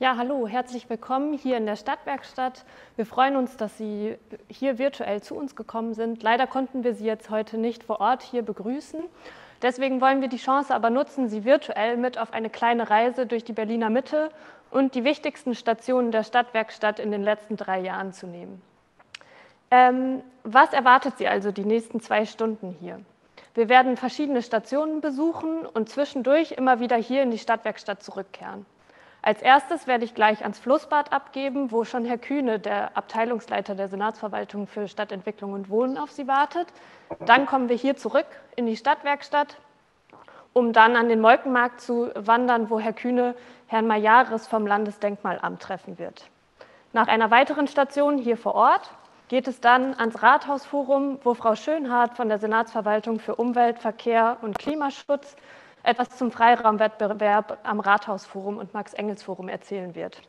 Ja, hallo, herzlich willkommen hier in der Stadtwerkstatt. Wir freuen uns, dass Sie hier virtuell zu uns gekommen sind. Leider konnten wir Sie jetzt heute nicht vor Ort hier begrüßen. Deswegen wollen wir die Chance aber nutzen, Sie virtuell mit auf eine kleine Reise durch die Berliner Mitte und die wichtigsten Stationen der Stadtwerkstatt in den letzten drei Jahren zu nehmen. Ähm, was erwartet Sie also die nächsten zwei Stunden hier? Wir werden verschiedene Stationen besuchen und zwischendurch immer wieder hier in die Stadtwerkstatt zurückkehren. Als erstes werde ich gleich ans Flussbad abgeben, wo schon Herr Kühne, der Abteilungsleiter der Senatsverwaltung für Stadtentwicklung und Wohnen, auf Sie wartet. Dann kommen wir hier zurück in die Stadtwerkstatt, um dann an den Molkenmarkt zu wandern, wo Herr Kühne Herrn Majares vom Landesdenkmalamt treffen wird. Nach einer weiteren Station hier vor Ort geht es dann ans Rathausforum, wo Frau Schönhardt von der Senatsverwaltung für Umwelt, Verkehr und Klimaschutz etwas zum Freiraumwettbewerb am Rathausforum und Max-Engels-Forum erzählen wird.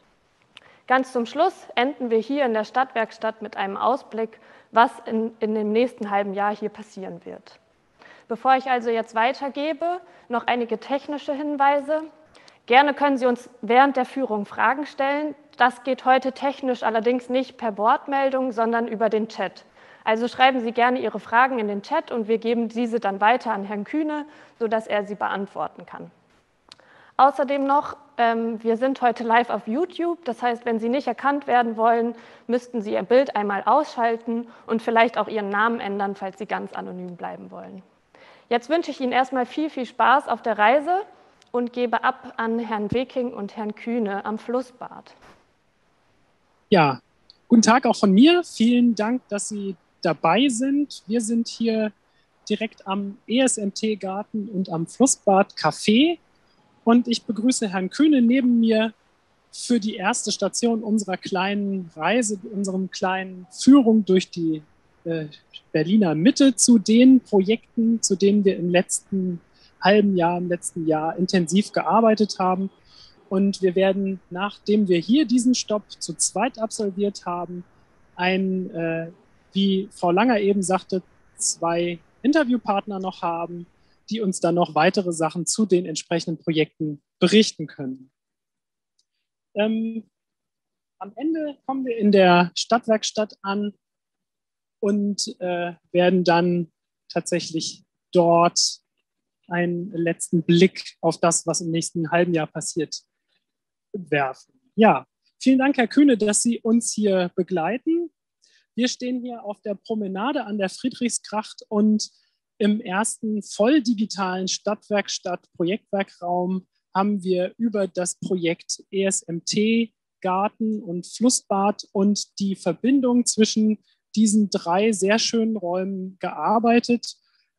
Ganz zum Schluss enden wir hier in der Stadtwerkstatt mit einem Ausblick, was in, in dem nächsten halben Jahr hier passieren wird. Bevor ich also jetzt weitergebe, noch einige technische Hinweise. Gerne können Sie uns während der Führung Fragen stellen. Das geht heute technisch allerdings nicht per Wortmeldung, sondern über den Chat. Also schreiben Sie gerne Ihre Fragen in den Chat und wir geben diese dann weiter an Herrn Kühne, sodass er sie beantworten kann. Außerdem noch, ähm, wir sind heute live auf YouTube. Das heißt, wenn Sie nicht erkannt werden wollen, müssten Sie Ihr Bild einmal ausschalten und vielleicht auch Ihren Namen ändern, falls Sie ganz anonym bleiben wollen. Jetzt wünsche ich Ihnen erstmal viel, viel Spaß auf der Reise und gebe ab an Herrn Weking und Herrn Kühne am Flussbad. Ja, guten Tag auch von mir. Vielen Dank, dass Sie dabei sind. Wir sind hier direkt am ESMT-Garten und am Flussbad Café. Und ich begrüße Herrn Kühne neben mir für die erste Station unserer kleinen Reise, unserem kleinen Führung durch die äh, Berliner Mitte zu den Projekten, zu denen wir im letzten halben Jahr, im letzten Jahr intensiv gearbeitet haben. Und wir werden, nachdem wir hier diesen Stopp zu zweit absolviert haben, ein äh, wie Frau Langer eben sagte, zwei Interviewpartner noch haben, die uns dann noch weitere Sachen zu den entsprechenden Projekten berichten können. Ähm, am Ende kommen wir in der Stadtwerkstatt an und äh, werden dann tatsächlich dort einen letzten Blick auf das, was im nächsten halben Jahr passiert, werfen. Ja, vielen Dank, Herr Kühne, dass Sie uns hier begleiten. Wir stehen hier auf der Promenade an der Friedrichskracht und im ersten voll digitalen Stadtwerkstatt-Projektwerkraum haben wir über das Projekt ESMT Garten und Flussbad und die Verbindung zwischen diesen drei sehr schönen Räumen gearbeitet.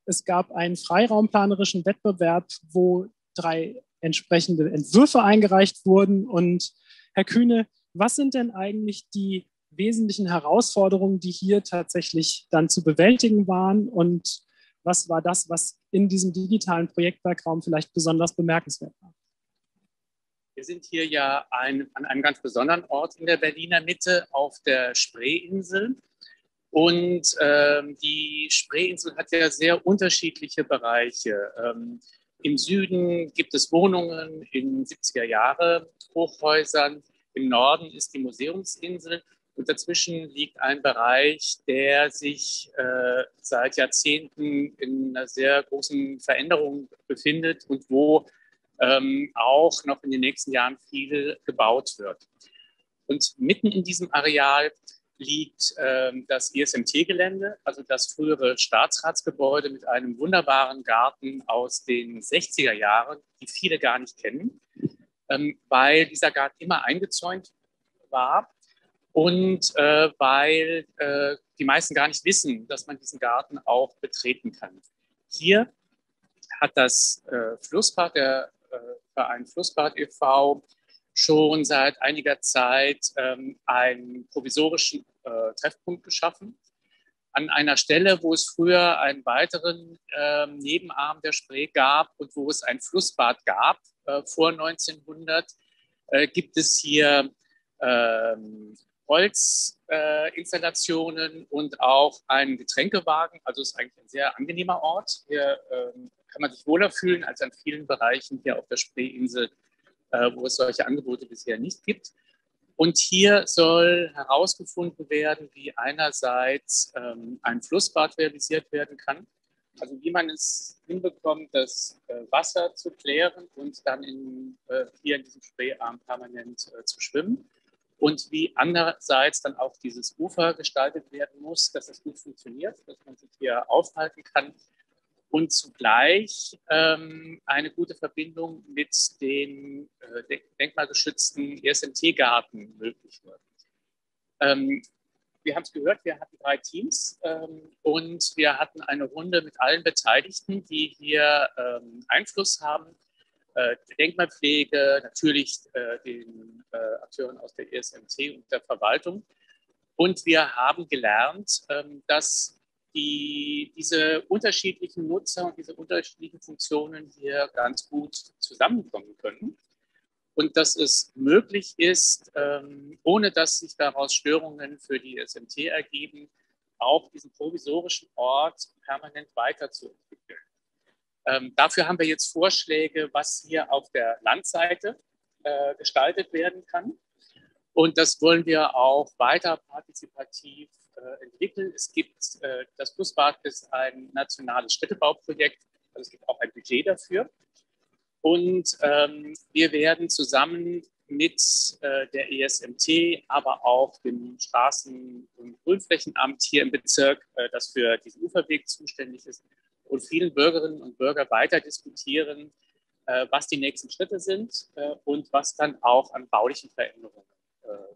Es gab einen freiraumplanerischen Wettbewerb, wo drei entsprechende Entwürfe eingereicht wurden. Und Herr Kühne, was sind denn eigentlich die wesentlichen Herausforderungen, die hier tatsächlich dann zu bewältigen waren und was war das, was in diesem digitalen Projektwerkraum vielleicht besonders bemerkenswert war? Wir sind hier ja ein, an einem ganz besonderen Ort in der Berliner Mitte auf der Spreeinsel. Und ähm, die Spreeinsel hat ja sehr unterschiedliche Bereiche. Ähm, Im Süden gibt es Wohnungen in 70er Jahre Hochhäusern. Im Norden ist die Museumsinsel und dazwischen liegt ein Bereich, der sich äh, seit Jahrzehnten in einer sehr großen Veränderung befindet und wo ähm, auch noch in den nächsten Jahren viel gebaut wird. Und mitten in diesem Areal liegt ähm, das ESMT-Gelände, also das frühere Staatsratsgebäude mit einem wunderbaren Garten aus den 60er Jahren, die viele gar nicht kennen, ähm, weil dieser Garten immer eingezäunt war und äh, weil äh, die meisten gar nicht wissen, dass man diesen Garten auch betreten kann. Hier hat das äh, Flussbad, der äh, Verein Flussbad e.V., schon seit einiger Zeit ähm, einen provisorischen äh, Treffpunkt geschaffen. An einer Stelle, wo es früher einen weiteren äh, Nebenarm der Spree gab und wo es ein Flussbad gab äh, vor 1900, äh, gibt es hier ähm, Holzinstallationen äh, und auch einen Getränkewagen. Also es ist eigentlich ein sehr angenehmer Ort. Hier ähm, kann man sich wohler fühlen als an vielen Bereichen hier auf der Spreeinsel äh, wo es solche Angebote bisher nicht gibt. Und hier soll herausgefunden werden, wie einerseits ähm, ein Flussbad realisiert werden kann. Also wie man es hinbekommt, das äh, Wasser zu klären und dann in, äh, hier in diesem Spreearm permanent äh, zu schwimmen. Und wie andererseits dann auch dieses Ufer gestaltet werden muss, dass es gut funktioniert, dass man sich hier aufhalten kann und zugleich ähm, eine gute Verbindung mit den äh, denkmalgeschützten ESMT-Garten möglich wird. Ähm, wir haben es gehört, wir hatten drei Teams ähm, und wir hatten eine Runde mit allen Beteiligten, die hier ähm, Einfluss haben. Äh, Denkmalpflege, natürlich äh, den äh, Akteuren aus der ESMT und der Verwaltung. Und wir haben gelernt, ähm, dass die diese unterschiedlichen Nutzer und diese unterschiedlichen Funktionen hier ganz gut zusammenkommen können. Und dass es möglich ist, ähm, ohne dass sich daraus Störungen für die SMT ergeben, auch diesen provisorischen Ort permanent weiterzuentwickeln. Ähm, dafür haben wir jetzt Vorschläge, was hier auf der Landseite äh, gestaltet werden kann. Und das wollen wir auch weiter partizipativ äh, entwickeln. Es gibt, äh, das Flussbad ist ein nationales Städtebauprojekt, also es gibt auch ein Budget dafür. Und ähm, wir werden zusammen mit äh, der ESMT, aber auch dem Straßen- und Grünflächenamt hier im Bezirk, äh, das für diesen Uferweg zuständig ist, und vielen Bürgerinnen und Bürgern weiter diskutieren, äh, was die nächsten Schritte sind äh, und was dann auch an baulichen Veränderungen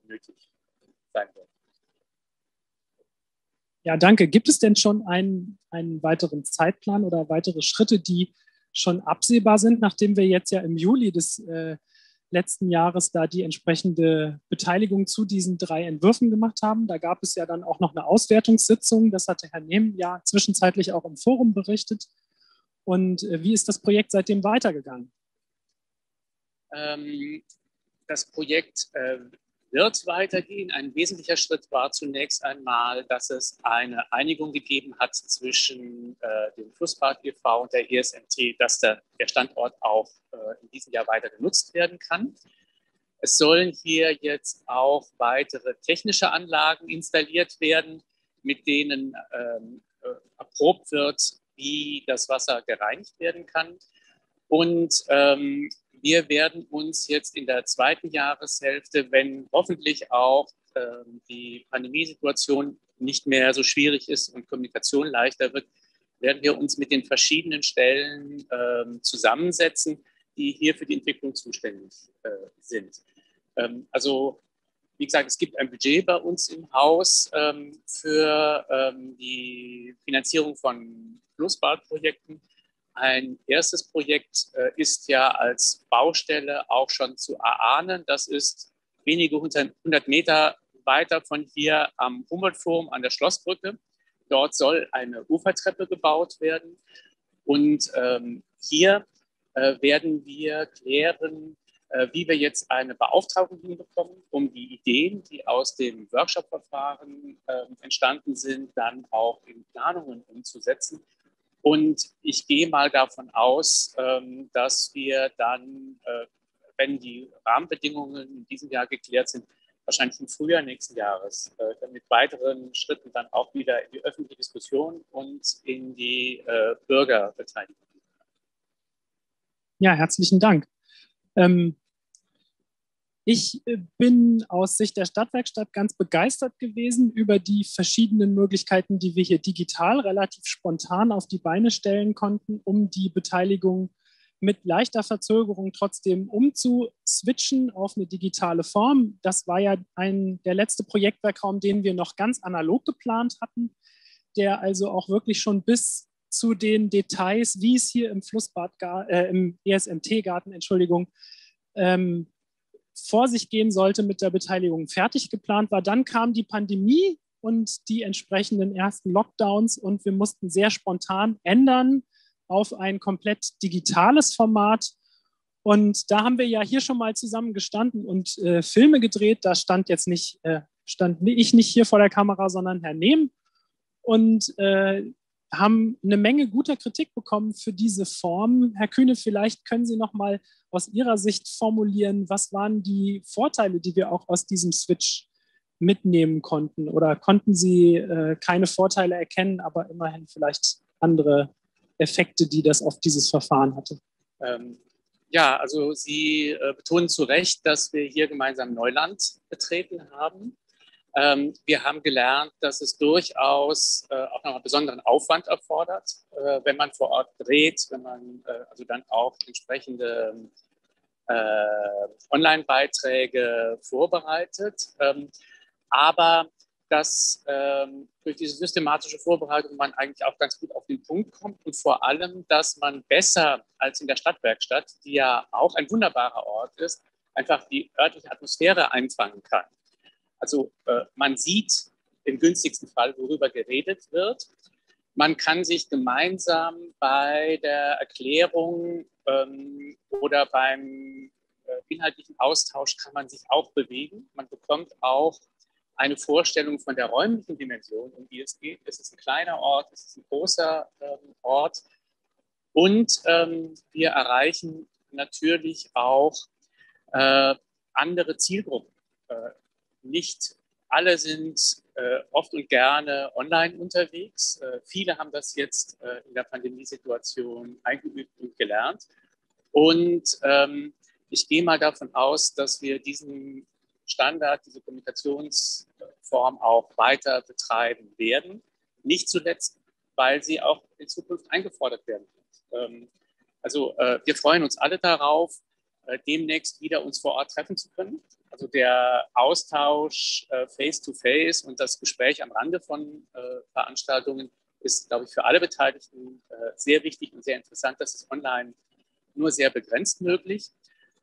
nötig sein wird. Ja, danke. Gibt es denn schon einen, einen weiteren Zeitplan oder weitere Schritte, die schon absehbar sind, nachdem wir jetzt ja im Juli des äh, letzten Jahres da die entsprechende Beteiligung zu diesen drei Entwürfen gemacht haben? Da gab es ja dann auch noch eine Auswertungssitzung. Das hatte Herr Nehm ja zwischenzeitlich auch im Forum berichtet. Und äh, wie ist das Projekt seitdem weitergegangen? Ähm, das Projekt äh, wird weitergehen. Ein wesentlicher Schritt war zunächst einmal, dass es eine Einigung gegeben hat zwischen äh, dem Flussbad e.V. und der ESMT, dass der, der Standort auch äh, in diesem Jahr weiter genutzt werden kann. Es sollen hier jetzt auch weitere technische Anlagen installiert werden, mit denen ähm, äh, erprobt wird, wie das Wasser gereinigt werden kann. Und ähm, wir werden uns jetzt in der zweiten Jahreshälfte, wenn hoffentlich auch äh, die Pandemiesituation nicht mehr so schwierig ist und Kommunikation leichter wird, werden wir uns mit den verschiedenen Stellen äh, zusammensetzen, die hier für die Entwicklung zuständig äh, sind. Ähm, also wie gesagt, es gibt ein Budget bei uns im Haus ähm, für ähm, die Finanzierung von Flussbadprojekten. Ein erstes Projekt äh, ist ja als Baustelle auch schon zu erahnen. Das ist wenige hundert Meter weiter von hier am Humboldt-Forum an der Schlossbrücke. Dort soll eine Ufertreppe gebaut werden. Und ähm, hier äh, werden wir klären, äh, wie wir jetzt eine Beauftragung hinbekommen, um die Ideen, die aus dem Workshop-Verfahren äh, entstanden sind, dann auch in Planungen umzusetzen und ich gehe mal davon aus, ähm, dass wir dann, äh, wenn die Rahmenbedingungen in diesem Jahr geklärt sind, wahrscheinlich im Frühjahr nächsten Jahres äh, mit weiteren Schritten dann auch wieder in die öffentliche Diskussion und in die äh, Bürgerbeteiligung. Ja, herzlichen Dank. Ähm, ich äh, bin aus Sicht der Stadtwerkstatt ganz begeistert gewesen über die verschiedenen Möglichkeiten, die wir hier digital relativ spontan auf die Beine stellen konnten, um die Beteiligung mit leichter Verzögerung trotzdem umzuswitchen auf eine digitale Form. Das war ja ein, der letzte Projektwerkraum, den wir noch ganz analog geplant hatten, der also auch wirklich schon bis zu den Details, wie es hier im Flussbad, äh, im ESMT-Garten, Entschuldigung, ähm, vor sich gehen sollte mit der Beteiligung fertig geplant war. Dann kam die Pandemie und die entsprechenden ersten Lockdowns und wir mussten sehr spontan ändern auf ein komplett digitales Format. Und da haben wir ja hier schon mal zusammen gestanden und äh, Filme gedreht. Da stand jetzt nicht, äh, stand ich nicht hier vor der Kamera, sondern Herr Nehm. Und äh, haben eine Menge guter Kritik bekommen für diese Form. Herr Kühne, vielleicht können Sie noch mal aus Ihrer Sicht formulieren, was waren die Vorteile, die wir auch aus diesem Switch mitnehmen konnten? Oder konnten Sie äh, keine Vorteile erkennen, aber immerhin vielleicht andere Effekte, die das auf dieses Verfahren hatte? Ähm, ja, also Sie äh, betonen zu Recht, dass wir hier gemeinsam Neuland betreten haben. Ähm, wir haben gelernt, dass es durchaus äh, auch noch einen besonderen Aufwand erfordert, äh, wenn man vor Ort dreht, wenn man äh, also dann auch entsprechende äh, Online-Beiträge vorbereitet. Ähm, aber dass ähm, durch diese systematische Vorbereitung man eigentlich auch ganz gut auf den Punkt kommt und vor allem, dass man besser als in der Stadtwerkstatt, die ja auch ein wunderbarer Ort ist, einfach die örtliche Atmosphäre einfangen kann. Also äh, man sieht im günstigsten Fall, worüber geredet wird. Man kann sich gemeinsam bei der Erklärung ähm, oder beim äh, inhaltlichen Austausch kann man sich auch bewegen. Man bekommt auch eine Vorstellung von der räumlichen Dimension, um die es geht. Es ist ein kleiner Ort, es ist ein großer ähm, Ort. Und ähm, wir erreichen natürlich auch äh, andere Zielgruppen. Äh, nicht alle sind äh, oft und gerne online unterwegs. Äh, viele haben das jetzt äh, in der Pandemiesituation eingeübt und gelernt. Und ähm, ich gehe mal davon aus, dass wir diesen Standard, diese Kommunikationsform auch weiter betreiben werden. Nicht zuletzt, weil sie auch in Zukunft eingefordert werden wird. Ähm, also äh, wir freuen uns alle darauf, äh, demnächst wieder uns vor Ort treffen zu können. Also der Austausch äh, face-to-face -face und das Gespräch am Rande von Veranstaltungen ist, glaube ich, für alle Beteiligten sehr wichtig und sehr interessant. Das ist online nur sehr begrenzt möglich.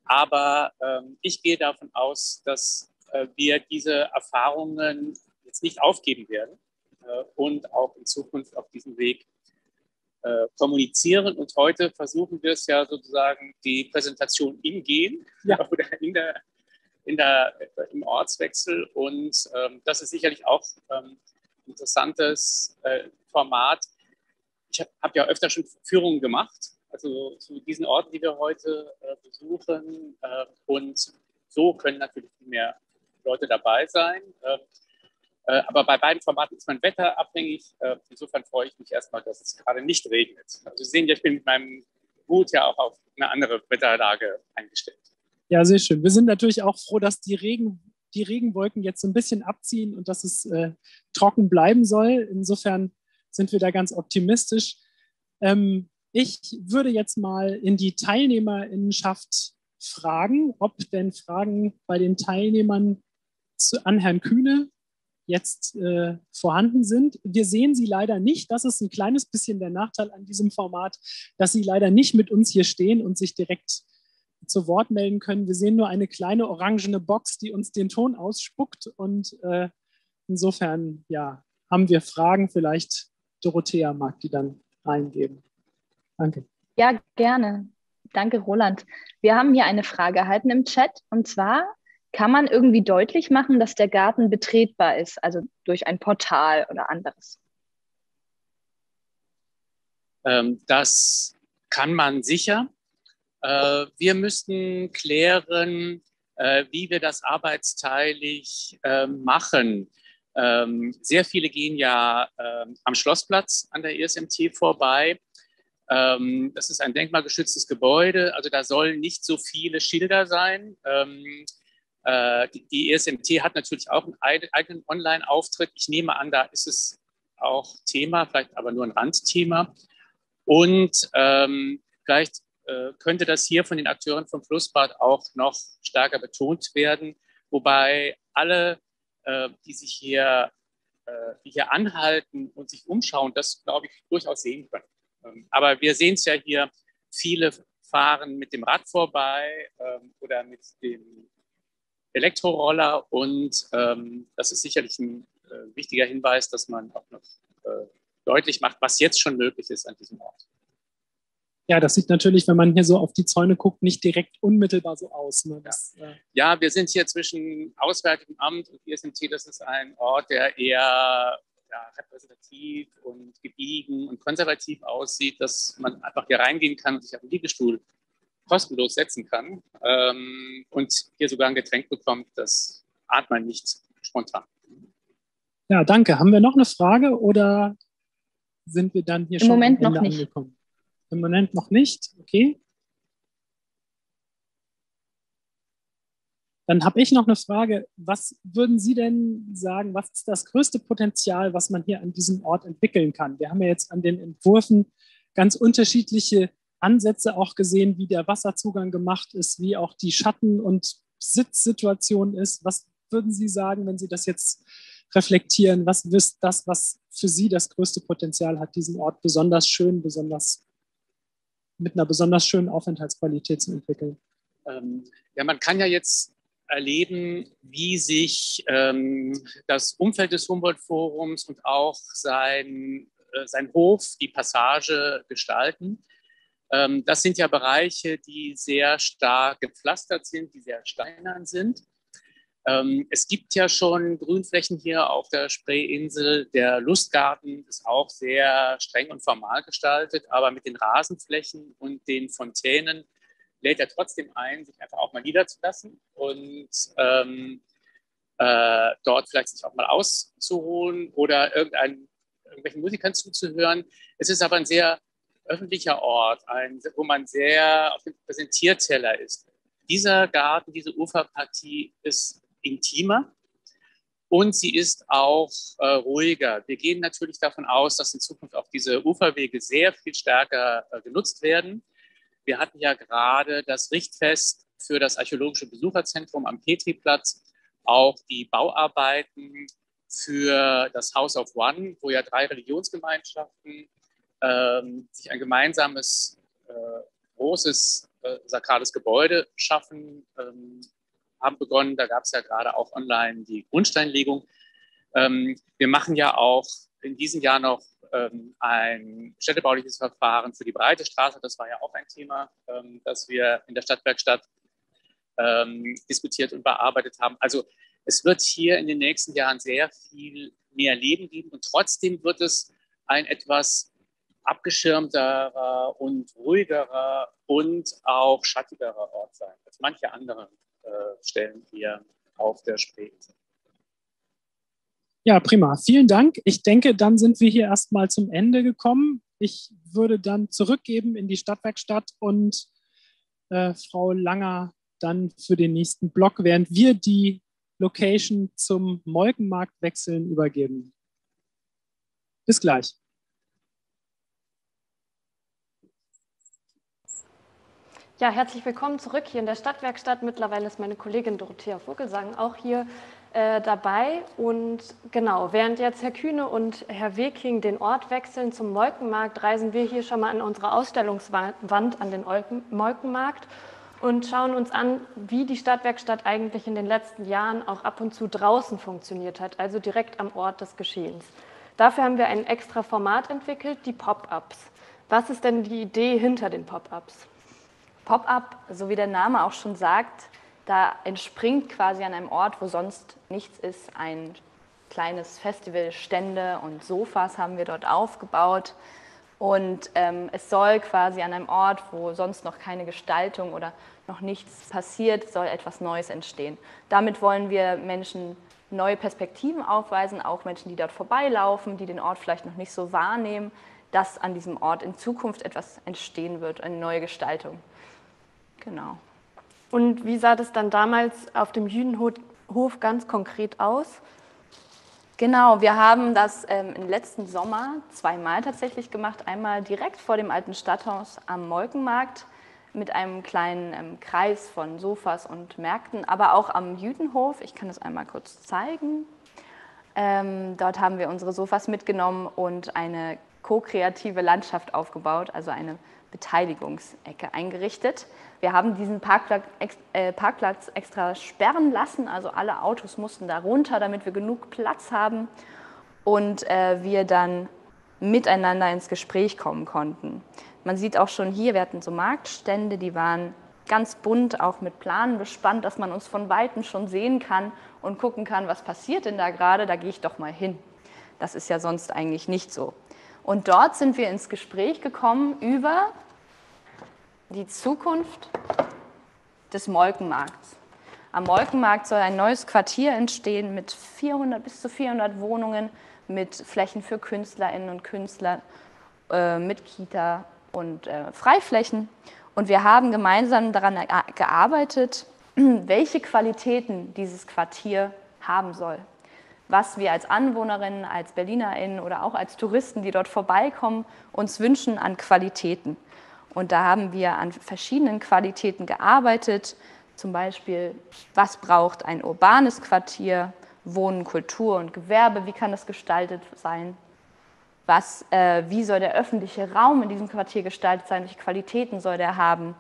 Aber ähm, ich gehe davon aus, dass äh, wir diese Erfahrungen jetzt nicht aufgeben werden äh, und auch in Zukunft auf diesem Weg äh, kommunizieren. Und heute versuchen wir es ja sozusagen die Präsentation im Gehen ja. oder in der, in der, im Ortswechsel. Und ähm, das ist sicherlich auch ähm, interessantes äh, Format. Ich habe hab ja öfter schon Führungen gemacht also zu diesen Orten, die wir heute äh, besuchen. Äh, und so können natürlich viel mehr Leute dabei sein. Ähm, äh, aber bei beiden Formaten ist man wetterabhängig. Äh, insofern freue ich mich erstmal, dass es gerade nicht regnet. Also Sie sehen ja, ich bin mit meinem Hut ja auch auf eine andere Wetterlage eingestellt. Ja, sehr schön. Wir sind natürlich auch froh, dass die, Regen, die Regenwolken jetzt so ein bisschen abziehen und dass es äh, trocken bleiben soll. Insofern sind wir da ganz optimistisch. Ähm, ich würde jetzt mal in die Teilnehmerinnenschaft fragen, ob denn Fragen bei den Teilnehmern zu, an Herrn Kühne jetzt äh, vorhanden sind. Wir sehen sie leider nicht. Das ist ein kleines bisschen der Nachteil an diesem Format, dass sie leider nicht mit uns hier stehen und sich direkt zu Wort melden können. Wir sehen nur eine kleine orangene Box, die uns den Ton ausspuckt. Und äh, insofern, ja, haben wir Fragen. Vielleicht Dorothea mag die dann eingeben. Danke. Ja, gerne. Danke, Roland. Wir haben hier eine Frage erhalten im Chat und zwar, kann man irgendwie deutlich machen, dass der Garten betretbar ist, also durch ein Portal oder anderes? Ähm, das kann man sicher. Äh, wir müssten klären, äh, wie wir das arbeitsteilig äh, machen. Ähm, sehr viele gehen ja am Schlossplatz an der ESMT vorbei. Ähm, das ist ein denkmalgeschütztes Gebäude, also da sollen nicht so viele Schilder sein. Ähm, äh, die, ESMT hat natürlich auch einen eigenen Online-Auftritt. Ich nehme an, da ist es auch Thema, vielleicht aber nur ein Randthema. Und vielleicht könnte das hier von den Akteuren vom Flussbad auch noch stärker betont werden, wobei alle, äh, die sich hier, äh, die hier anhalten und sich umschauen, das, glaube ich, durchaus sehen können. Ähm, aber wir sehen es ja hier, viele fahren mit dem Rad vorbei ähm, oder mit dem Elektroroller und ähm, das ist sicherlich ein äh, wichtiger Hinweis, dass man auch noch äh, deutlich macht, was jetzt schon möglich ist an diesem Ort. Ja, das sieht natürlich, wenn man hier so auf die Zäune guckt, nicht direkt unmittelbar so aus. Ne? Das, ja. Äh ja, wir sind hier zwischen Auswärtigem Amt und ISMT. Das ist ein Ort, der eher ja, repräsentativ und gediegen und konservativ aussieht, dass man einfach hier reingehen kann und sich auf den Liegestuhl kostenlos setzen kann ähm, und hier sogar ein Getränk bekommt, das ahnt man nicht spontan. Ja, danke. Haben wir noch eine Frage oder sind wir dann hier Im schon Moment am Ende noch nicht. angekommen? Im Moment noch nicht, okay. Dann habe ich noch eine Frage. Was würden Sie denn sagen, was ist das größte Potenzial, was man hier an diesem Ort entwickeln kann? Wir haben ja jetzt an den Entwürfen ganz unterschiedliche Ansätze auch gesehen, wie der Wasserzugang gemacht ist, wie auch die Schatten- und Sitzsituation ist. Was würden Sie sagen, wenn Sie das jetzt reflektieren? Was ist das, was für Sie das größte Potenzial hat, diesen Ort besonders schön, besonders mit einer besonders schönen Aufenthaltsqualität zu entwickeln? Ähm, ja, man kann ja jetzt erleben, wie sich ähm, das Umfeld des Humboldt-Forums und auch sein, äh, sein Hof, die Passage gestalten. Ähm, das sind ja Bereiche, die sehr stark gepflastert sind, die sehr steinern sind. Ähm, es gibt ja schon Grünflächen hier auf der Spreeinsel. Der Lustgarten ist auch sehr streng und formal gestaltet, aber mit den Rasenflächen und den Fontänen lädt er trotzdem ein, sich einfach auch mal niederzulassen und ähm, äh, dort vielleicht sich auch mal auszuruhen oder irgendein, irgendwelchen Musikern zuzuhören. Es ist aber ein sehr öffentlicher Ort, ein, wo man sehr auf dem Präsentierteller ist. Dieser Garten, diese Uferpartie ist intimer und sie ist auch äh, ruhiger. Wir gehen natürlich davon aus, dass in Zukunft auch diese Uferwege sehr viel stärker äh, genutzt werden. Wir hatten ja gerade das Richtfest für das archäologische Besucherzentrum am Petriplatz, auch die Bauarbeiten für das House of One, wo ja drei Religionsgemeinschaften ähm, sich ein gemeinsames äh, großes äh, sakrales Gebäude schaffen, ähm, haben begonnen. Da gab es ja gerade auch online die Grundsteinlegung. Ähm, wir machen ja auch in diesem Jahr noch ähm, ein städtebauliches Verfahren für die Breite Straße. Das war ja auch ein Thema, ähm, das wir in der Stadtwerkstatt ähm, diskutiert und bearbeitet haben. Also es wird hier in den nächsten Jahren sehr viel mehr Leben geben und trotzdem wird es ein etwas abgeschirmterer und ruhigerer und auch schattigerer Ort sein als manche andere äh, Stellen hier auf der Spreeinsel. Ja, prima. Vielen Dank. Ich denke, dann sind wir hier erstmal zum Ende gekommen. Ich würde dann zurückgeben in die Stadtwerkstatt und äh, Frau Langer dann für den nächsten Block, während wir die Location zum Molkenmarkt wechseln, übergeben. Bis gleich. Ja, herzlich willkommen zurück hier in der Stadtwerkstatt. Mittlerweile ist meine Kollegin Dorothea Vogelsang auch hier äh, dabei. Und genau, während jetzt Herr Kühne und Herr Weking den Ort wechseln zum Molkenmarkt, reisen wir hier schon mal an unsere Ausstellungswand an den Molkenmarkt und schauen uns an, wie die Stadtwerkstatt eigentlich in den letzten Jahren auch ab und zu draußen funktioniert hat, also direkt am Ort des Geschehens. Dafür haben wir ein extra Format entwickelt, die Pop-ups. Was ist denn die Idee hinter den Pop-ups? Pop-up, so wie der Name auch schon sagt, da entspringt quasi an einem Ort, wo sonst nichts ist, ein kleines Festival, Stände und Sofas haben wir dort aufgebaut. Und ähm, es soll quasi an einem Ort, wo sonst noch keine Gestaltung oder noch nichts passiert, soll etwas Neues entstehen. Damit wollen wir Menschen neue Perspektiven aufweisen, auch Menschen, die dort vorbeilaufen, die den Ort vielleicht noch nicht so wahrnehmen, dass an diesem Ort in Zukunft etwas entstehen wird, eine neue Gestaltung. Genau. Und wie sah das dann damals auf dem Jüdenhof ganz konkret aus? Genau, wir haben das ähm, im letzten Sommer zweimal tatsächlich gemacht. Einmal direkt vor dem alten Stadthaus am Molkenmarkt mit einem kleinen ähm, Kreis von Sofas und Märkten, aber auch am Jüdenhof. Ich kann das einmal kurz zeigen. Ähm, dort haben wir unsere Sofas mitgenommen und eine ko-kreative Landschaft aufgebaut, also eine Beteiligungsecke eingerichtet. Wir haben diesen Parkplatz, äh, Parkplatz, extra sperren lassen, also alle Autos mussten da runter, damit wir genug Platz haben und äh, wir dann miteinander ins Gespräch kommen konnten. Man sieht auch schon hier, wir hatten so Marktstände, die waren ganz bunt, auch mit Planen bespannt, dass man uns von Weitem schon sehen kann und gucken kann, was passiert denn da gerade, da gehe ich doch mal hin. Das ist ja sonst eigentlich nicht so. Und dort sind wir ins Gespräch gekommen über die Zukunft des Molkenmarkts. Am Molkenmarkt soll ein neues Quartier entstehen mit 400 bis zu 400 Wohnungen, mit Flächen für Künstlerinnen und Künstler, äh, mit Kita und äh, Freiflächen. Und wir haben gemeinsam daran gearbeitet, welche Qualitäten dieses Quartier haben soll. Was wir als Anwohnerinnen, als Berlinerinnen oder auch als Touristen, die dort vorbeikommen, uns wünschen an Qualitäten. Und da haben wir an verschiedenen Qualitäten gearbeitet. Zum Beispiel, was braucht ein urbanes Quartier? Wohnen, Kultur und Gewerbe, wie kann das gestaltet sein? Was, äh, wie soll der öffentliche Raum in diesem Quartier gestaltet sein? Welche Qualitäten soll der haben?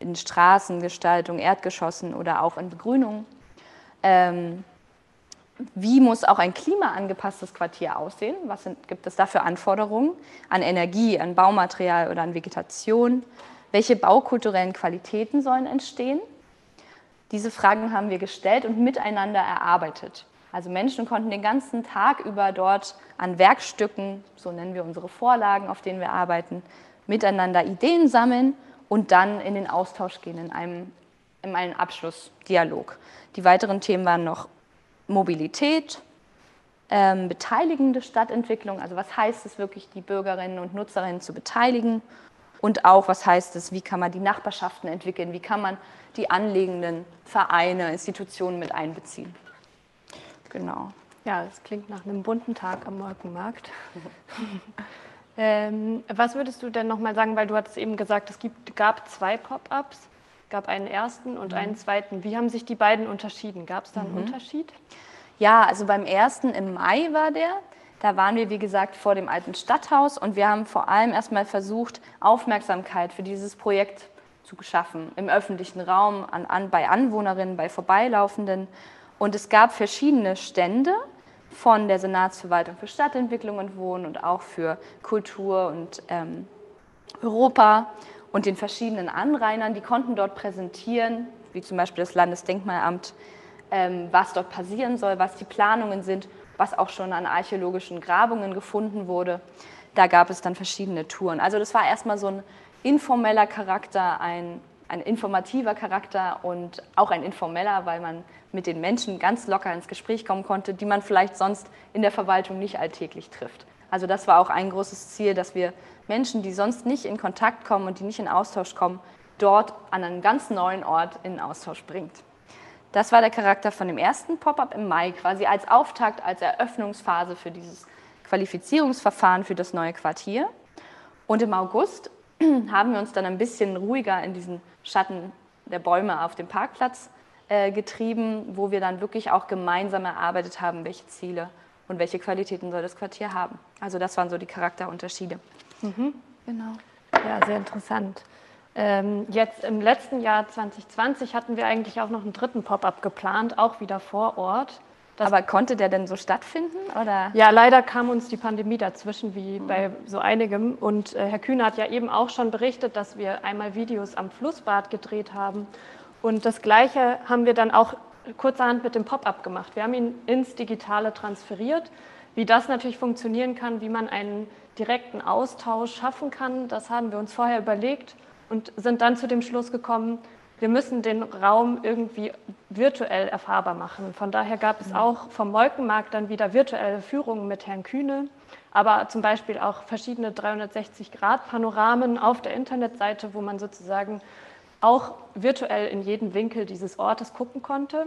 In Straßengestaltung, Erdgeschossen oder auch in Begrünung? Ähm, wie muss auch ein klimaangepasstes Quartier aussehen? Was sind, gibt es da für Anforderungen an Energie, an Baumaterial oder an Vegetation? Welche baukulturellen Qualitäten sollen entstehen? Diese Fragen haben wir gestellt und miteinander erarbeitet. Also Menschen konnten den ganzen Tag über dort an Werkstücken, so nennen wir unsere Vorlagen, auf denen wir arbeiten, miteinander Ideen sammeln und dann in den Austausch gehen, in einem, in einem Abschlussdialog. Die weiteren Themen waren noch Mobilität, ähm, beteiligende Stadtentwicklung, also was heißt es wirklich, die Bürgerinnen und Nutzerinnen zu beteiligen und auch was heißt es, wie kann man die Nachbarschaften entwickeln, wie kann man die anlegenden Vereine, Institutionen mit einbeziehen. Genau. Ja, es klingt nach einem bunten Tag am Molkenmarkt. ähm, was würdest du denn nochmal sagen, weil du hattest eben gesagt, es gibt, gab zwei Pop-ups, gab einen ersten und mhm. einen zweiten. Wie haben sich die beiden unterschieden? Gab es da einen mhm. Unterschied? Ja, also beim ersten im Mai war der. Da waren wir, wie gesagt, vor dem alten Stadthaus und wir haben vor allem erstmal versucht, Aufmerksamkeit für dieses Projekt zu schaffen im öffentlichen Raum, an, an, bei Anwohnerinnen, bei Vorbeilaufenden und es gab verschiedene Stände von der Senatsverwaltung für Stadtentwicklung und Wohnen und auch für Kultur und ähm, Europa und den verschiedenen Anrainern, die konnten dort präsentieren, wie zum Beispiel das Landesdenkmalamt, ähm, was dort passieren soll, was die Planungen sind, was auch schon an archäologischen Grabungen gefunden wurde. Da gab es dann verschiedene Touren. Also das war erstmal so ein informeller Charakter, ein, ein informativer Charakter und auch ein informeller, weil man mit den Menschen ganz locker ins Gespräch kommen konnte, die man vielleicht sonst in der Verwaltung nicht alltäglich trifft. Also das war auch ein großes Ziel, dass wir Menschen, die sonst nicht in Kontakt kommen und die nicht in Austausch kommen, dort an einen ganz neuen Ort in Austausch bringt. Das war der Charakter von dem ersten Pop-up im Mai, quasi als Auftakt, als Eröffnungsphase für dieses Qualifizierungsverfahren für das neue Quartier. Und im August haben wir uns dann ein bisschen ruhiger in diesen Schatten der Bäume auf dem Parkplatz äh, getrieben, wo wir dann wirklich auch gemeinsam erarbeitet haben, welche Ziele und welche Qualitäten soll das Quartier haben. Also das waren so die Charakterunterschiede. Mhm. Genau. Ja, sehr interessant. Ähm, jetzt im letzten Jahr 2020 hatten wir eigentlich auch noch einen dritten Pop-up geplant, auch wieder vor Ort. Das Aber konnte der denn so stattfinden? Oder? Ja, leider kam uns die Pandemie dazwischen, wie mhm. bei so einigem. Und äh, Herr Kühne hat ja eben auch schon berichtet, dass wir einmal Videos am Flussbad gedreht haben. Und das Gleiche haben wir dann auch kurzerhand mit dem Pop-up gemacht. Wir haben ihn ins Digitale transferiert. Wie das natürlich funktionieren kann, wie man einen direkten Austausch schaffen kann, das haben wir uns vorher überlegt und sind dann zu dem Schluss gekommen, wir müssen den Raum irgendwie virtuell erfahrbar machen. Von daher gab es auch vom Molkenmarkt dann wieder virtuelle Führungen mit Herrn Kühne, aber zum Beispiel auch verschiedene 360-Grad-Panoramen auf der Internetseite, wo man sozusagen auch virtuell in jeden Winkel dieses Ortes gucken konnte.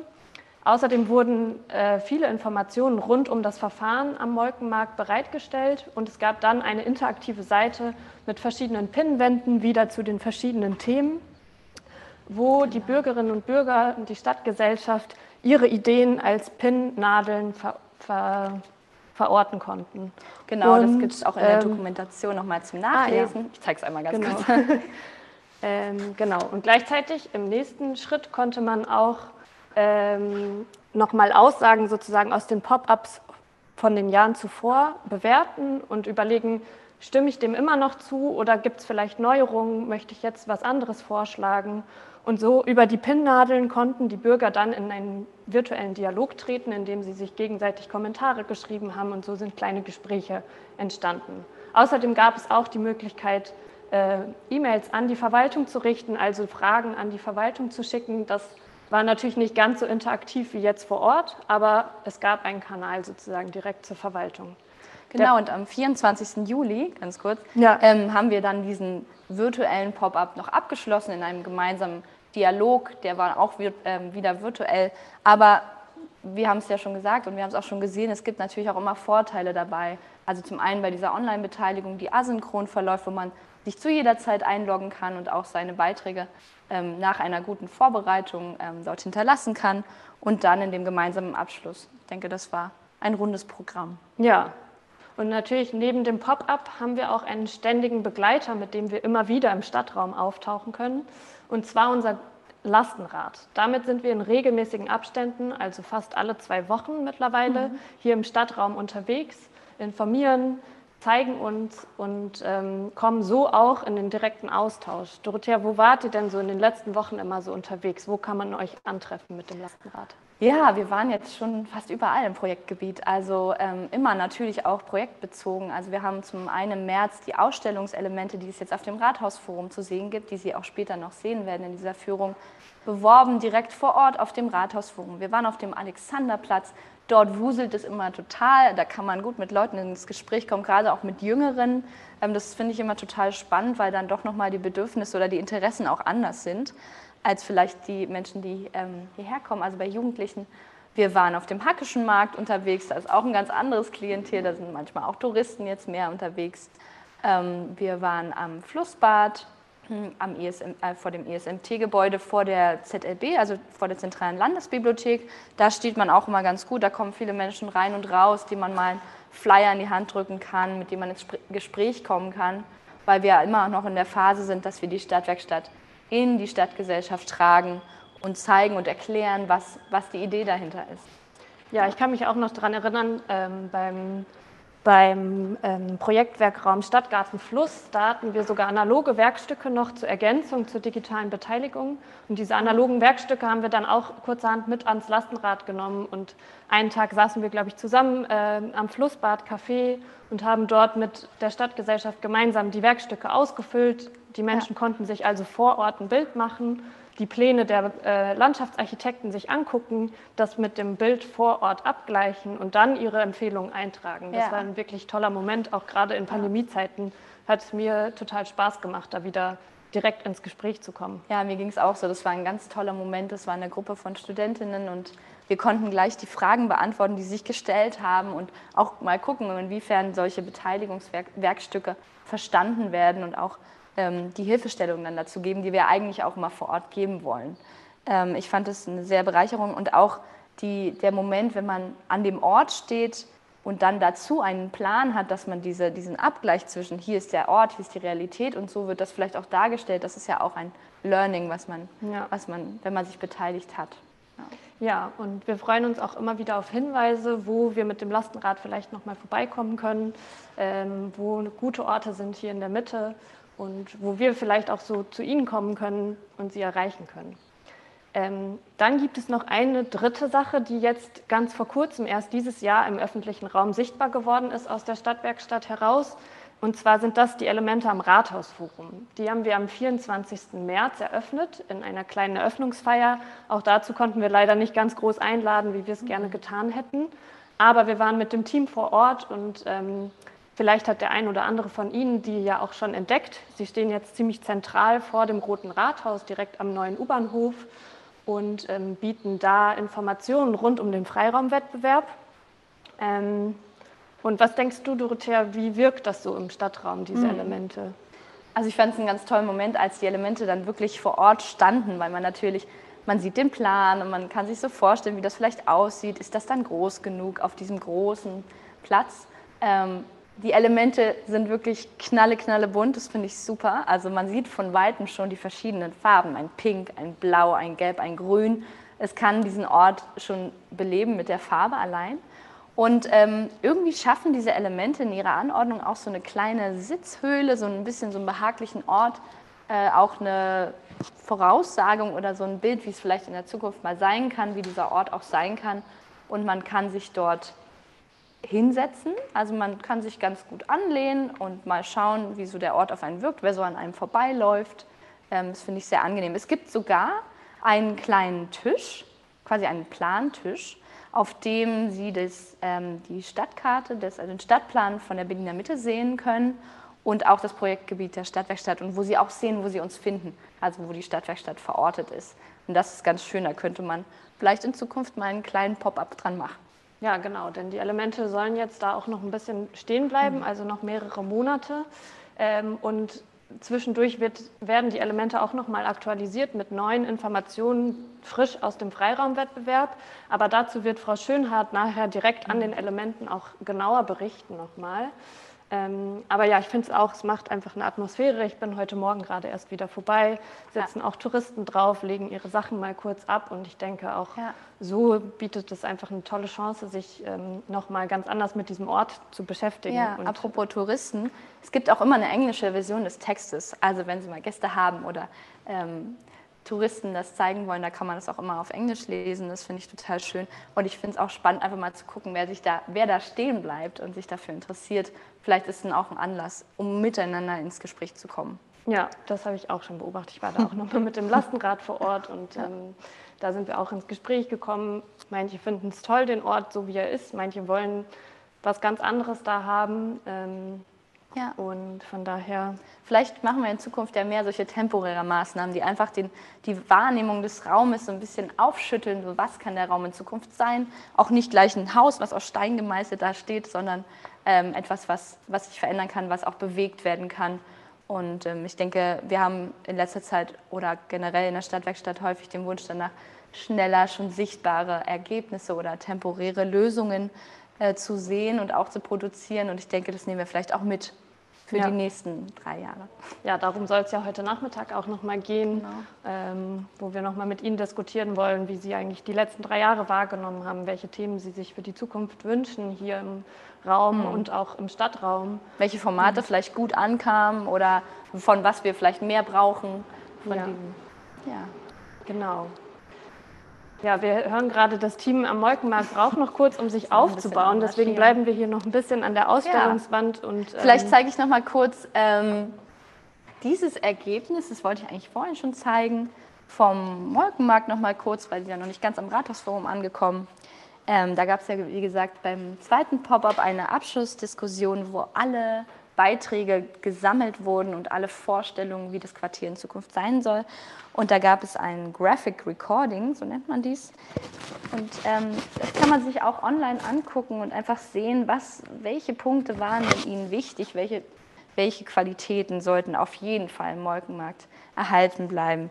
Außerdem wurden äh, viele Informationen rund um das Verfahren am Molkenmarkt bereitgestellt und es gab dann eine interaktive Seite mit verschiedenen Pinnwänden wieder zu den verschiedenen Themen, wo die Bürgerinnen und Bürger und die Stadtgesellschaft ihre Ideen als Pinnnadeln ver, ver, verorten konnten. Genau, und, das gibt es auch in der ähm, Dokumentation nochmal zum Nachlesen. Ah, ja. Ich zeige es einmal ganz genau. kurz. Ähm, genau, und gleichzeitig im nächsten Schritt konnte man auch ähm, nochmal Aussagen sozusagen aus den Pop-ups von den Jahren zuvor bewerten und überlegen, stimme ich dem immer noch zu oder gibt es vielleicht Neuerungen, möchte ich jetzt was anderes vorschlagen? Und so über die Pinnnadeln konnten die Bürger dann in einen virtuellen Dialog treten, in dem sie sich gegenseitig Kommentare geschrieben haben und so sind kleine Gespräche entstanden. Außerdem gab es auch die Möglichkeit, äh, E-Mails an die Verwaltung zu richten, also Fragen an die Verwaltung zu schicken. Das war natürlich nicht ganz so interaktiv wie jetzt vor Ort, aber es gab einen Kanal sozusagen direkt zur Verwaltung. Genau, und am 24. Juli, ganz kurz, ja. ähm, haben wir dann diesen virtuellen Pop-up noch abgeschlossen in einem gemeinsamen Dialog. Der war auch ähm, wieder virtuell. Aber wir haben es ja schon gesagt und wir haben es auch schon gesehen, es gibt natürlich auch immer Vorteile dabei. Also zum einen bei dieser Online-Beteiligung, die asynchron verläuft, wo man sich zu jeder Zeit einloggen kann und auch seine Beiträge ähm, nach einer guten Vorbereitung ähm, dort hinterlassen kann und dann in dem gemeinsamen Abschluss. Ich denke, das war ein rundes Programm. Ja, und natürlich neben dem Pop-up haben wir auch einen ständigen Begleiter, mit dem wir immer wieder im Stadtraum auftauchen können, und zwar unser Lastenrad. Damit sind wir in regelmäßigen Abständen, also fast alle zwei Wochen mittlerweile, mhm. hier im Stadtraum unterwegs, informieren, zeigen uns und ähm, kommen so auch in den direkten Austausch. Dorothea, wo wart ihr denn so in den letzten Wochen immer so unterwegs? Wo kann man euch antreffen mit dem Lastenrad? Ja, wir waren jetzt schon fast überall im Projektgebiet, also ähm, immer natürlich auch projektbezogen. Also wir haben zum einen im März die Ausstellungselemente, die es jetzt auf dem Rathausforum zu sehen gibt, die Sie auch später noch sehen werden in dieser Führung, beworben direkt vor Ort auf dem Rathausforum. Wir waren auf dem Alexanderplatz, dort wuselt es immer total, da kann man gut mit Leuten ins Gespräch kommen, gerade auch mit Jüngeren. Ähm, das finde ich immer total spannend, weil dann doch nochmal die Bedürfnisse oder die Interessen auch anders sind als vielleicht die Menschen, die ähm, hierher kommen, also bei Jugendlichen. Wir waren auf dem Hackischen Markt unterwegs, da ist auch ein ganz anderes Klientel, da sind manchmal auch Touristen jetzt mehr unterwegs. Ähm, wir waren am Flussbad, am ESM, äh, vor dem ESMT-Gebäude, vor der ZLB, also vor der Zentralen Landesbibliothek. Da steht man auch immer ganz gut, da kommen viele Menschen rein und raus, die man mal einen Flyer in die Hand drücken kann, mit dem man ins Gespräch kommen kann, weil wir immer noch in der Phase sind, dass wir die Stadtwerkstatt in die Stadtgesellschaft tragen und zeigen und erklären, was, was die Idee dahinter ist. Ja, ich kann mich auch noch daran erinnern, ähm, beim, beim ähm, Projektwerkraum Stadtgarten Fluss, da hatten wir sogar analoge Werkstücke noch zur Ergänzung zur digitalen Beteiligung. Und diese analogen Werkstücke haben wir dann auch kurzerhand mit ans Lastenrad genommen. Und einen Tag saßen wir, glaube ich, zusammen äh, am Flussbad Café und haben dort mit der Stadtgesellschaft gemeinsam die Werkstücke ausgefüllt, die Menschen ja. konnten sich also vor Ort ein Bild machen, die Pläne der äh, Landschaftsarchitekten sich angucken, das mit dem Bild vor Ort abgleichen und dann ihre Empfehlungen eintragen. Das ja. war ein wirklich toller Moment, auch gerade in Pandemiezeiten hat es mir total Spaß gemacht, da wieder direkt ins Gespräch zu kommen. Ja, mir ging es auch so. Das war ein ganz toller Moment. Das war eine Gruppe von Studentinnen und wir konnten gleich die Fragen beantworten, die sich gestellt haben und auch mal gucken, inwiefern solche Beteiligungswerkstücke verstanden werden und auch ähm, die Hilfestellung dann dazu geben, die wir eigentlich auch immer vor Ort geben wollen. Ähm, ich fand es eine sehr Bereicherung und auch die, der Moment, wenn man an dem Ort steht und dann dazu einen Plan hat, dass man diese, diesen Abgleich zwischen hier ist der Ort, hier ist die Realität und so wird das vielleicht auch dargestellt. Das ist ja auch ein Learning, was man, ja. was man wenn man sich beteiligt hat. Ja. ja, und wir freuen uns auch immer wieder auf Hinweise, wo wir mit dem Lastenrad vielleicht nochmal vorbeikommen können, ähm, wo gute Orte sind hier in der Mitte und wo wir vielleicht auch so zu Ihnen kommen können und Sie erreichen können. Ähm, dann gibt es noch eine dritte Sache, die jetzt ganz vor kurzem erst dieses Jahr im öffentlichen Raum sichtbar geworden ist aus der Stadtwerkstatt heraus. Und zwar sind das die Elemente am Rathausforum. Die haben wir am 24. März eröffnet in einer kleinen Eröffnungsfeier. Auch dazu konnten wir leider nicht ganz groß einladen, wie wir es gerne getan hätten. Aber wir waren mit dem Team vor Ort und ähm, Vielleicht hat der ein oder andere von Ihnen die ja auch schon entdeckt. Sie stehen jetzt ziemlich zentral vor dem Roten Rathaus, direkt am neuen U-Bahnhof und ähm, bieten da Informationen rund um den Freiraumwettbewerb. Ähm, und was denkst du, Dorothea, wie wirkt das so im Stadtraum, diese mhm. Elemente? Also ich fand es einen ganz tollen Moment, als die Elemente dann wirklich vor Ort standen, weil man natürlich, man sieht den Plan und man kann sich so vorstellen, wie das vielleicht aussieht. Ist das dann groß genug auf diesem großen Platz? Ähm, die Elemente sind wirklich knalle, knalle bunt, das finde ich super. Also man sieht von Weitem schon die verschiedenen Farben, ein Pink, ein Blau, ein Gelb, ein Grün. Es kann diesen Ort schon beleben mit der Farbe allein. Und ähm, irgendwie schaffen diese Elemente in ihrer Anordnung auch so eine kleine Sitzhöhle, so ein bisschen so einen behaglichen Ort, äh, auch eine Voraussagung oder so ein Bild, wie es vielleicht in der Zukunft mal sein kann, wie dieser Ort auch sein kann. Und man kann sich dort hinsetzen. Also man kann sich ganz gut anlehnen und mal schauen, wie so der Ort auf einen wirkt, wer so an einem vorbeiläuft. Ähm, das finde ich sehr angenehm. Es gibt sogar einen kleinen Tisch, quasi einen Plantisch, auf dem Sie das, ähm, die Stadtkarte, das, also den Stadtplan von der Berliner Mitte sehen können und auch das Projektgebiet der Stadtwerkstatt und wo Sie auch sehen, wo Sie uns finden, also wo die Stadtwerkstatt verortet ist. Und das ist ganz schön, da könnte man vielleicht in Zukunft mal einen kleinen Pop-up dran machen. Ja, genau, denn die Elemente sollen jetzt da auch noch ein bisschen stehen bleiben, mhm. also noch mehrere Monate. Ähm, und zwischendurch wird, werden die Elemente auch nochmal aktualisiert mit neuen Informationen, frisch aus dem Freiraumwettbewerb. Aber dazu wird Frau Schönhardt nachher direkt an den Elementen auch genauer berichten nochmal. Ähm, aber ja, ich finde es auch, es macht einfach eine Atmosphäre. Ich bin heute Morgen gerade erst wieder vorbei, sitzen ja. auch Touristen drauf, legen ihre Sachen mal kurz ab und ich denke auch, ja. so bietet es einfach eine tolle Chance, sich ähm, nochmal ganz anders mit diesem Ort zu beschäftigen. Ja, und apropos Touristen, es gibt auch immer eine englische Version des Textes. Also wenn Sie mal Gäste haben oder ähm, Touristen das zeigen wollen, da kann man das auch immer auf Englisch lesen. Das finde ich total schön. Und ich finde es auch spannend, einfach mal zu gucken, wer, sich da, wer da stehen bleibt und sich dafür interessiert. Vielleicht ist es auch ein Anlass, um miteinander ins Gespräch zu kommen. Ja, das habe ich auch schon beobachtet. Ich war da auch nochmal mit dem Lastenrad vor Ort und ähm, da sind wir auch ins Gespräch gekommen. Manche finden es toll, den Ort so wie er ist. Manche wollen was ganz anderes da haben. Ähm, ja. Und von daher. Vielleicht machen wir in Zukunft ja mehr solche temporäre Maßnahmen, die einfach den, die Wahrnehmung des Raumes so ein bisschen aufschütteln. So, was kann der Raum in Zukunft sein? Auch nicht gleich ein Haus, was aus Stein gemeißelt da steht, sondern ähm, etwas, was, was sich verändern kann, was auch bewegt werden kann. Und ähm, ich denke, wir haben in letzter Zeit oder generell in der Stadtwerkstatt häufig den Wunsch danach, schneller schon sichtbare Ergebnisse oder temporäre Lösungen äh, zu sehen und auch zu produzieren. Und ich denke, das nehmen wir vielleicht auch mit für ja. die nächsten drei Jahre. Ja, darum soll es ja heute Nachmittag auch nochmal gehen, genau. ähm, wo wir nochmal mit Ihnen diskutieren wollen, wie Sie eigentlich die letzten drei Jahre wahrgenommen haben, welche Themen Sie sich für die Zukunft wünschen hier im Raum mhm. und auch im Stadtraum. Welche Formate mhm. vielleicht gut ankamen oder von was wir vielleicht mehr brauchen. ja. ja, genau. Ja, wir hören gerade, das Team am Molkenmarkt braucht noch kurz, um sich aufzubauen. Deswegen bleiben wir hier noch ein bisschen an der Ausstellungswand. Ja. Und, ähm Vielleicht zeige ich noch mal kurz ähm, dieses Ergebnis, das wollte ich eigentlich vorhin schon zeigen, vom Molkenmarkt noch mal kurz, weil Sie ja noch nicht ganz am Rathausforum angekommen. Ähm, da gab es ja, wie gesagt, beim zweiten Pop-up eine Abschlussdiskussion, wo alle Beiträge gesammelt wurden und alle Vorstellungen, wie das Quartier in Zukunft sein soll. Und da gab es ein Graphic Recording, so nennt man dies. Und ähm, das kann man sich auch online angucken und einfach sehen, was, welche Punkte waren Ihnen wichtig, welche, welche Qualitäten sollten auf jeden Fall im Molkenmarkt erhalten bleiben.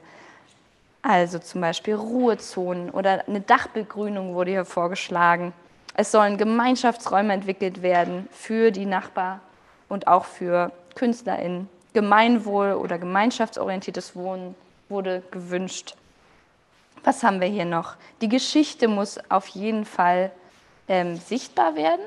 Also zum Beispiel Ruhezonen oder eine Dachbegrünung wurde hier vorgeschlagen. Es sollen Gemeinschaftsräume entwickelt werden für die Nachbarn und auch für KünstlerInnen. Gemeinwohl oder gemeinschaftsorientiertes Wohnen wurde gewünscht. Was haben wir hier noch? Die Geschichte muss auf jeden Fall ähm, sichtbar werden.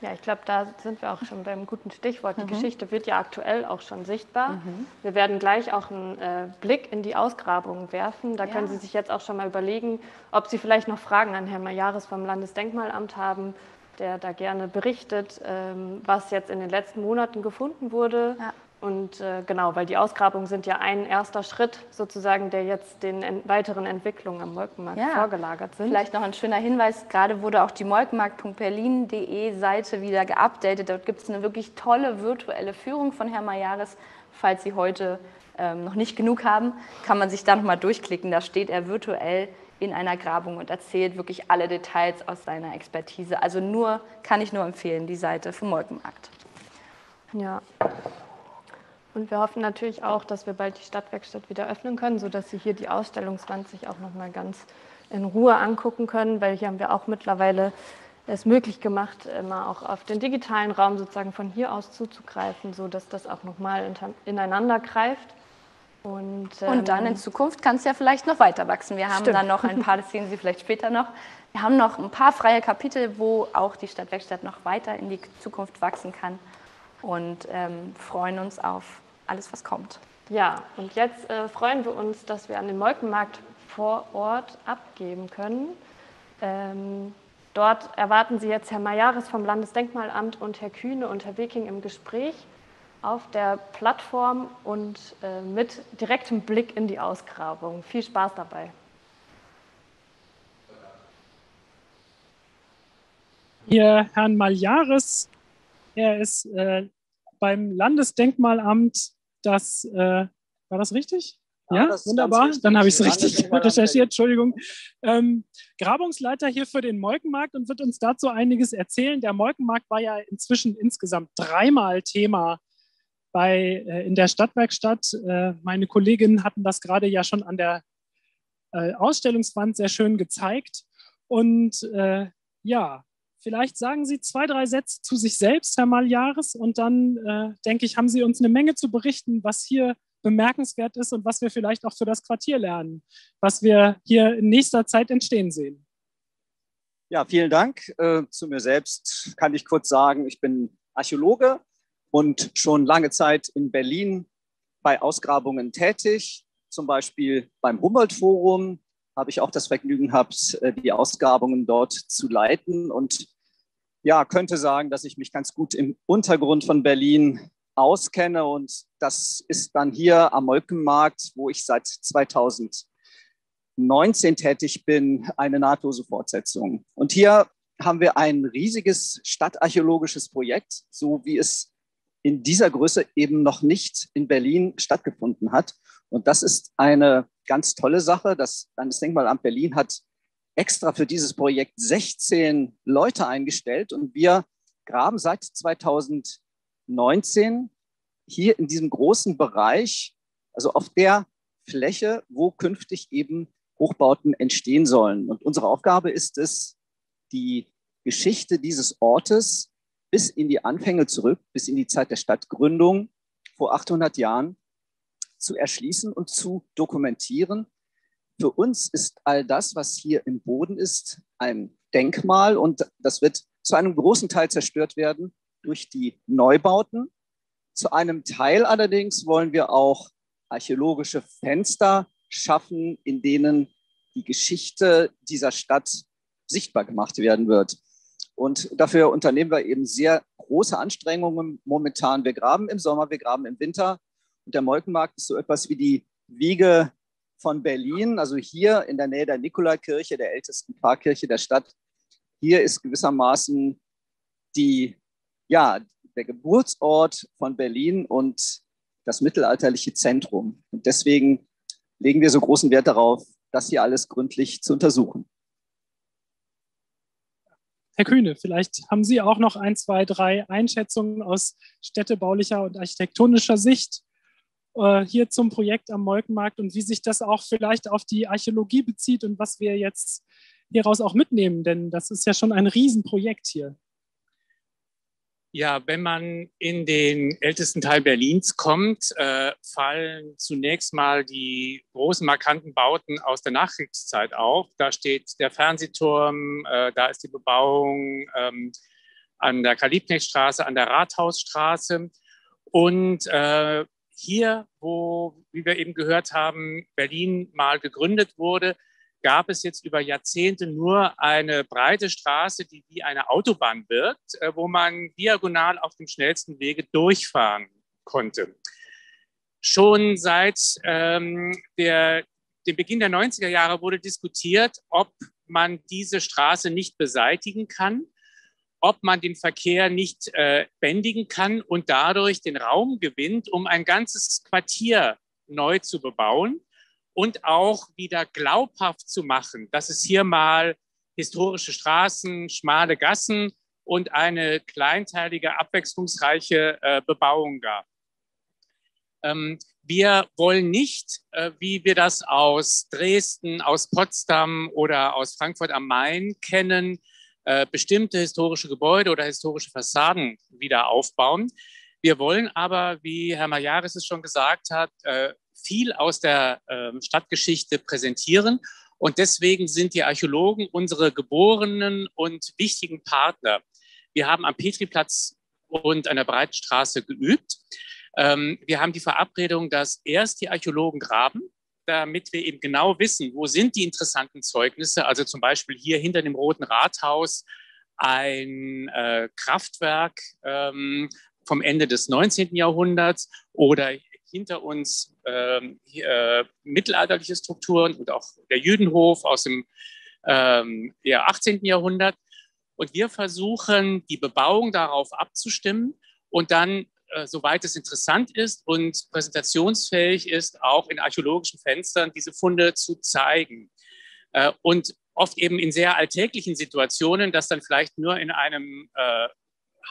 Ja, ich glaube, da sind wir auch schon beim guten Stichwort. Die mhm. Geschichte wird ja aktuell auch schon sichtbar. Mhm. Wir werden gleich auch einen äh, Blick in die Ausgrabungen werfen. Da ja. können Sie sich jetzt auch schon mal überlegen, ob Sie vielleicht noch Fragen an Herrn Majares vom Landesdenkmalamt haben, der da gerne berichtet, ähm, was jetzt in den letzten Monaten gefunden wurde. Ja. Und äh, genau, weil die Ausgrabungen sind ja ein erster Schritt sozusagen, der jetzt den en weiteren Entwicklungen am Molkenmarkt ja. vorgelagert sind. Vielleicht noch ein schöner Hinweis, gerade wurde auch die molkenmarkt.berlin.de Seite wieder geupdatet. Dort gibt es eine wirklich tolle virtuelle Führung von Herrn Majares. Falls Sie heute ähm, noch nicht genug haben, kann man sich da nochmal durchklicken. Da steht er virtuell in einer Grabung und erzählt wirklich alle Details aus seiner Expertise. Also nur, kann ich nur empfehlen, die Seite vom Molkenmarkt. Ja. Und wir hoffen natürlich auch, dass wir bald die Stadtwerkstatt wieder öffnen können, sodass Sie hier die Ausstellungswand sich auch noch mal ganz in Ruhe angucken können, weil hier haben wir auch mittlerweile es möglich gemacht, immer auch auf den digitalen Raum sozusagen von hier aus zuzugreifen, sodass das auch noch mal ineinander greift. Und, ähm, und dann in Zukunft kann es ja vielleicht noch weiter wachsen. Wir haben stimmt. dann noch ein paar, das sehen Sie vielleicht später noch. Wir haben noch ein paar freie Kapitel, wo auch die Stadtwerkstatt noch weiter in die Zukunft wachsen kann und ähm, freuen uns auf alles, was kommt. Ja, und jetzt äh, freuen wir uns, dass wir an den Molkenmarkt vor Ort abgeben können. Ähm, Dort erwarten Sie jetzt Herr Majares vom Landesdenkmalamt und Herr Kühne und Herr Weking im Gespräch auf der Plattform und äh, mit direktem Blick in die Ausgrabung. Viel Spaß dabei. Hier Herrn Maljares. Er ist äh, beim Landesdenkmalamt das, äh, war das richtig? Ja, ja wunderbar. Dann habe ich es richtig recherchiert, Entschuldigung. Ähm, Grabungsleiter hier für den Molkenmarkt und wird uns dazu einiges erzählen. Der Molkenmarkt war ja inzwischen insgesamt dreimal Thema bei, äh, in der Stadtwerkstatt. Äh, meine Kolleginnen hatten das gerade ja schon an der äh, Ausstellungswand sehr schön gezeigt. Und äh, ja, vielleicht sagen Sie zwei, drei Sätze zu sich selbst, Herr Maljares, und dann äh, denke ich, haben Sie uns eine Menge zu berichten, was hier bemerkenswert ist und was wir vielleicht auch für das Quartier lernen, was wir hier in nächster Zeit entstehen sehen. Ja, vielen Dank. Äh, zu mir selbst kann ich kurz sagen, ich bin Archäologe und schon lange Zeit in Berlin bei Ausgrabungen tätig, zum Beispiel beim Humboldt-Forum habe ich auch das Vergnügen gehabt, äh, die Ausgrabungen dort zu leiten und ja, könnte sagen, dass ich mich ganz gut im Untergrund von Berlin auskenne. Und das ist dann hier am Molkenmarkt, wo ich seit 2019 tätig bin, eine nahtlose Fortsetzung. Und hier haben wir ein riesiges stadtarchäologisches Projekt, so wie es in dieser Größe eben noch nicht in Berlin stattgefunden hat. Und das ist eine ganz tolle Sache. Das Landesdenkmalamt Berlin hat extra für dieses Projekt 16 Leute eingestellt und wir graben seit 2000 19 hier in diesem großen Bereich, also auf der Fläche, wo künftig eben Hochbauten entstehen sollen. Und unsere Aufgabe ist es, die Geschichte dieses Ortes bis in die Anfänge zurück, bis in die Zeit der Stadtgründung vor 800 Jahren zu erschließen und zu dokumentieren. Für uns ist all das, was hier im Boden ist, ein Denkmal und das wird zu einem großen Teil zerstört werden durch die Neubauten. Zu einem Teil allerdings wollen wir auch archäologische Fenster schaffen, in denen die Geschichte dieser Stadt sichtbar gemacht werden wird. Und dafür unternehmen wir eben sehr große Anstrengungen momentan. Wir graben im Sommer, wir graben im Winter. Und der Molkenmarkt ist so etwas wie die Wiege von Berlin, also hier in der Nähe der Nikolaikirche, der ältesten Pfarrkirche der Stadt. Hier ist gewissermaßen die ja, der Geburtsort von Berlin und das mittelalterliche Zentrum. Und deswegen legen wir so großen Wert darauf, das hier alles gründlich zu untersuchen. Herr Kühne, vielleicht haben Sie auch noch ein, zwei, drei Einschätzungen aus städtebaulicher und architektonischer Sicht äh, hier zum Projekt am Molkenmarkt und wie sich das auch vielleicht auf die Archäologie bezieht und was wir jetzt hieraus auch mitnehmen, denn das ist ja schon ein Riesenprojekt hier. Ja, wenn man in den ältesten Teil Berlins kommt, äh, fallen zunächst mal die großen markanten Bauten aus der Nachkriegszeit auf. Da steht der Fernsehturm, äh, da ist die Bebauung ähm, an der Karl-Liebknecht-Straße, an der Rathausstraße. Und äh, hier, wo, wie wir eben gehört haben, Berlin mal gegründet wurde, gab es jetzt über Jahrzehnte nur eine breite Straße, die wie eine Autobahn wirkt, äh, wo man diagonal auf dem schnellsten Wege durchfahren konnte. Schon seit ähm, der, dem Beginn der 90er Jahre wurde diskutiert, ob man diese Straße nicht beseitigen kann, ob man den Verkehr nicht äh, bändigen kann und dadurch den Raum gewinnt, um ein ganzes Quartier neu zu bebauen und auch wieder glaubhaft zu machen, dass es hier mal historische Straßen, schmale Gassen und eine kleinteilige, abwechslungsreiche äh, Bebauung gab. Ähm, wir wollen nicht, äh, wie wir das aus Dresden, aus Potsdam oder aus Frankfurt am Main kennen, äh, bestimmte historische Gebäude oder historische Fassaden wieder aufbauen. Wir wollen aber, wie Herr Majaris es schon gesagt hat, äh, viel aus der äh, Stadtgeschichte präsentieren. Und deswegen sind die Archäologen unsere geborenen und wichtigen Partner. Wir haben am Petriplatz und an der Breitenstraße geübt. Ähm, wir haben die Verabredung, dass erst die Archäologen graben damit wir eben genau wissen, wo sind die interessanten Zeugnisse. Also zum Beispiel hier hinter dem Roten Rathaus ein äh, Kraftwerk ähm, vom Ende des 19. Jahrhunderts oder hinter uns ähm, äh, mittelalterliche Strukturen und auch der Jüdenhof aus dem ähm, ja, 18. Jahrhundert. Und wir versuchen, die Bebauung darauf abzustimmen und dann, äh, soweit es interessant ist und präsentationsfähig ist, auch in archäologischen Fenstern diese Funde zu zeigen. Äh, und oft eben in sehr alltäglichen Situationen, dass dann vielleicht nur in einem äh,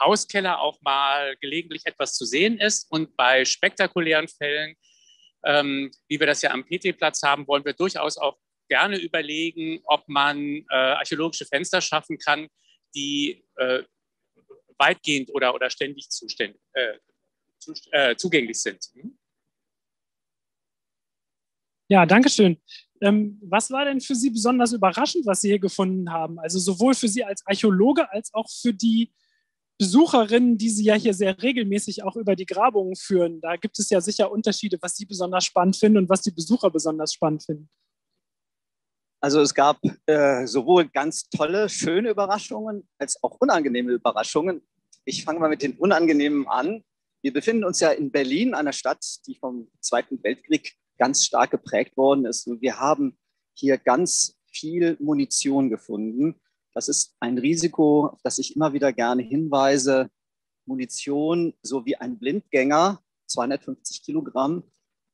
Hauskeller auch mal gelegentlich etwas zu sehen ist. Und bei spektakulären Fällen, ähm, wie wir das ja am PT-Platz haben, wollen wir durchaus auch gerne überlegen, ob man äh, archäologische Fenster schaffen kann, die äh, weitgehend oder, oder ständig zuständig, äh, zu, äh, zugänglich sind. Hm? Ja, danke schön. Ähm, was war denn für Sie besonders überraschend, was Sie hier gefunden haben? Also sowohl für Sie als Archäologe als auch für die Besucherinnen, die Sie ja hier sehr regelmäßig auch über die Grabungen führen. Da gibt es ja sicher Unterschiede, was Sie besonders spannend finden und was die Besucher besonders spannend finden. Also es gab äh, sowohl ganz tolle, schöne Überraschungen als auch unangenehme Überraschungen. Ich fange mal mit den unangenehmen an. Wir befinden uns ja in Berlin, einer Stadt, die vom Zweiten Weltkrieg ganz stark geprägt worden ist. Und wir haben hier ganz viel Munition gefunden. Das ist ein Risiko, auf das ich immer wieder gerne hinweise. Munition, so wie ein Blindgänger, 250 Kilogramm,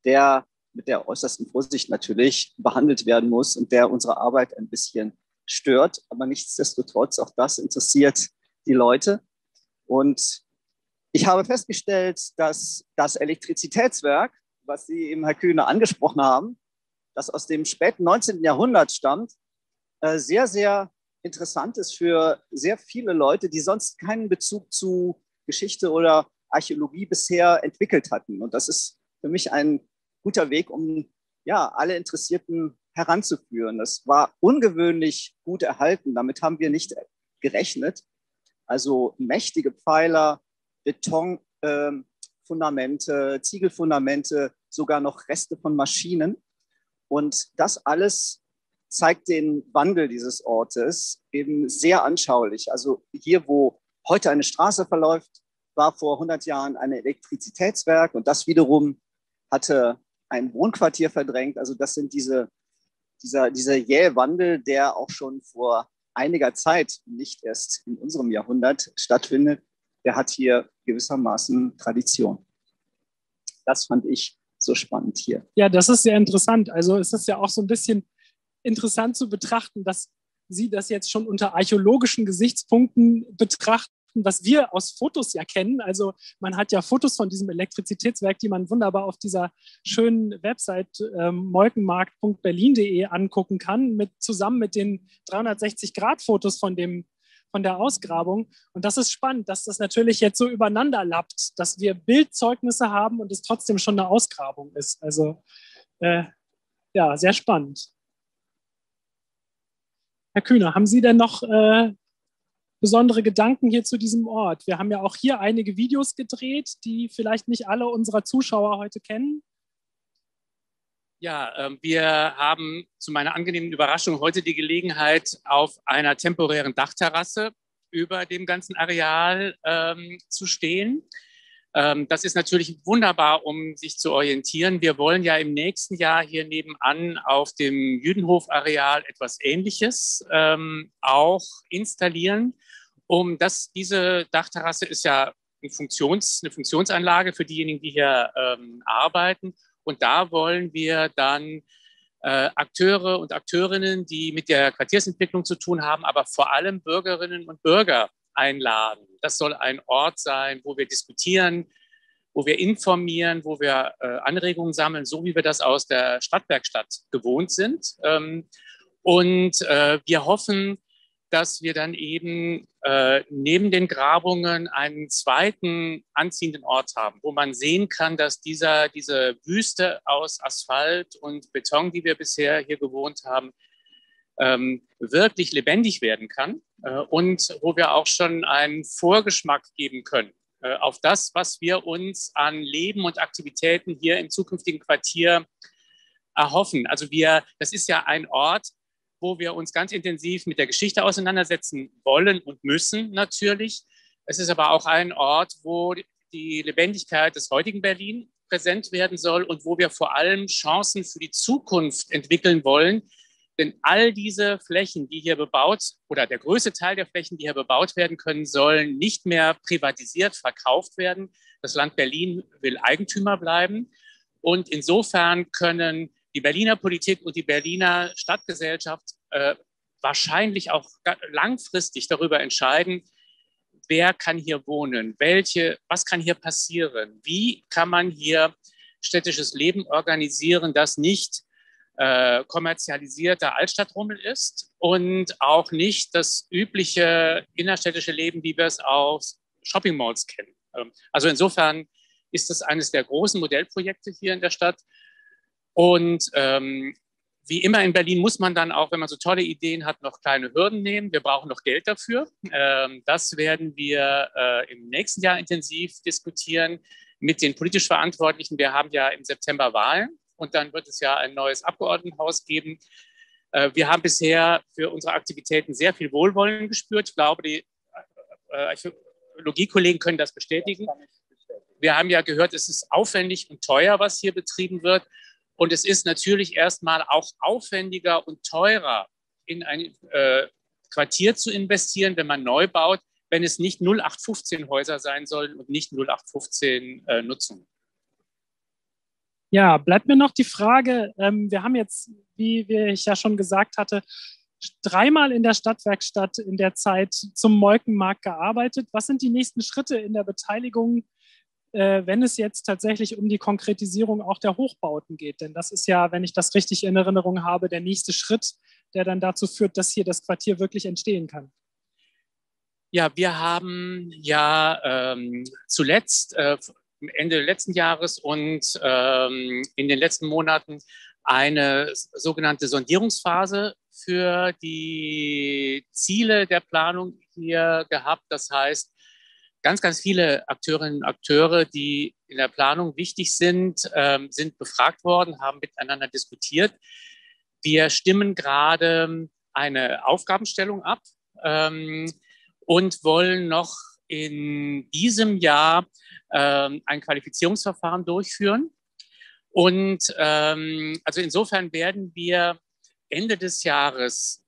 der mit der äußersten Vorsicht natürlich behandelt werden muss und der unsere Arbeit ein bisschen stört. Aber nichtsdestotrotz, auch das interessiert die Leute. Und ich habe festgestellt, dass das Elektrizitätswerk, was Sie eben, Herr Kühne, angesprochen haben, das aus dem späten 19. Jahrhundert stammt, äh, sehr, sehr interessant ist für sehr viele Leute, die sonst keinen Bezug zu Geschichte oder Archäologie bisher entwickelt hatten. Und das ist für mich ein guter Weg, um ja, alle Interessierten heranzuführen. Das war ungewöhnlich gut erhalten. Damit haben wir nicht gerechnet. Also mächtige Pfeiler, Betonfundamente, äh, Ziegelfundamente, sogar noch Reste von Maschinen. Und das alles zeigt den Wandel dieses Ortes eben sehr anschaulich. Also hier, wo heute eine Straße verläuft, war vor 100 Jahren ein Elektrizitätswerk und das wiederum hatte ein Wohnquartier verdrängt. Also das sind diese, dieser, dieser jähe Wandel, der auch schon vor einiger Zeit, nicht erst in unserem Jahrhundert stattfindet, der hat hier gewissermaßen Tradition. Das fand ich so spannend hier. Ja, das ist sehr interessant. Also es ist ja auch so ein bisschen interessant zu betrachten, dass Sie das jetzt schon unter archäologischen Gesichtspunkten betrachten was wir aus Fotos ja kennen. Also man hat ja Fotos von diesem Elektrizitätswerk, die man wunderbar auf dieser schönen Website ähm, molkenmarkt.berlin.de angucken kann, mit, zusammen mit den 360-Grad-Fotos von dem von der Ausgrabung. Und das ist spannend, dass das natürlich jetzt so übereinander lappt, dass wir Bildzeugnisse haben und es trotzdem schon eine Ausgrabung ist. Also äh, ja, sehr spannend. Herr Kühner, haben Sie denn noch äh, besondere Gedanken hier zu diesem Ort? Wir haben ja auch hier einige Videos gedreht, die vielleicht nicht alle unserer Zuschauer heute kennen. Ja, äh, wir haben zu meiner angenehmen Überraschung heute die Gelegenheit, auf einer temporären Dachterrasse über dem ganzen Areal ähm, zu stehen. Ähm, das ist natürlich wunderbar, um sich zu orientieren. Wir wollen ja im nächsten Jahr hier nebenan auf dem Jüdenhof-Areal etwas Ähnliches ähm, auch installieren. Um das, diese Dachterrasse ist ja eine, Funktions, eine Funktionsanlage für diejenigen, die hier ähm, arbeiten. Und da wollen wir dann äh, Akteure und Akteurinnen, die mit der Quartiersentwicklung zu tun haben, aber vor allem Bürgerinnen und Bürger einladen. Das soll ein Ort sein, wo wir diskutieren, wo wir informieren, wo wir äh, Anregungen sammeln, so wie wir das aus der Stadtwerkstatt gewohnt sind. Ähm, und äh, wir hoffen, dass wir dann eben äh, neben den Grabungen einen zweiten anziehenden Ort haben, wo man sehen kann, dass dieser, diese Wüste aus Asphalt und Beton, die wir bisher hier gewohnt haben, ähm, wirklich lebendig werden kann äh, und wo wir auch schon einen Vorgeschmack geben können äh, auf das, was wir uns an Leben und Aktivitäten hier im zukünftigen Quartier erhoffen. Also wir, das ist ja ein Ort, wo wir uns ganz intensiv mit der Geschichte auseinandersetzen wollen und müssen natürlich. Es ist aber auch ein Ort, wo die Lebendigkeit des heutigen Berlin präsent werden soll und wo wir vor allem Chancen für die Zukunft entwickeln wollen. Denn all diese Flächen, die hier bebaut oder der größte Teil der Flächen, die hier bebaut werden können, sollen nicht mehr privatisiert verkauft werden. Das Land Berlin will Eigentümer bleiben. Und insofern können die Berliner Politik und die Berliner Stadtgesellschaft äh, wahrscheinlich auch langfristig darüber entscheiden, wer kann hier wohnen, welche, was kann hier passieren, wie kann man hier städtisches Leben organisieren, das nicht äh, kommerzialisierter Altstadtrummel ist und auch nicht das übliche innerstädtische Leben, wie wir es aus Shopping Malls kennen. Ähm, also insofern ist das eines der großen Modellprojekte hier in der Stadt. Und ähm, wie immer in Berlin muss man dann auch, wenn man so tolle Ideen hat, noch kleine Hürden nehmen. Wir brauchen noch Geld dafür. Ähm, das werden wir äh, im nächsten Jahr intensiv diskutieren mit den politisch Verantwortlichen. Wir haben ja im September Wahlen und dann wird es ja ein neues Abgeordnetenhaus geben. Äh, wir haben bisher für unsere Aktivitäten sehr viel Wohlwollen gespürt. Ich glaube, die äh, Archäologiekollegen können das bestätigen. Wir haben ja gehört, es ist aufwendig und teuer, was hier betrieben wird. Und es ist natürlich erstmal auch aufwendiger und teurer, in ein äh, Quartier zu investieren, wenn man neu baut, wenn es nicht 0815 Häuser sein sollen und nicht 0815 äh, Nutzungen. Ja, bleibt mir noch die Frage, ähm, wir haben jetzt, wie ich ja schon gesagt hatte, dreimal in der Stadtwerkstatt in der Zeit zum Molkenmarkt gearbeitet. Was sind die nächsten Schritte in der Beteiligung äh, wenn es jetzt tatsächlich um die Konkretisierung auch der Hochbauten geht. Denn das ist ja, wenn ich das richtig in Erinnerung habe, der nächste Schritt, der dann dazu führt, dass hier das Quartier wirklich entstehen kann. Ja, wir haben ja ähm, zuletzt, äh, Ende letzten Jahres und ähm, in den letzten Monaten eine sogenannte Sondierungsphase für die Ziele der Planung hier gehabt. Das heißt, ganz, ganz viele Akteurinnen und Akteure, die in der Planung wichtig sind, ähm, sind befragt worden, haben miteinander diskutiert. Wir stimmen gerade eine Aufgabenstellung ab ähm, und wollen noch in diesem Jahr ähm, ein Qualifizierungsverfahren durchführen. Und ähm, also insofern werden wir Ende des Jahres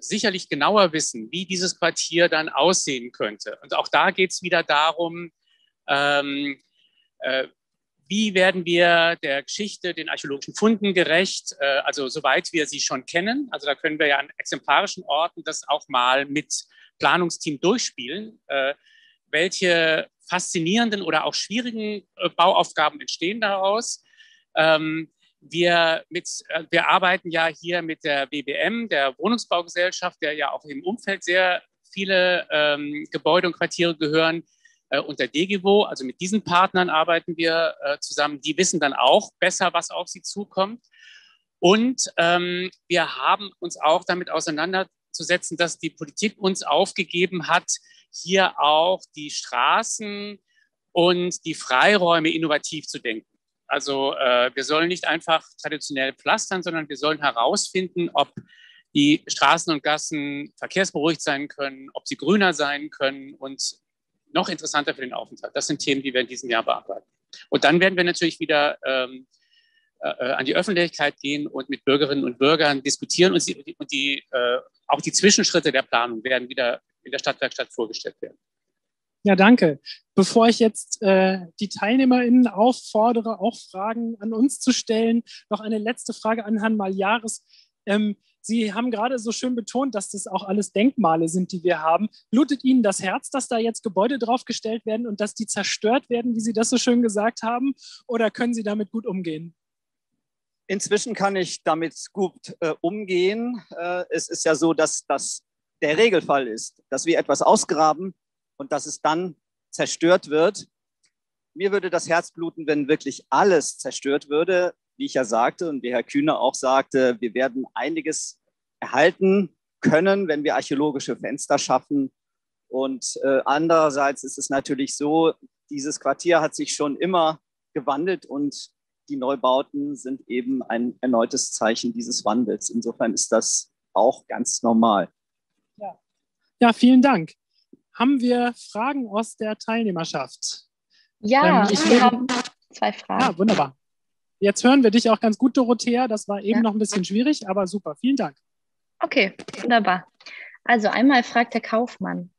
sicherlich genauer wissen, wie dieses Quartier dann aussehen könnte. Und auch da geht es wieder darum, ähm, äh, wie werden wir der Geschichte, den archäologischen Funden gerecht, äh, also soweit wir sie schon kennen. Also da können wir ja an exemplarischen Orten das auch mal mit Planungsteam durchspielen. Äh, welche faszinierenden oder auch schwierigen äh, Bauaufgaben entstehen daraus? Ähm, wir, mit, äh, wir arbeiten ja hier mit der BBM, der Wohnungsbaugesellschaft, der ja auch im Umfeld sehr viele ähm, Gebäude und Quartiere gehören, äh, und der DGWO. Also mit diesen Partnern arbeiten wir zusammen. Die wissen dann auch besser, was auf sie zukommt. Und ähm, wir haben uns auch damit auseinanderzusetzen, dass die Politik uns aufgegeben hat, hier auch die Straßen und die Freiräume innovativ zu denken. Also äh, wir sollen nicht einfach traditionell pflastern, sondern wir sollen herausfinden, ob die Straßen und Gassen verkehrsberuhigt sein können, ob sie grüner sein können und noch interessanter für den Aufenthalt. Das sind Themen, die wir in diesem Jahr bearbeiten. Und dann werden wir natürlich wieder ähm, äh, äh an die Öffentlichkeit gehen und mit Bürgerinnen und Bürgern diskutieren und, die, und die, äh, auch die Zwischenschritte der Planung werden wieder in der Stadtwerkstatt vorgestellt werden. Ja, danke. Bevor ich jetzt äh, die TeilnehmerInnen auffordere, auch Fragen an uns zu stellen, noch eine letzte Frage an Herrn Maljares. Ähm, Sie haben gerade so schön betont, dass das auch alles Denkmale sind, die wir haben. Blutet Ihnen das Herz, dass da jetzt Gebäude draufgestellt werden und dass die zerstört werden, wie Sie das so schön gesagt haben? Oder können Sie damit gut umgehen? Inzwischen kann ich damit gut äh, umgehen. Äh, es ist ja so, dass das der Regelfall ist, dass wir etwas ausgraben, und dass es dann zerstört wird. Mir würde das Herz bluten, wenn wirklich alles zerstört würde, wie ich ja sagte und wie Herr Kühne auch sagte, wir werden einiges erhalten können, wenn wir archäologische Fenster schaffen. Und äh, andererseits ist es natürlich so, dieses Quartier hat sich schon immer gewandelt und die Neubauten sind eben ein erneutes Zeichen dieses Wandels. Insofern ist das auch ganz normal. Ja, ja vielen Dank. Haben wir Fragen aus der Teilnehmerschaft? Ja, ähm, wir haben zwei Fragen. Ja, wunderbar. Jetzt hören wir dich auch ganz gut, Dorothea. Das war eben ja. noch ein bisschen schwierig, aber super. Vielen Dank. Okay, wunderbar. Also einmal fragt der Kaufmann.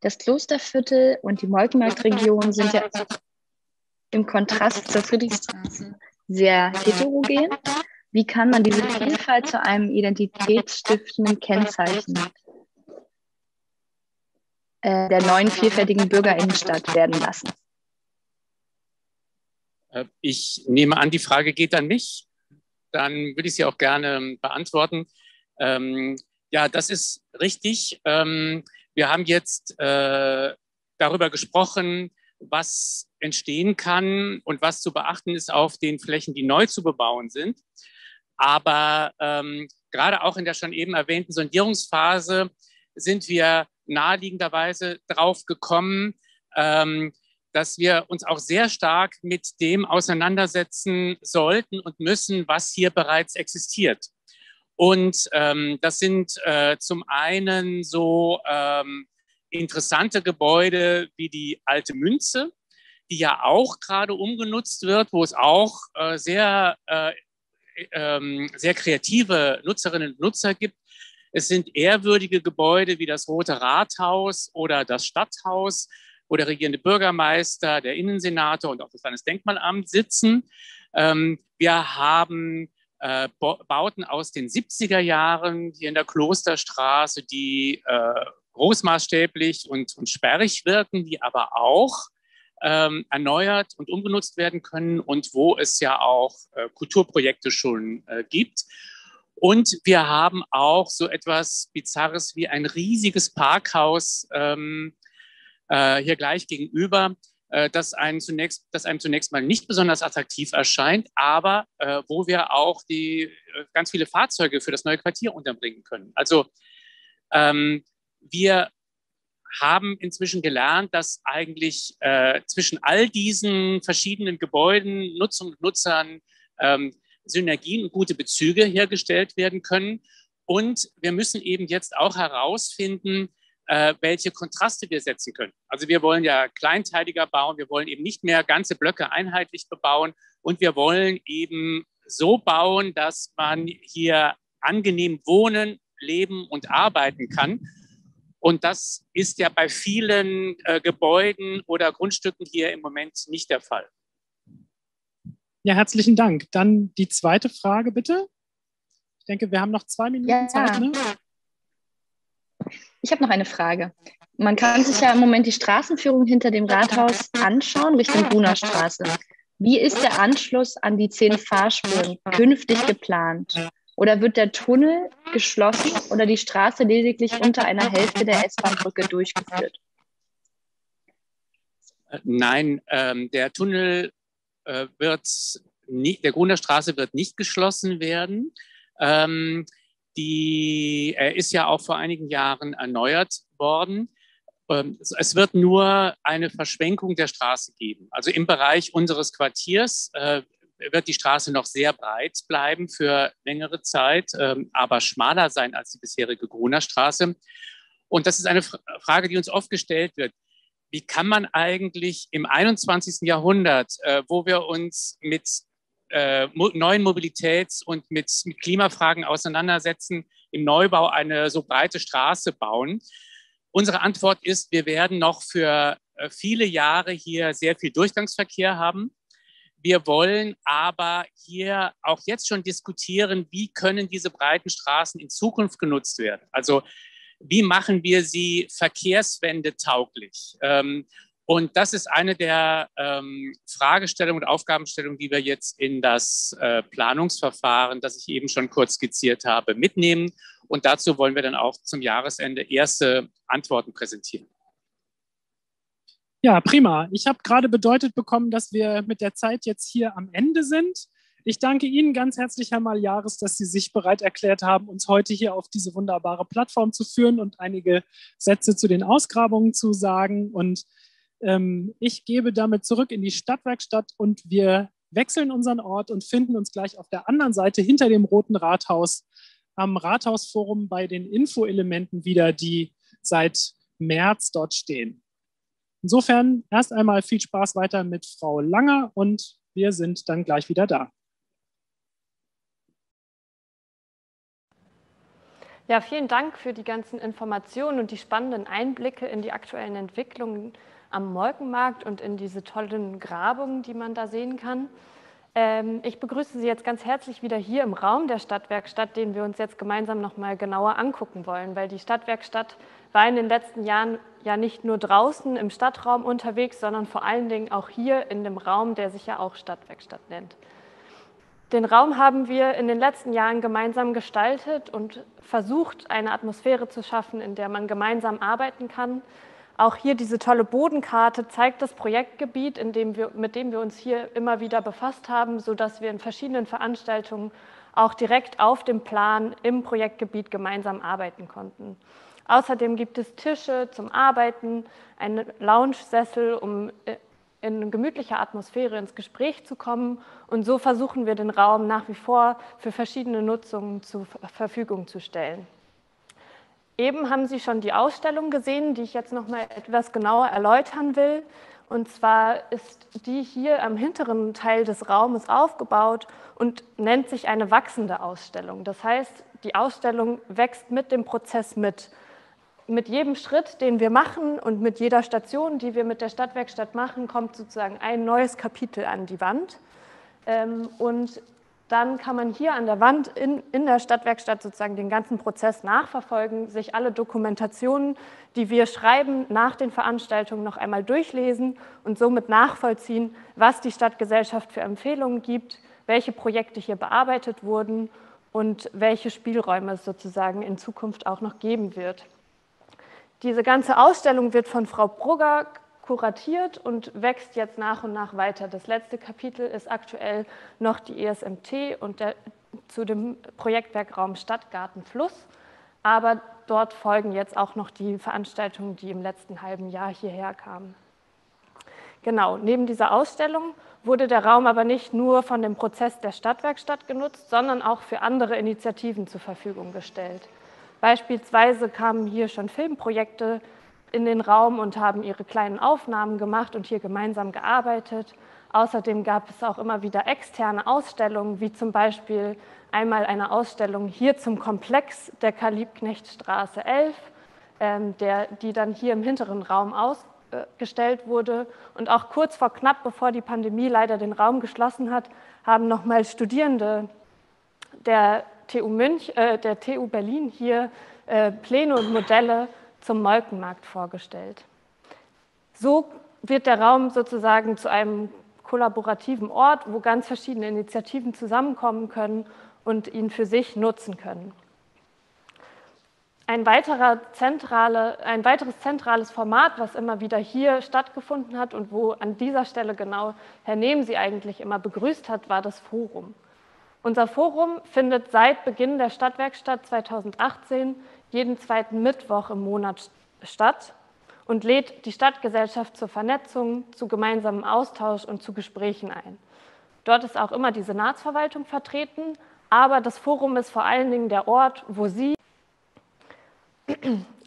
Das Klosterviertel und die Molkenmarktregion sind ja im Kontrast zur Friedrichstraße sehr heterogen. Wie kann man diese Vielfalt zu einem identitätsstiftenden Kennzeichen äh, der neuen vielfältigen Bürgerinnenstadt werden lassen? Äh, ich nehme an, die Frage geht an mich. Dann würde ich sie auch gerne beantworten. Ähm, ja, das ist richtig. Ähm, wir haben jetzt äh, darüber gesprochen, was entstehen kann und was zu beachten ist auf den Flächen, die neu zu bebauen sind. Aber ähm, gerade auch in der schon eben erwähnten Sondierungsphase sind wir naheliegenderweise drauf gekommen, ähm, dass wir uns auch sehr stark mit dem auseinandersetzen sollten und müssen, was hier bereits existiert. Und ähm, das sind äh, zum einen so ähm, interessante Gebäude wie die Alte Münze, die ja auch gerade umgenutzt wird, wo es auch äh, sehr, äh, äh, sehr kreative Nutzerinnen und Nutzer gibt. Es sind ehrwürdige Gebäude wie das Rote Rathaus oder das Stadthaus, wo der regierende Bürgermeister, der Innensenator und auch das Landesdenkmalamt sitzen. Ähm, wir haben äh, Bauten aus den 70er Jahren hier in der Klosterstraße, die äh, großmaßstäblich und, und sperrig wirken, die aber auch ähm, erneuert und umgenutzt werden können und wo es ja auch äh, Kulturprojekte schon äh, gibt. Und wir haben auch so etwas Bizarres wie ein riesiges Parkhaus ähm, äh, hier gleich gegenüber, äh, das, einem zunächst, das einem zunächst mal nicht besonders attraktiv erscheint, aber äh, wo wir auch die, äh, ganz viele Fahrzeuge für das neue Quartier unterbringen können. Also ähm, wir haben inzwischen gelernt, dass eigentlich äh, zwischen all diesen verschiedenen Gebäuden, Nutzung und Nutzern ähm, Synergien und gute Bezüge hergestellt werden können. Und wir müssen eben jetzt auch herausfinden, äh, welche Kontraste wir setzen können. Also wir wollen ja kleinteiliger bauen, wir wollen eben nicht mehr ganze Blöcke einheitlich bebauen und wir wollen eben so bauen, dass man hier angenehm wohnen, leben und arbeiten kann. Und das ist ja bei vielen äh, Gebäuden oder Grundstücken hier im Moment nicht der Fall. Ja, herzlichen Dank. Dann die zweite Frage bitte. Ich denke, wir haben noch zwei Minuten ja. Zeit. Ne? Ich habe noch eine Frage. Man kann sich ja im Moment die Straßenführung hinter dem Rathaus anschauen, Richtung Brunnerstraße. Wie ist der Anschluss an die zehn Fahrspuren künftig geplant? Oder wird der Tunnel geschlossen oder die Straße lediglich unter einer Hälfte der S-Bahn-Brücke durchgeführt? Nein, ähm, der Tunnel äh, wird nicht, der Gruner Straße wird nicht geschlossen werden. Ähm, die, er ist ja auch vor einigen Jahren erneuert worden. Ähm, es wird nur eine Verschwenkung der Straße geben. Also im Bereich unseres Quartiers äh, wird die Straße noch sehr breit bleiben für längere Zeit, ähm, aber schmaler sein als die bisherige Gruner Straße. Und das ist eine Frage, die uns oft gestellt wird. Wie kann man eigentlich im 21. Jahrhundert, äh, wo wir uns mit äh, neuen Mobilitäts- und mit, Klimafragen auseinandersetzen, im Neubau eine so breite Straße bauen? Unsere Antwort ist, wir werden noch für äh, viele Jahre hier sehr viel Durchgangsverkehr haben. Wir wollen aber hier auch jetzt schon diskutieren, wie können diese breiten Straßen in Zukunft genutzt werden. Also wie machen wir sie verkehrswende tauglich? Ähm, und das ist eine der ähm, Fragestellungen und Aufgabenstellungen, die wir jetzt in das äh, Planungsverfahren, das ich eben schon kurz skizziert habe, mitnehmen. Und dazu wollen wir dann auch zum Jahresende erste Antworten präsentieren. Ja, prima. Ich habe gerade bedeutet bekommen, dass wir mit der Zeit jetzt hier am Ende sind. Ich danke Ihnen ganz herzlich, Herr Maljares, dass Sie sich bereit erklärt haben, uns heute hier auf diese wunderbare Plattform zu führen und einige Sätze zu den Ausgrabungen zu sagen. Und ähm, ich gebe damit zurück in die Stadtwerkstatt und wir wechseln unseren Ort und finden uns gleich auf der anderen Seite hinter dem Roten Rathaus am Rathausforum bei den Infoelementen wieder, die seit März dort stehen. Insofern erst einmal viel Spaß weiter mit Frau Langer und wir sind dann gleich wieder da. Ja, vielen Dank für die ganzen Informationen und die spannenden Einblicke in die aktuellen Entwicklungen am Molkenmarkt und in diese tollen Grabungen, die man da sehen kann. Ähm, ich begrüße Sie jetzt ganz herzlich wieder hier im Raum der Stadtwerkstatt, den wir uns jetzt gemeinsam noch mal genauer angucken wollen, weil die Stadtwerkstatt war in den letzten Jahren ja nicht nur draußen im Stadtraum unterwegs, sondern vor allen Dingen auch hier in dem Raum, der sich ja auch Stadtwerkstatt nennt. Den Raum haben wir in den letzten Jahren gemeinsam gestaltet und versucht, eine Atmosphäre zu schaffen, in der man gemeinsam arbeiten kann. Auch hier diese tolle Bodenkarte zeigt das Projektgebiet, dem wir, mit dem wir uns hier immer wieder befasst haben, sodass wir in verschiedenen Veranstaltungen auch direkt auf dem Plan im Projektgebiet gemeinsam arbeiten konnten. Außerdem gibt es Tische zum Arbeiten, einen Lounge-Sessel, um äh, in gemütlicher Atmosphäre ins Gespräch zu kommen. Und so versuchen wir den Raum nach wie vor für verschiedene Nutzungen zur Verfügung zu stellen. Eben haben Sie schon die Ausstellung gesehen, die ich jetzt noch mal etwas genauer erläutern will. Und zwar ist die hier am hinteren Teil des Raumes aufgebaut und nennt sich eine wachsende Ausstellung. Das heißt, die Ausstellung wächst mit dem Prozess mit mit jedem Schritt, den wir machen und mit jeder Station, die wir mit der Stadtwerkstatt machen, kommt sozusagen ein neues Kapitel an die Wand. Ähm, und dann kann man hier an der Wand in, in der Stadtwerkstatt sozusagen den ganzen Prozess nachverfolgen, sich alle Dokumentationen, die wir schreiben, nach den Veranstaltungen noch einmal durchlesen und somit nachvollziehen, was die Stadtgesellschaft für Empfehlungen gibt, welche Projekte hier bearbeitet wurden und welche Spielräume es sozusagen in Zukunft auch noch geben wird. Diese ganze Ausstellung wird von Frau Brugger kuratiert und wächst jetzt nach und nach weiter. Das letzte Kapitel ist aktuell noch die ESMT und der, zu dem Projektwerkraum Stadtgarten Fluss. Aber dort folgen jetzt auch noch die Veranstaltungen, die im letzten halben Jahr hierher kamen. Genau, neben dieser Ausstellung wurde der Raum aber nicht nur von dem Prozess der Stadtwerkstatt genutzt, sondern auch für andere Initiativen zur Verfügung gestellt. Beispielsweise kamen hier schon Filmprojekte in den Raum und haben ihre kleinen Aufnahmen gemacht und hier gemeinsam gearbeitet. Außerdem gab es auch immer wieder externe Ausstellungen, wie zum Beispiel einmal eine Ausstellung hier zum Komplex der Karl-Liebknecht-Straße 11, ähm, der, die dann hier im hinteren Raum ausgestellt wurde. Und auch kurz vor knapp, bevor die Pandemie leider den Raum geschlossen hat, haben nochmal Studierende der TU, Münch, äh, der TU Berlin hier äh, Pläne und Modelle zum Molkenmarkt vorgestellt. So wird der Raum sozusagen zu einem kollaborativen Ort, wo ganz verschiedene Initiativen zusammenkommen können und ihn für sich nutzen können. Ein, zentrale, ein weiteres zentrales Format, was immer wieder hier stattgefunden hat und wo an dieser Stelle genau Herr Nehm Sie eigentlich immer begrüßt hat, war das Forum. Unser Forum findet seit Beginn der Stadtwerkstatt 2018 jeden zweiten Mittwoch im Monat statt und lädt die Stadtgesellschaft zur Vernetzung, zu gemeinsamem Austausch und zu Gesprächen ein. Dort ist auch immer die Senatsverwaltung vertreten, aber das Forum ist vor allen Dingen der Ort, wo Sie,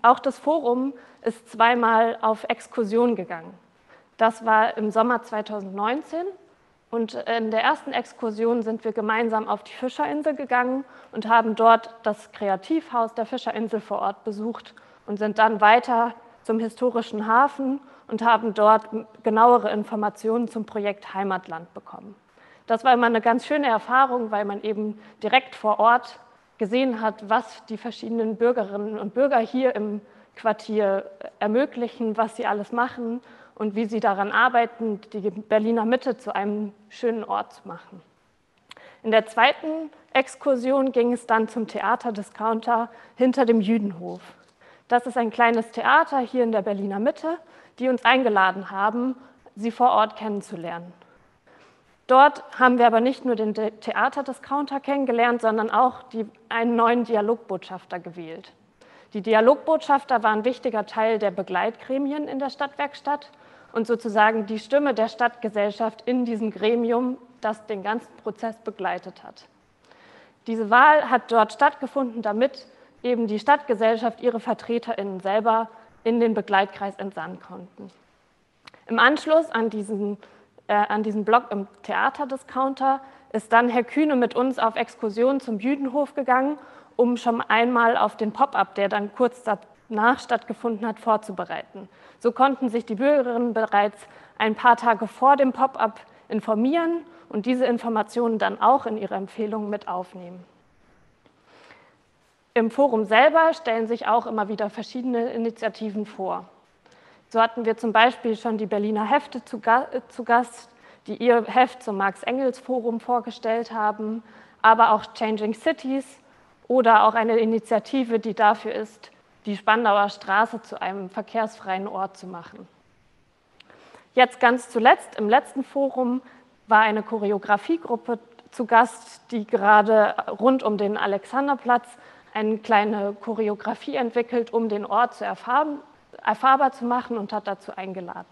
auch das Forum ist zweimal auf Exkursion gegangen. Das war im Sommer 2019 und in der ersten Exkursion sind wir gemeinsam auf die Fischerinsel gegangen und haben dort das Kreativhaus der Fischerinsel vor Ort besucht und sind dann weiter zum historischen Hafen und haben dort genauere Informationen zum Projekt Heimatland bekommen. Das war immer eine ganz schöne Erfahrung, weil man eben direkt vor Ort gesehen hat, was die verschiedenen Bürgerinnen und Bürger hier im Quartier ermöglichen, was sie alles machen und wie sie daran arbeiten, die Berliner Mitte zu einem schönen Ort zu machen. In der zweiten Exkursion ging es dann zum Theaterdiscounter hinter dem Jüdenhof. Das ist ein kleines Theater hier in der Berliner Mitte, die uns eingeladen haben, sie vor Ort kennenzulernen. Dort haben wir aber nicht nur den Theaterdiscounter kennengelernt, sondern auch die, einen neuen Dialogbotschafter gewählt. Die Dialogbotschafter waren ein wichtiger Teil der Begleitgremien in der Stadtwerkstatt und sozusagen die Stimme der Stadtgesellschaft in diesem Gremium, das den ganzen Prozess begleitet hat. Diese Wahl hat dort stattgefunden, damit eben die Stadtgesellschaft ihre VertreterInnen selber in den Begleitkreis entsannen konnten. Im Anschluss an diesen, äh, an diesen Blog im Theaterdiscounter ist dann Herr Kühne mit uns auf Exkursion zum Jüdenhof gegangen, um schon einmal auf den Pop-up, der dann kurz danach stattgefunden hat, vorzubereiten. So konnten sich die Bürgerinnen bereits ein paar Tage vor dem Pop-up informieren und diese Informationen dann auch in ihre Empfehlungen mit aufnehmen. Im Forum selber stellen sich auch immer wieder verschiedene Initiativen vor. So hatten wir zum Beispiel schon die Berliner Hefte zu, Gast, die ihr Heft zum Marx-Engels-Forum vorgestellt haben, aber auch Changing Cities oder auch eine Initiative, die dafür ist, die Spandauer Straße zu einem verkehrsfreien Ort zu machen. Jetzt ganz zuletzt, im letzten Forum, war eine Choreografiegruppe zu Gast, die gerade rund um den Alexanderplatz eine kleine Choreografie entwickelt, um den Ort zu erfahren, erfahrbar zu machen und hat dazu eingeladen.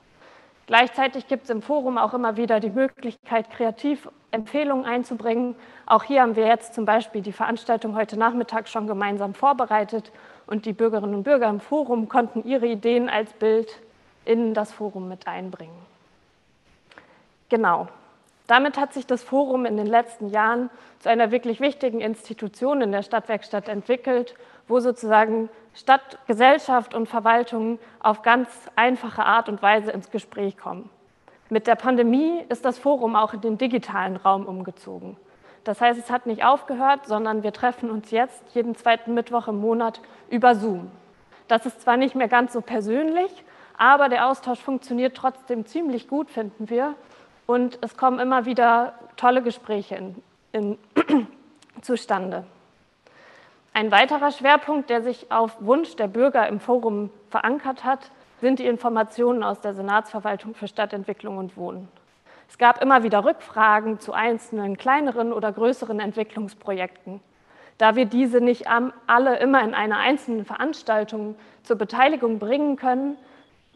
Gleichzeitig gibt es im Forum auch immer wieder die Möglichkeit, kreativ Empfehlungen einzubringen. Auch hier haben wir jetzt zum Beispiel die Veranstaltung heute Nachmittag schon gemeinsam vorbereitet und die Bürgerinnen und Bürger im Forum konnten ihre Ideen als Bild in das Forum mit einbringen. Genau. Damit hat sich das Forum in den letzten Jahren zu einer wirklich wichtigen Institution in der Stadtwerkstatt entwickelt, wo sozusagen Stadt, Gesellschaft und Verwaltung auf ganz einfache Art und Weise ins Gespräch kommen. Mit der Pandemie ist das Forum auch in den digitalen Raum umgezogen. Das heißt, es hat nicht aufgehört, sondern wir treffen uns jetzt jeden zweiten Mittwoch im Monat über Zoom. Das ist zwar nicht mehr ganz so persönlich, aber der Austausch funktioniert trotzdem ziemlich gut, finden wir. Und es kommen immer wieder tolle Gespräche in, in, zustande. Ein weiterer Schwerpunkt, der sich auf Wunsch der Bürger im Forum verankert hat, sind die Informationen aus der Senatsverwaltung für Stadtentwicklung und Wohnen. Es gab immer wieder Rückfragen zu einzelnen kleineren oder größeren Entwicklungsprojekten. Da wir diese nicht alle immer in einer einzelnen Veranstaltung zur Beteiligung bringen können,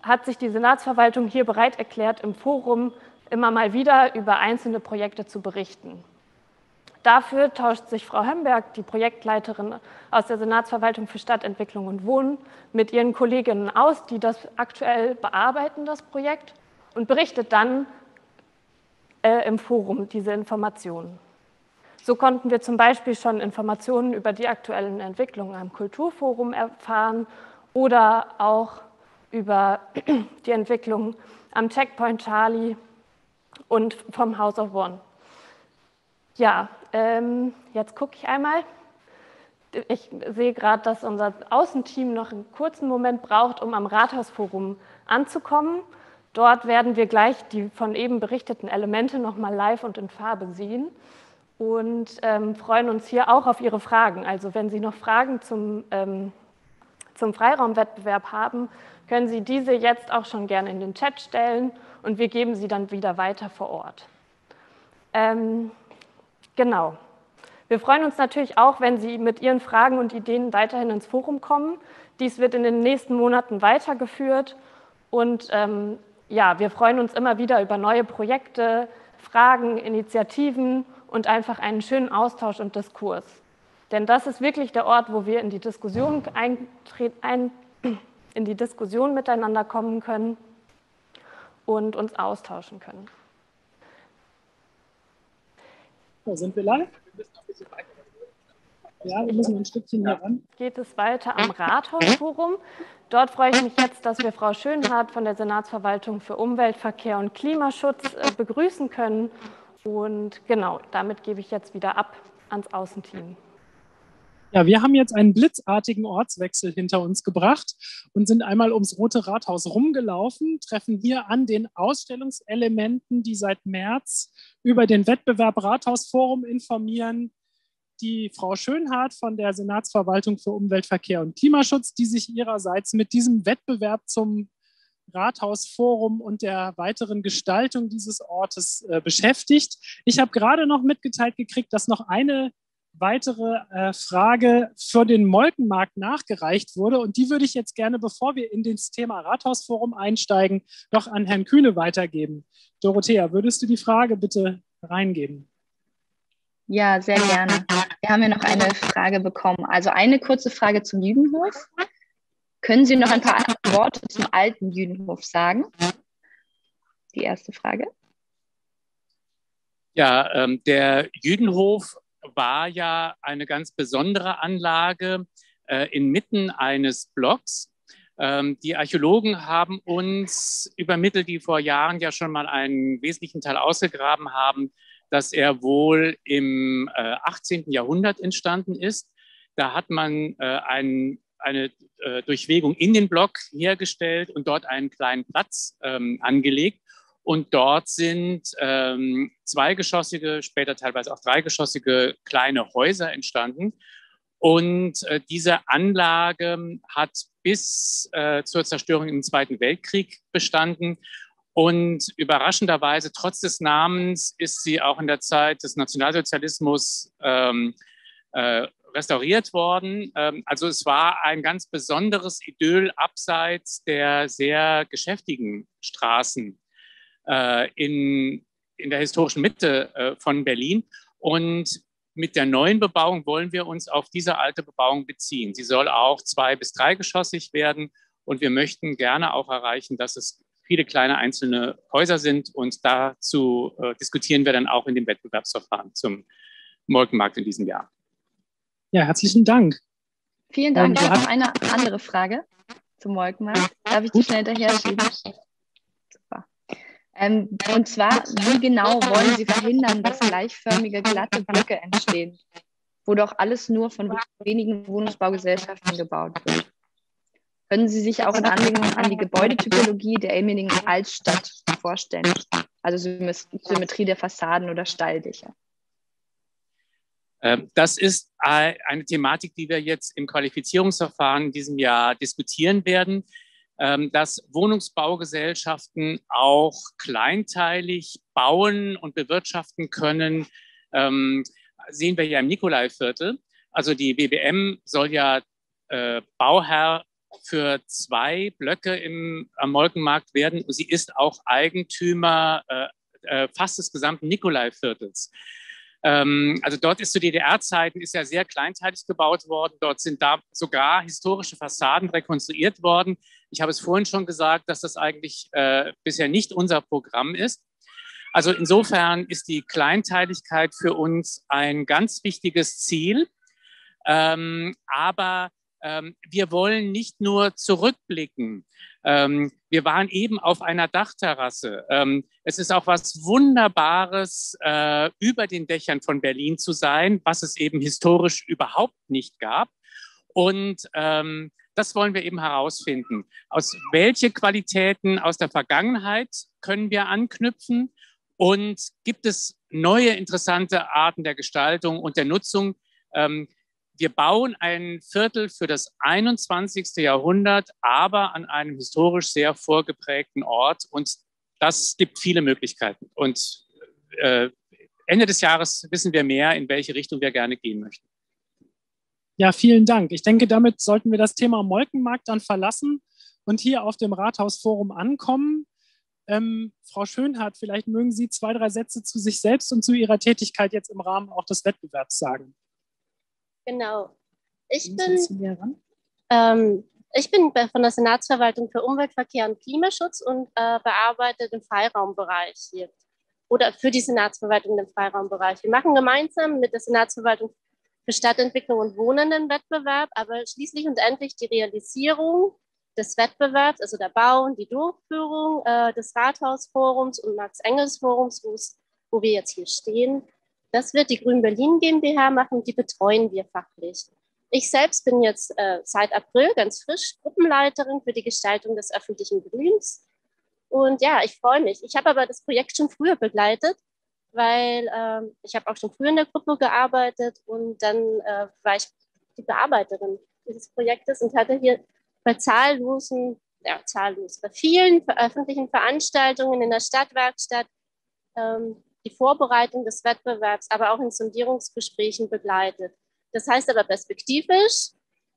hat sich die Senatsverwaltung hier bereit erklärt, im Forum immer mal wieder über einzelne Projekte zu berichten. Dafür tauscht sich Frau Hemberg, die Projektleiterin aus der Senatsverwaltung für Stadtentwicklung und Wohnen, mit ihren Kolleginnen aus, die das aktuell bearbeiten, das Projekt, und berichtet dann äh, im Forum diese Informationen. So konnten wir zum Beispiel schon Informationen über die aktuellen Entwicklungen am Kulturforum erfahren oder auch über die Entwicklung am Checkpoint Charlie und vom House of One. Ja, ähm, jetzt gucke ich einmal. Ich sehe gerade, dass unser Außenteam noch einen kurzen Moment braucht, um am Rathausforum anzukommen. Dort werden wir gleich die von eben berichteten Elemente nochmal live und in Farbe sehen und ähm, freuen uns hier auch auf Ihre Fragen. Also wenn Sie noch Fragen zum, ähm, zum Freiraumwettbewerb haben, können Sie diese jetzt auch schon gerne in den Chat stellen und wir geben sie dann wieder weiter vor Ort. Ähm, genau. Wir freuen uns natürlich auch, wenn Sie mit Ihren Fragen und Ideen weiterhin ins Forum kommen. Dies wird in den nächsten Monaten weitergeführt und ähm, ja, wir freuen uns immer wieder über neue Projekte, Fragen, Initiativen und einfach einen schönen Austausch und Diskurs. Denn das ist wirklich der Ort, wo wir in die Diskussion, ein, in die Diskussion miteinander kommen können und uns austauschen können. So, sind wir live? Ja, wir müssen ein Stückchen hier ran. Geht es weiter am Rathausforum. Dort freue ich mich jetzt, dass wir Frau Schönhardt von der Senatsverwaltung für Umwelt, Verkehr und Klimaschutz äh, begrüßen können. Und genau, damit gebe ich jetzt wieder ab ans Außenteam. Ja, wir haben jetzt einen blitzartigen Ortswechsel hinter uns gebracht und sind einmal ums Rote Rathaus rumgelaufen, treffen hier an den Ausstellungselementen, die seit März über den Wettbewerb Rathausforum informieren, die Frau Schönhardt von der Senatsverwaltung für Umwelt, Verkehr und Klimaschutz, die sich ihrerseits mit diesem Wettbewerb zum Rathausforum und der weiteren Gestaltung dieses Ortes äh, beschäftigt. Ich habe gerade noch mitgeteilt gekriegt, dass noch eine weitere äh, Frage für den Molkenmarkt nachgereicht wurde. Und die würde ich jetzt gerne, bevor wir in das Thema Rathausforum einsteigen, noch an Herrn Kühne weitergeben. Dorothea, würdest du die Frage bitte reingeben. Ja, sehr gerne. Wir haben ja noch eine Frage bekommen. Also eine kurze Frage zum Jüdenhof. Können Sie noch ein paar Worte zum alten Jüdenhof sagen? Die erste Frage. Ja, ähm, der Jüdenhof war ja eine ganz besondere Anlage äh, inmitten eines Blocks. Ähm, die Archäologen haben uns übermittelt, die vor Jahren ja schon mal einen wesentlichen Teil ausgegraben haben, dass er wohl im äh, 18. Jahrhundert entstanden ist. Da hat man äh, ein, eine äh, Durchwegung in den Block hergestellt und dort einen kleinen Platz ähm, angelegt. Und dort sind ähm, zweigeschossige, später teilweise auch dreigeschossige kleine Häuser entstanden. Und äh, diese Anlage hat bis äh, zur Zerstörung im Zweiten Weltkrieg bestanden. Und überraschenderweise, trotz des Namens, ist sie auch in der Zeit des Nationalsozialismus ähm, äh, restauriert worden. Ähm, also es war ein ganz besonderes Idyll abseits der sehr geschäftigen Straßen äh, in, in der historischen Mitte äh, von Berlin. Und mit der neuen Bebauung wollen wir uns auf diese alte Bebauung beziehen. Sie soll auch zwei- bis dreigeschossig werden. Und wir möchten gerne auch erreichen, dass es viele kleine einzelne Häuser sind. Und dazu äh, diskutieren wir dann auch in dem Wettbewerbsverfahren zum Molkenmarkt in diesem Jahr. Ja, herzlichen Dank. Vielen Dank. Ich habe eine andere Frage zum Molkenmarkt. Darf ich die schnell hinterher schieben? Super. Ähm, und zwar, wie genau wollen Sie verhindern, dass gleichförmige, glatte Blöcke entstehen, wo doch alles nur von wenigen Wohnungsbaugesellschaften gebaut wird? Können Sie sich auch in Anlehnung an die Gebäudetypologie der Emmendingen Altstadt vorstellen? Also Symmetrie der Fassaden oder Stalldächer? Ähm, das ist eine Thematik, die wir jetzt im Qualifizierungsverfahren in diesem Jahr diskutieren werden. Ähm, dass Wohnungsbaugesellschaften auch kleinteilig bauen und bewirtschaften können, ähm, sehen wir ja im Nikolaiviertel. Also die BBM soll ja äh, Bauherr für zwei Blöcke im, am Molkenmarkt werden. Sie ist auch Eigentümer äh, äh, fast des gesamten Nikolaiviertels. Ähm, also dort ist zu DDR-Zeiten ja sehr kleinteilig gebaut worden. Dort sind da sogar historische Fassaden rekonstruiert worden. Ich habe es vorhin schon gesagt, dass das eigentlich äh, bisher nicht unser Programm ist. Also insofern ist die Kleinteiligkeit für uns ein ganz wichtiges Ziel. Ähm, aber wir wollen nicht nur zurückblicken. Ähm, wir waren eben auf einer Dachterrasse. Ähm, es ist auch was Wunderbares, äh, über den Dächern von Berlin zu sein, was es eben historisch überhaupt nicht gab. Und ähm, das wollen wir eben herausfinden. Aus welche Qualitäten aus der Vergangenheit können wir anknüpfen? Und gibt es neue interessante Arten der Gestaltung und der Nutzung, ähm, wir bauen ein Viertel für das 21. Jahrhundert, aber an einem historisch sehr vorgeprägten Ort. Und das gibt viele Möglichkeiten. Und äh, Ende des Jahres wissen wir mehr, in welche Richtung wir gerne gehen möchten. Ja, vielen Dank. Ich denke, damit sollten wir das Thema Molkenmarkt dann verlassen und hier auf dem Rathausforum ankommen. Ähm, Frau Schönhardt, vielleicht mögen Sie zwei, drei Sätze zu sich selbst und zu Ihrer Tätigkeit jetzt im Rahmen auch des Wettbewerbs sagen. Genau. Ich bin, ähm, ich bin von der Senatsverwaltung für Umwelt, Verkehr und Klimaschutz und äh, bearbeite den Freiraumbereich hier oder für die Senatsverwaltung den Freiraumbereich. Wir machen gemeinsam mit der Senatsverwaltung für Stadtentwicklung und Wohnen den Wettbewerb, aber schließlich und endlich die Realisierung des Wettbewerbs, also der Bau und die Durchführung äh, des Rathausforums und Max-Engels-Forums, wo wir jetzt hier stehen, das wird die Grün Berlin GmbH machen, die betreuen wir fachlich. Ich selbst bin jetzt äh, seit April ganz frisch Gruppenleiterin für die Gestaltung des öffentlichen Grüns. Und ja, ich freue mich. Ich habe aber das Projekt schon früher begleitet, weil äh, ich habe auch schon früher in der Gruppe gearbeitet und dann äh, war ich die Bearbeiterin dieses Projektes und hatte hier bei zahllosen, ja, zahllos, bei vielen öffentlichen Veranstaltungen in der Stadtwerkstatt ähm, die Vorbereitung des Wettbewerbs, aber auch in Sondierungsgesprächen begleitet. Das heißt aber perspektivisch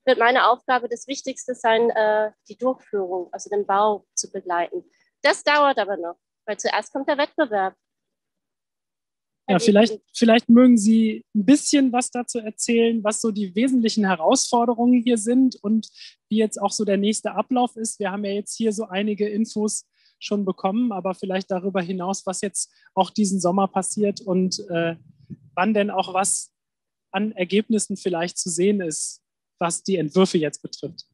wird meine Aufgabe das Wichtigste sein, äh, die Durchführung, also den Bau zu begleiten. Das dauert aber noch, weil zuerst kommt der Wettbewerb. Ja, vielleicht, vielleicht mögen Sie ein bisschen was dazu erzählen, was so die wesentlichen Herausforderungen hier sind und wie jetzt auch so der nächste Ablauf ist. Wir haben ja jetzt hier so einige Infos schon bekommen, aber vielleicht darüber hinaus, was jetzt auch diesen Sommer passiert und äh, wann denn auch was an Ergebnissen vielleicht zu sehen ist, was die Entwürfe jetzt betrifft.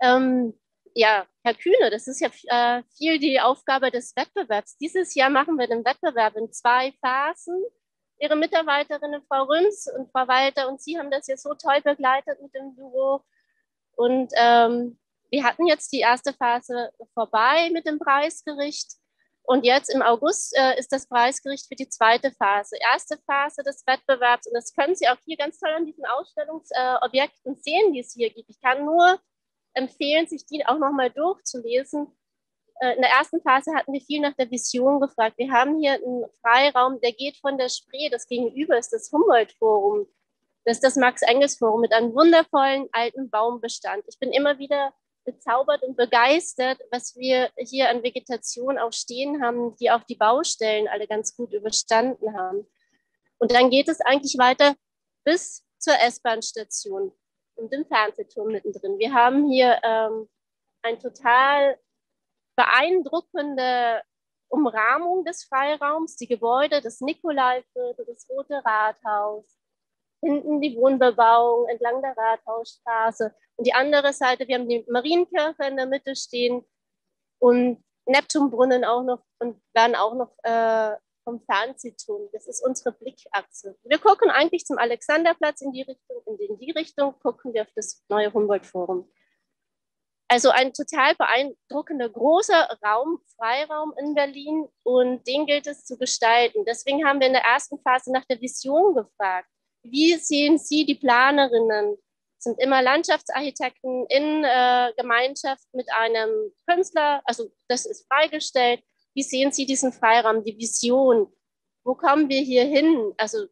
Ähm, ja, Herr Kühne, das ist ja äh, viel die Aufgabe des Wettbewerbs. Dieses Jahr machen wir den Wettbewerb in zwei Phasen. Ihre Mitarbeiterinnen, Frau Rüns und Frau Walter und Sie haben das jetzt so toll begleitet mit dem Büro. Und ähm, wir hatten jetzt die erste Phase vorbei mit dem Preisgericht. Und jetzt im August äh, ist das Preisgericht für die zweite Phase. Erste Phase des Wettbewerbs. Und das können Sie auch hier ganz toll an diesen Ausstellungsobjekten äh, sehen, die es hier gibt. Ich kann nur empfehlen, sich die auch nochmal durchzulesen. Äh, in der ersten Phase hatten wir viel nach der Vision gefragt. Wir haben hier einen Freiraum, der geht von der Spree, das gegenüber ist das Humboldt-Forum, das ist das Max-Engels-Forum mit einem wundervollen alten Baumbestand. Ich bin immer wieder bezaubert und begeistert, was wir hier an Vegetation auch stehen haben, die auch die Baustellen alle ganz gut überstanden haben. Und dann geht es eigentlich weiter bis zur S-Bahn-Station und dem Fernsehturm mittendrin. Wir haben hier ähm, eine total beeindruckende Umrahmung des Freiraums, die Gebäude, das Nikolaiviertel, das Rote Rathaus, hinten die Wohnbebauung entlang der Rathausstraße und die andere Seite, wir haben die Marienkirche in der Mitte stehen und Neptunbrunnen auch noch und werden auch noch äh, vom Fernsehturm. Das ist unsere Blickachse. Wir gucken eigentlich zum Alexanderplatz in die Richtung und in die Richtung gucken wir auf das neue Humboldt-Forum. Also ein total beeindruckender großer Raum, Freiraum in Berlin und den gilt es zu gestalten. Deswegen haben wir in der ersten Phase nach der Vision gefragt. Wie sehen Sie die Planerinnen? Sind immer Landschaftsarchitekten in äh, Gemeinschaft mit einem Künstler, also das ist freigestellt. Wie sehen Sie diesen Freiraum, die Vision? Wo kommen wir hier hin? Also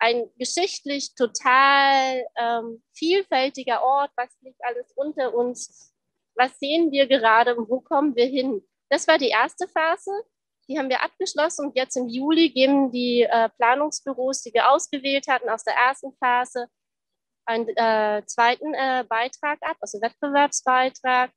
ein geschichtlich total ähm, vielfältiger Ort. Was liegt alles unter uns? Was sehen wir gerade und wo kommen wir hin? Das war die erste Phase. Die haben wir abgeschlossen und jetzt im Juli geben die äh, Planungsbüros, die wir ausgewählt hatten aus der ersten Phase, einen äh, zweiten äh, Beitrag ab, also Wettbewerbsbeitrag.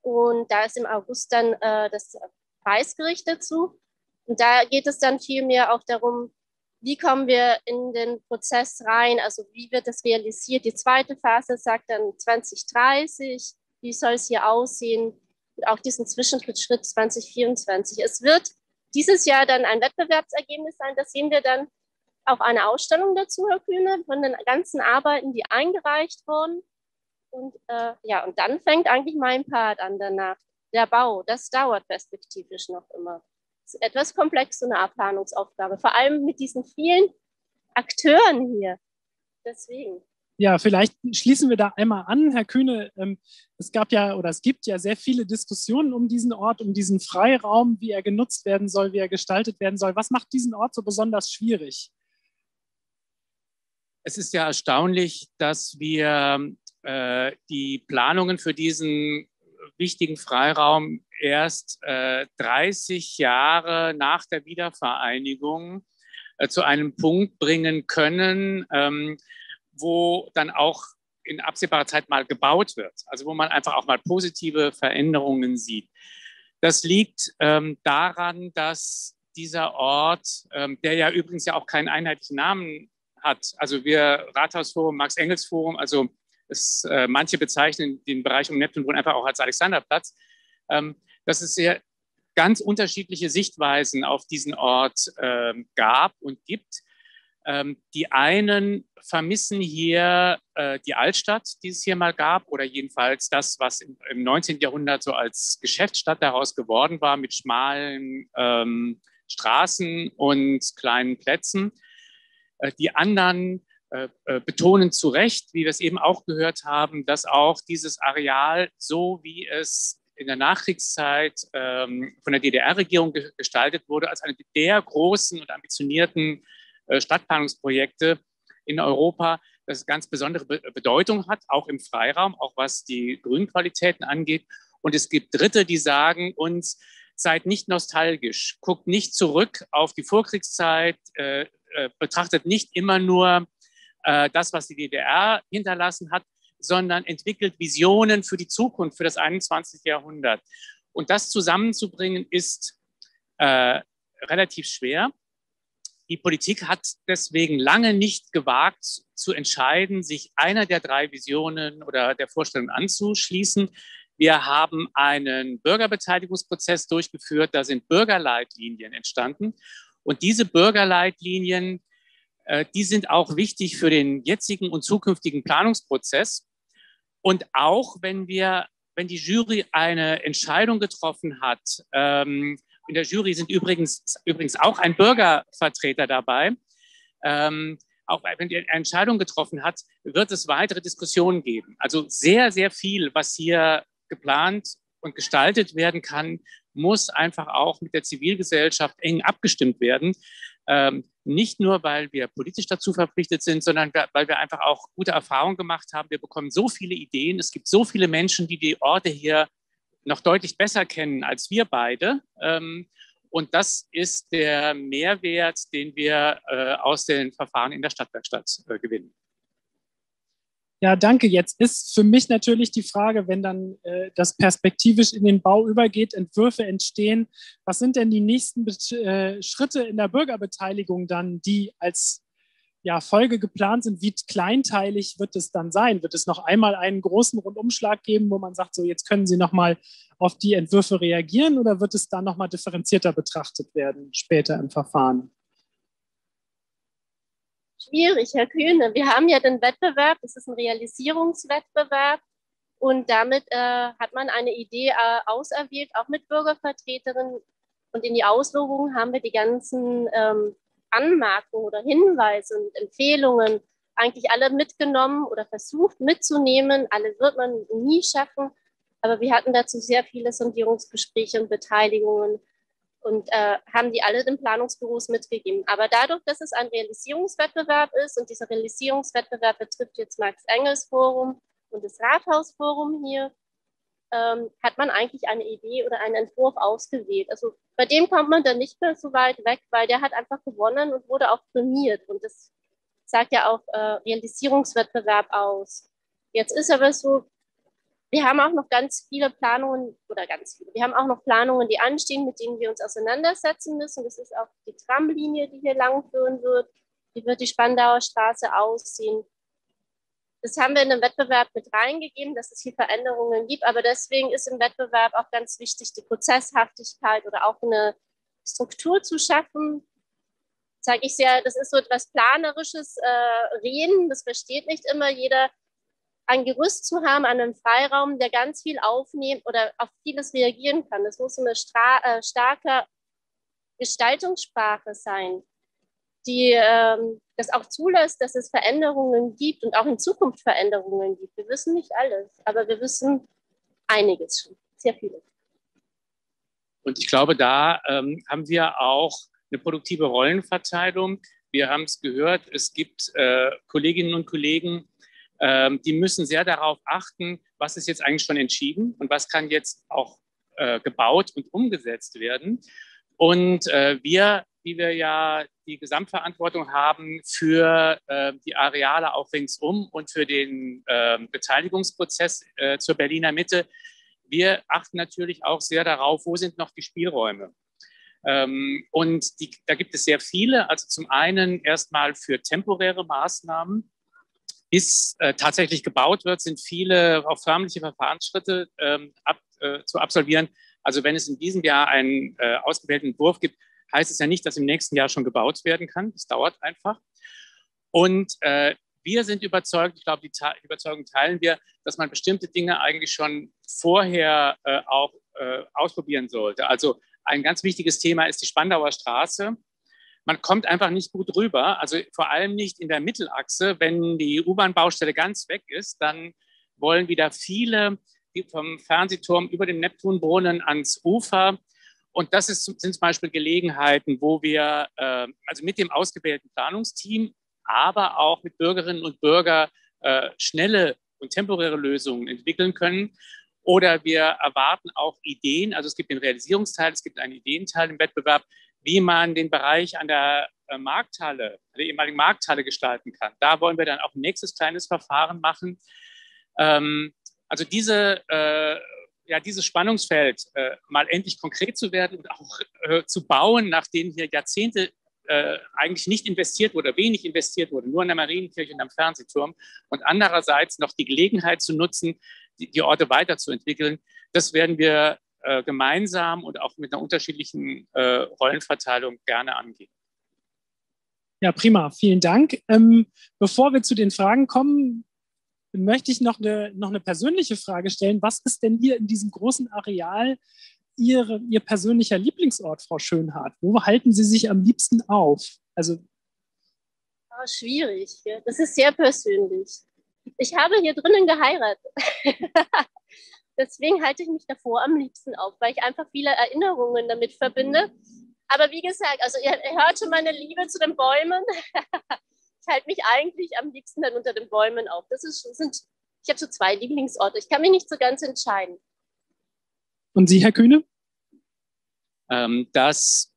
Und da ist im August dann äh, das Preisgericht dazu. Und da geht es dann vielmehr auch darum, wie kommen wir in den Prozess rein, also wie wird das realisiert. Die zweite Phase sagt dann 2030, wie soll es hier aussehen, auch diesen Zwischenschritt 2024. Es wird dieses Jahr dann ein Wettbewerbsergebnis sein. Das sehen wir dann auf einer Ausstellung dazu, Herr Kühne, von den ganzen Arbeiten, die eingereicht wurden. Und äh, ja, und dann fängt eigentlich mein Part an danach. Der Bau, das dauert perspektivisch noch immer. Das ist etwas komplex, so eine Abplanungsaufgabe, vor allem mit diesen vielen Akteuren hier. Deswegen. Ja, vielleicht schließen wir da einmal an, Herr Kühne. Ähm, es gab ja oder es gibt ja sehr viele Diskussionen um diesen Ort, um diesen Freiraum, wie er genutzt werden soll, wie er gestaltet werden soll. Was macht diesen Ort so besonders schwierig? Es ist ja erstaunlich, dass wir äh, die Planungen für diesen wichtigen Freiraum erst äh, 30 Jahre nach der Wiedervereinigung äh, zu einem Punkt bringen können, ähm, wo dann auch in absehbarer Zeit mal gebaut wird, also wo man einfach auch mal positive Veränderungen sieht. Das liegt ähm, daran, dass dieser Ort, ähm, der ja übrigens ja auch keinen einheitlichen Namen hat, also wir Rathausforum, Max-Engels-Forum, also es, äh, manche bezeichnen den Bereich um Neptunbrunn einfach auch als Alexanderplatz, ähm, dass es sehr ganz unterschiedliche Sichtweisen auf diesen Ort ähm, gab und gibt. Ähm, die einen vermissen hier äh, die Altstadt, die es hier mal gab, oder jedenfalls das, was im, im 19. Jahrhundert so als Geschäftsstadt daraus geworden war, mit schmalen ähm, Straßen und kleinen Plätzen. Äh, die anderen äh, äh, betonen zu Recht, wie wir es eben auch gehört haben, dass auch dieses Areal, so wie es in der Nachkriegszeit ähm, von der DDR-Regierung ge gestaltet wurde, als eine der großen und ambitionierten Stadtplanungsprojekte in Europa das ganz besondere Bedeutung hat, auch im Freiraum, auch was die Grünqualitäten angeht. Und es gibt Dritte, die sagen uns, seid nicht nostalgisch, guckt nicht zurück auf die Vorkriegszeit, äh, äh, betrachtet nicht immer nur äh, das, was die DDR hinterlassen hat, sondern entwickelt Visionen für die Zukunft, für das 21. Jahrhundert. Und das zusammenzubringen ist äh, relativ schwer. Die Politik hat deswegen lange nicht gewagt zu entscheiden, sich einer der drei Visionen oder der Vorstellungen anzuschließen. Wir haben einen Bürgerbeteiligungsprozess durchgeführt, da sind Bürgerleitlinien entstanden. Und diese Bürgerleitlinien, äh, die sind auch wichtig für den jetzigen und zukünftigen Planungsprozess. Und auch wenn wir, wenn die Jury eine Entscheidung getroffen hat, ähm, in der Jury sind übrigens, übrigens auch ein Bürgervertreter dabei, ähm, auch wenn die Entscheidung getroffen hat, wird es weitere Diskussionen geben. Also sehr, sehr viel, was hier geplant und gestaltet werden kann, muss einfach auch mit der Zivilgesellschaft eng abgestimmt werden. Ähm, nicht nur, weil wir politisch dazu verpflichtet sind, sondern weil wir einfach auch gute Erfahrungen gemacht haben. Wir bekommen so viele Ideen. Es gibt so viele Menschen, die die Orte hier noch deutlich besser kennen als wir beide. Ähm, und das ist der Mehrwert, den wir äh, aus den Verfahren in der Stadtwerkstatt äh, gewinnen. Ja, danke. Jetzt ist für mich natürlich die Frage, wenn dann äh, das perspektivisch in den Bau übergeht, Entwürfe entstehen, was sind denn die nächsten äh, Schritte in der Bürgerbeteiligung dann, die als ja, Folge geplant sind? Wie kleinteilig wird es dann sein? Wird es noch einmal einen großen Rundumschlag geben, wo man sagt, so jetzt können Sie noch mal auf die Entwürfe reagieren oder wird es dann noch mal differenzierter betrachtet werden später im Verfahren? schwierig, Herr Kühne. Wir haben ja den Wettbewerb, das ist ein Realisierungswettbewerb. Und damit äh, hat man eine Idee äh, auserwählt, auch mit Bürgervertreterinnen. Und in die Auslobung haben wir die ganzen ähm, Anmerkungen oder Hinweise und Empfehlungen eigentlich alle mitgenommen oder versucht mitzunehmen. Alle wird man nie schaffen. Aber wir hatten dazu sehr viele Sondierungsgespräche und Beteiligungen und äh, haben die alle den Planungsbüros mitgegeben. Aber dadurch, dass es ein Realisierungswettbewerb ist und dieser Realisierungswettbewerb betrifft jetzt Max Engels Forum und das Rathausforum hier, ähm, hat man eigentlich eine Idee oder einen Entwurf ausgewählt. Also bei dem kommt man dann nicht mehr so weit weg, weil der hat einfach gewonnen und wurde auch prämiert. Und das sagt ja auch äh, Realisierungswettbewerb aus. Jetzt ist aber so, wir haben auch noch ganz viele Planungen oder ganz viele. Wir haben auch noch Planungen, die anstehen, mit denen wir uns auseinandersetzen müssen. Das ist auch die Tramlinie, die hier langführen wird. Wie wird die Spandauer Straße aussehen? Das haben wir in den Wettbewerb mit reingegeben, dass es hier Veränderungen gibt. Aber deswegen ist im Wettbewerb auch ganz wichtig, die Prozesshaftigkeit oder auch eine Struktur zu schaffen. Sage ich sehr, das ist so etwas Planerisches äh, Reden. Das versteht nicht immer jeder ein Gerüst zu haben, einen Freiraum, der ganz viel aufnehmen oder auf vieles reagieren kann. Das muss eine äh, starke Gestaltungssprache sein, die ähm, das auch zulässt, dass es Veränderungen gibt und auch in Zukunft Veränderungen gibt. Wir wissen nicht alles, aber wir wissen einiges schon, sehr vieles. Und ich glaube, da ähm, haben wir auch eine produktive Rollenverteilung. Wir haben es gehört, es gibt äh, Kolleginnen und Kollegen, ähm, die müssen sehr darauf achten, was ist jetzt eigentlich schon entschieden und was kann jetzt auch äh, gebaut und umgesetzt werden. Und äh, wir, die wir ja die Gesamtverantwortung haben für äh, die Areale auch ringsum und für den ähm, Beteiligungsprozess äh, zur Berliner Mitte, wir achten natürlich auch sehr darauf, wo sind noch die Spielräume. Ähm, und die, da gibt es sehr viele. Also zum einen erstmal für temporäre Maßnahmen, bis äh, tatsächlich gebaut wird, sind viele auch förmliche Verfahrensschritte ähm, ab, äh, zu absolvieren. Also wenn es in diesem Jahr einen äh, ausgewählten Entwurf gibt, heißt es ja nicht, dass im nächsten Jahr schon gebaut werden kann. Das dauert einfach. Und äh, wir sind überzeugt, ich glaube, die, die, Überzeugung teilen wir, dass man bestimmte Dinge eigentlich schon vorher äh, auch äh, ausprobieren sollte. Also ein ganz wichtiges Thema ist die Spandauer Straße man kommt einfach nicht gut rüber. Also vor allem nicht in der Mittelachse. Wenn die U-Bahn-Baustelle ganz weg ist, dann wollen wieder viele vom Fernsehturm über den Neptunbrunnen ans Ufer. Und das ist, sind zum Beispiel Gelegenheiten, wo wir äh, also mit dem ausgewählten Planungsteam, aber auch mit Bürgerinnen und Bürgern äh, schnelle und temporäre Lösungen entwickeln können. Oder wir erwarten auch Ideen, also es gibt den Realisierungsteil, es gibt einen Ideenteil im Wettbewerb, wie man den Bereich an der äh, Markthalle, der ehemaligen Markthalle gestalten kann. Da wollen wir dann auch ein nächstes kleines Verfahren machen. Ähm, also diese, äh, ja, dieses Spannungsfeld äh, mal endlich konkret zu werden und auch äh, zu bauen, nachdem hier Jahrzehnte äh, eigentlich nicht investiert wurde, wenig investiert wurde, nur in der Marienkirche und am Fernsehturm und andererseits noch die Gelegenheit zu nutzen, die, die Orte weiterzuentwickeln, das werden wir äh, gemeinsam und auch mit einer unterschiedlichen äh, Rollenverteilung gerne angehen. Ja, prima. Vielen Dank. Ähm, bevor wir zu den Fragen kommen, möchte ich noch eine, noch eine persönliche Frage stellen. Was ist denn hier in diesem großen Areal Ihre, Ihr persönlicher Lieblingsort, Frau Schönhardt? Wo halten Sie sich am liebsten auf? Also oh, schwierig. Das ist sehr persönlich. Ich habe hier drinnen geheiratet. Deswegen halte ich mich davor am liebsten auf, weil ich einfach viele Erinnerungen damit verbinde. Aber wie gesagt, also ihr hört schon meine Liebe zu den Bäumen. ich halte mich eigentlich am liebsten dann unter den Bäumen auf. Das ist, sind, ich habe so zwei Lieblingsorte. Ich kann mich nicht so ganz entscheiden. Und Sie, Herr Kühne? Ähm, das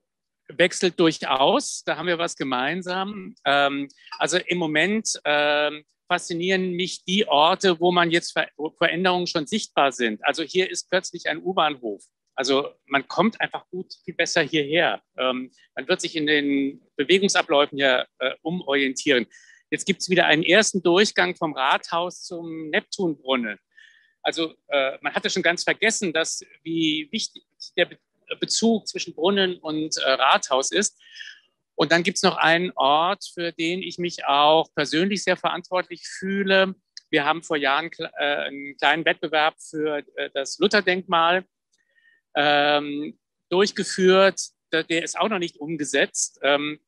wechselt durchaus. Da haben wir was gemeinsam. Ähm, also im Moment ähm, faszinieren mich die Orte, wo man jetzt Ver wo Veränderungen schon sichtbar sind. Also hier ist plötzlich ein U-Bahnhof. Also man kommt einfach gut viel besser hierher. Ähm, man wird sich in den Bewegungsabläufen ja äh, umorientieren. Jetzt gibt es wieder einen ersten Durchgang vom Rathaus zum Neptunbrunnen. Also äh, man hatte schon ganz vergessen, dass wie wichtig der Be Bezug zwischen Brunnen und äh, Rathaus ist. Und dann gibt es noch einen Ort, für den ich mich auch persönlich sehr verantwortlich fühle. Wir haben vor Jahren äh, einen kleinen Wettbewerb für äh, das Lutherdenkmal ähm, durchgeführt. Der ist auch noch nicht umgesetzt. Ähm,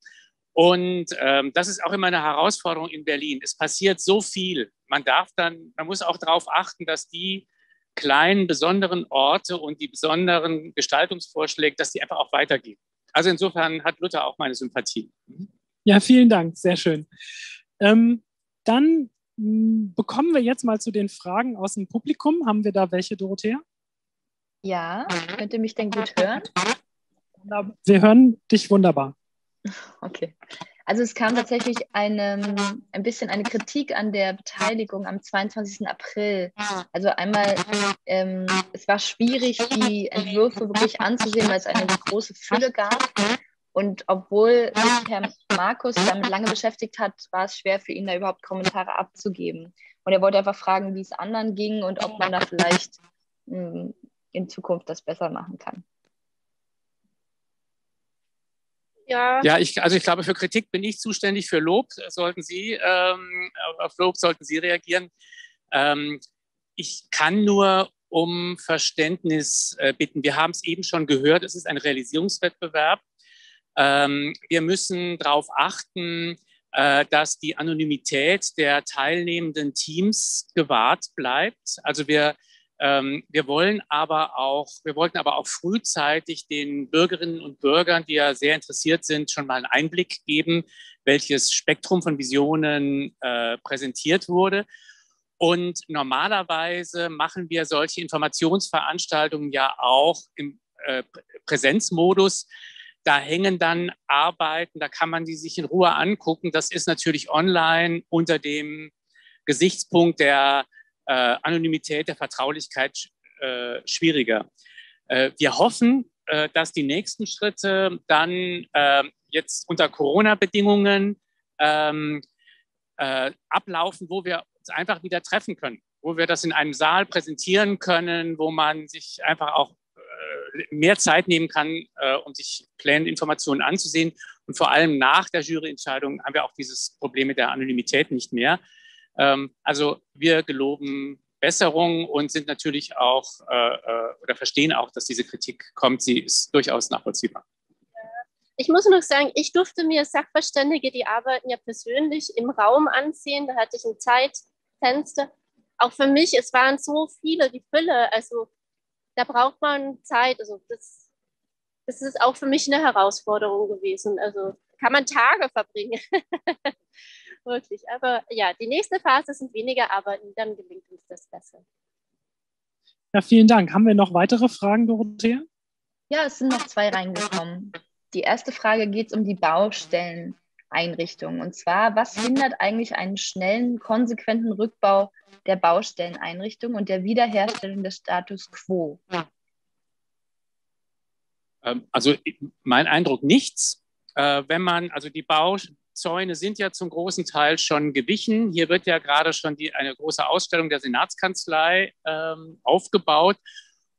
und ähm, das ist auch immer eine Herausforderung in Berlin. Es passiert so viel. Man darf dann, man muss auch darauf achten, dass die kleinen, besonderen Orte und die besonderen Gestaltungsvorschläge, dass die einfach auch weitergehen. Also insofern hat Luther auch meine Sympathie. Ja, vielen Dank, sehr schön. Ähm, dann hm, bekommen wir jetzt mal zu den Fragen aus dem Publikum. Haben wir da welche, Dorothea? Ja, könnt ihr mich denn gut hören? Wir hören dich wunderbar. Okay. Also es kam tatsächlich eine, ein bisschen eine Kritik an der Beteiligung am 22. April. Also einmal, ähm, es war schwierig, die Entwürfe wirklich anzusehen, weil es eine große Fülle gab. Und obwohl sich Herr Markus damit lange beschäftigt hat, war es schwer für ihn, da überhaupt Kommentare abzugeben. Und er wollte einfach fragen, wie es anderen ging und ob man da vielleicht hm, in Zukunft das besser machen kann. Ja. ja, ich, also ich glaube, für Kritik bin ich zuständig, für Lob sollten Sie, ähm, auf Lob sollten Sie reagieren. Ähm, ich kann nur um Verständnis äh, bitten. Wir haben es eben schon gehört, es ist ein Realisierungswettbewerb. Ähm, wir müssen darauf achten, äh, dass die Anonymität der teilnehmenden Teams gewahrt bleibt. Also wir wir wollen aber auch, wir wollten aber auch frühzeitig den Bürgerinnen und Bürgern, die ja sehr interessiert sind, schon mal einen Einblick geben, welches Spektrum von Visionen äh, präsentiert wurde. Und normalerweise machen wir solche Informationsveranstaltungen ja auch im äh, Präsenzmodus. Da hängen dann Arbeiten, da kann man die sich in Ruhe angucken. Das ist natürlich online unter dem Gesichtspunkt der äh, Anonymität, der Vertraulichkeit äh, schwieriger. Äh, wir hoffen, äh, dass die nächsten Schritte dann äh, jetzt unter Corona-Bedingungen ähm, äh, ablaufen, wo wir uns einfach wieder treffen können, wo wir das in einem Saal präsentieren können, wo man sich einfach auch mehr Zeit nehmen kann, um sich Pläne, Informationen anzusehen. Und vor allem nach der Juryentscheidung haben wir auch dieses Problem mit der Anonymität nicht mehr. Ähm, also wir geloben Besserung und sind natürlich auch äh, äh, oder verstehen auch, dass diese Kritik kommt. Sie ist durchaus nachvollziehbar. Ich muss noch sagen, ich durfte mir Sachverständige, die arbeiten ja persönlich im Raum ansehen. Da hatte ich ein Zeitfenster. Auch für mich, es waren so viele, die Fülle. Also da braucht man Zeit. Also das, das ist auch für mich eine Herausforderung gewesen. Also kann man Tage verbringen. Wirklich. Aber ja, die nächste Phase sind weniger Arbeiten, dann gelingt uns das besser. Ja, vielen Dank. Haben wir noch weitere Fragen, Dorothea? Ja, es sind noch zwei reingekommen. Die erste Frage geht um die Baustelleneinrichtung. Und zwar, was hindert eigentlich einen schnellen, konsequenten Rückbau der Baustelleneinrichtung und der Wiederherstellung des Status quo? Ähm, also mein Eindruck nichts. Äh, wenn man, also die Bauzäune sind ja zum großen Teil schon gewichen. Hier wird ja gerade schon die, eine große Ausstellung der Senatskanzlei ähm, aufgebaut.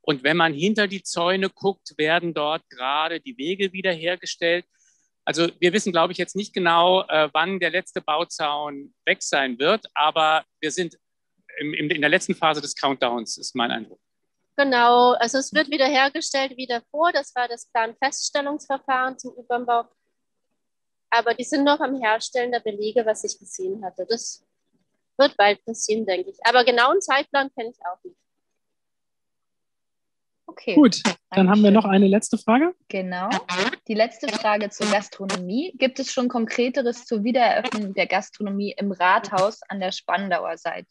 Und wenn man hinter die Zäune guckt, werden dort gerade die Wege wiederhergestellt. Also wir wissen, glaube ich, jetzt nicht genau, äh, wann der letzte Bauzaun weg sein wird, aber wir sind im, im, in der letzten Phase des Countdowns, ist mein Eindruck. Genau, also es wird wiederhergestellt wie davor. Das war das Planfeststellungsverfahren zum U-Bahn-Bau. Aber die sind noch am Herstellen der Belege, was ich gesehen hatte. Das wird bald passieren, denke ich. Aber genauen Zeitplan kenne ich auch nicht. Okay. Gut, dann Dankeschön. haben wir noch eine letzte Frage. Genau. Die letzte Frage zur Gastronomie. Gibt es schon Konkreteres zur Wiedereröffnung der Gastronomie im Rathaus an der Spandauer Seite?